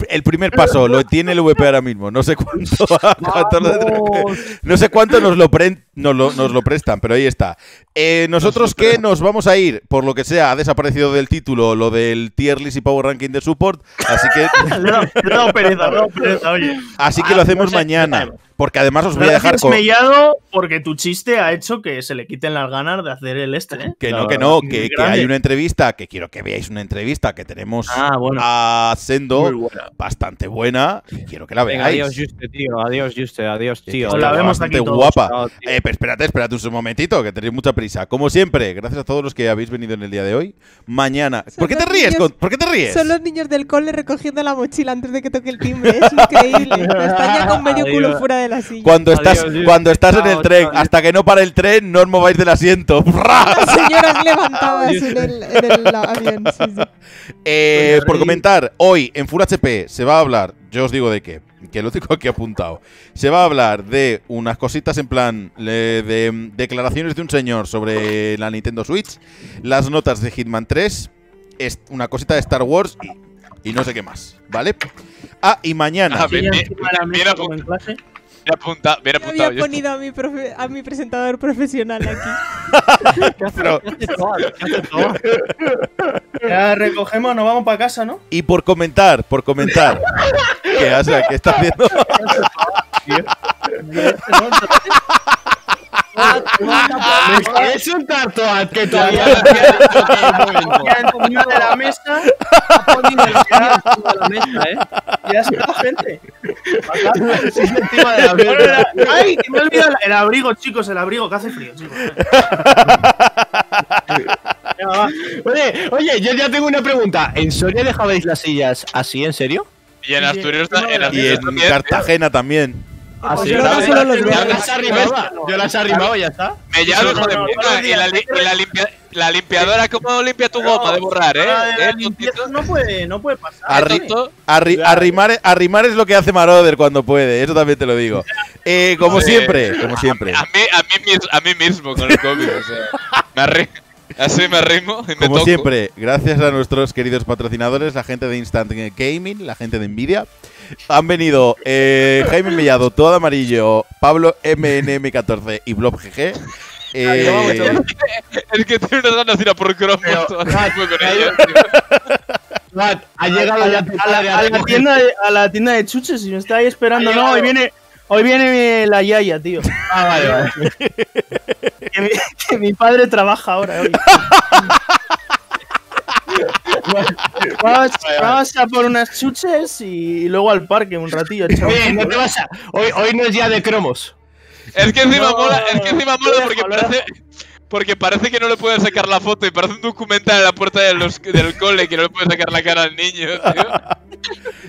el primer paso lo tiene el VP ahora mismo. No sé cuánto, cuánto lo- no sé cuánto nos lo, pre- nos lo, nos lo prestan, pero ahí está. Eh, nosotros que nos vamos a ir, por lo que sea, ha desaparecido del título lo del tier list y power ranking de support, así que he dado pereza, dado pereza, oye. así que lo hacemos mañana, porque además os voy a dejar con Mellado, porque tu chiste ha hecho que se le quiten las ganas de hacer el este, ¿eh? que no, que no, que, que hay una entrevista, que quiero que veáis una entrevista que tenemos Ah, bueno. a Sendo Muy buena. bastante buena y quiero que la Venga, veáis. adiós, Juste, tío. Adiós, Juste. Adiós, tío. Os la Está vemos bastante aquí todos. guapa. Chao. Eh, pero espérate, espérate un momentito, que tenéis mucha prisa. Como siempre, gracias a todos los que habéis venido en el día de hoy. Mañana. ¿Por qué te ríes? niños- con- ¿Por qué te ríes? Son los niños del cole recogiendo la mochila antes de que toque el timbre. Es increíble. Están ya con medio culo fuera de la silla. Cuando estás, Adiós, cuando estás en el tren, chao. hasta que no para el tren, no os mováis del asiento. Las señoras levantadas en el, en el avión. Sí, sí. Eh, por comentar, hoy en Full HP se va a hablar, yo os digo de qué, que lo tengo aquí apuntado. Se va a hablar de unas cositas en plan de declaraciones de un señor sobre la Nintendo Switch, las notas de Hitman 3, es una cosita de Star Wars y, y no sé qué más, ¿vale? Ah, y mañana. Ah, bien, la bien Bien apuntado, Yo había yo. ponido a mi, profe- a mi presentador profesional aquí. pero- Ya recogemos, nos vamos para casa, ¿no? y por comentar, por comentar. ¿Qué, sea, ¿qué está haciendo? Es un tartoat que todavía. Ya encima de la mesa, ¿eh? ya está, gente. de la ¡Ay! que me he olvidado el- abrigo, chicos, el abrigo, que hace frío, chicos. Oye, oye, yo ya tengo una pregunta. ¿En Soria dejabais las sillas así, en serio? Y en Asturias, en Y Asturias en también, Cartagena también. Ah, Pues sí, yo las arrimaba. Yo las arrimaba y ya está. Me llamo hijo de puta. Y la, limpiadora, ¿cómo limpia tu goma de borrar, eh? ¿Eh, no puede, no puede pasar. Arri- arrimar, arrimar es lo que hace Maroder cuando puede, eso también te lo digo. Eh, como siempre, como siempre. A mí, a, mí, mis- a mí mismo con el COVID, o sea. Me arri- así me arrimo y me Como toco. siempre, gracias a nuestros queridos patrocinadores, la gente de Instant Gaming, la gente de Nvidia. Han venido eh, Jaime Mellado, todo amarillo, Pablo MNM14 y Blob GG. Eh, Es que tengo unas ganas de ir a por el. Matt, ha llegado a, la, tienda de, a la tienda de chuches y me está ahí esperando. Ha No, hoy viene, hoy viene la Yaya, tío. Ah, vale, vale. Que mi, que mi padre trabaja ahora. Hoy. vamos, vamos a por unas chuches y luego al parque un ratillo. chaval. Oye, no te vas a. Hoy, hoy no es día de cromos. Es que encima No, mola, es que encima mola porque parece. Porque parece que no le pueden sacar la foto y parece un documental en la puerta de los- del cole que no le puede sacar la cara al niño, tío.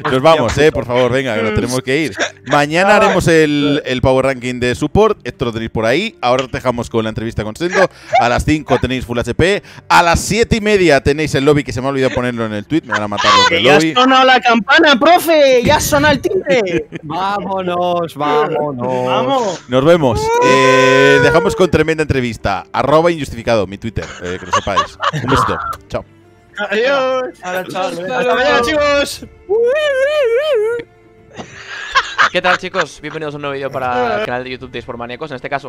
Nos vamos, eh, por favor, venga, que nos tenemos que ir. Mañana haremos el, el Power Ranking de Support, esto lo tenéis por ahí. Ahora os dejamos con la entrevista con Sendo. A las 5 tenéis Full HP. A las 7 y media tenéis el lobby, que se me ha olvidado ponerlo en el tweet. Me van a matar los del ya ha lobby. sonado la campana, profe. Ya suena el timbre. Vámonos, vámonos. Vamos. Nos vemos. Eh, dejamos con tremenda entrevista. Arroba injustificado, mi Twitter, eh, que lo sepáis. Un besito. Chao. Adiós. Hasta mañana, chicos. ¿Qué tal chicos? Bienvenidos a un nuevo vídeo para el canal de YouTube de Sportmaníacos. En este caso,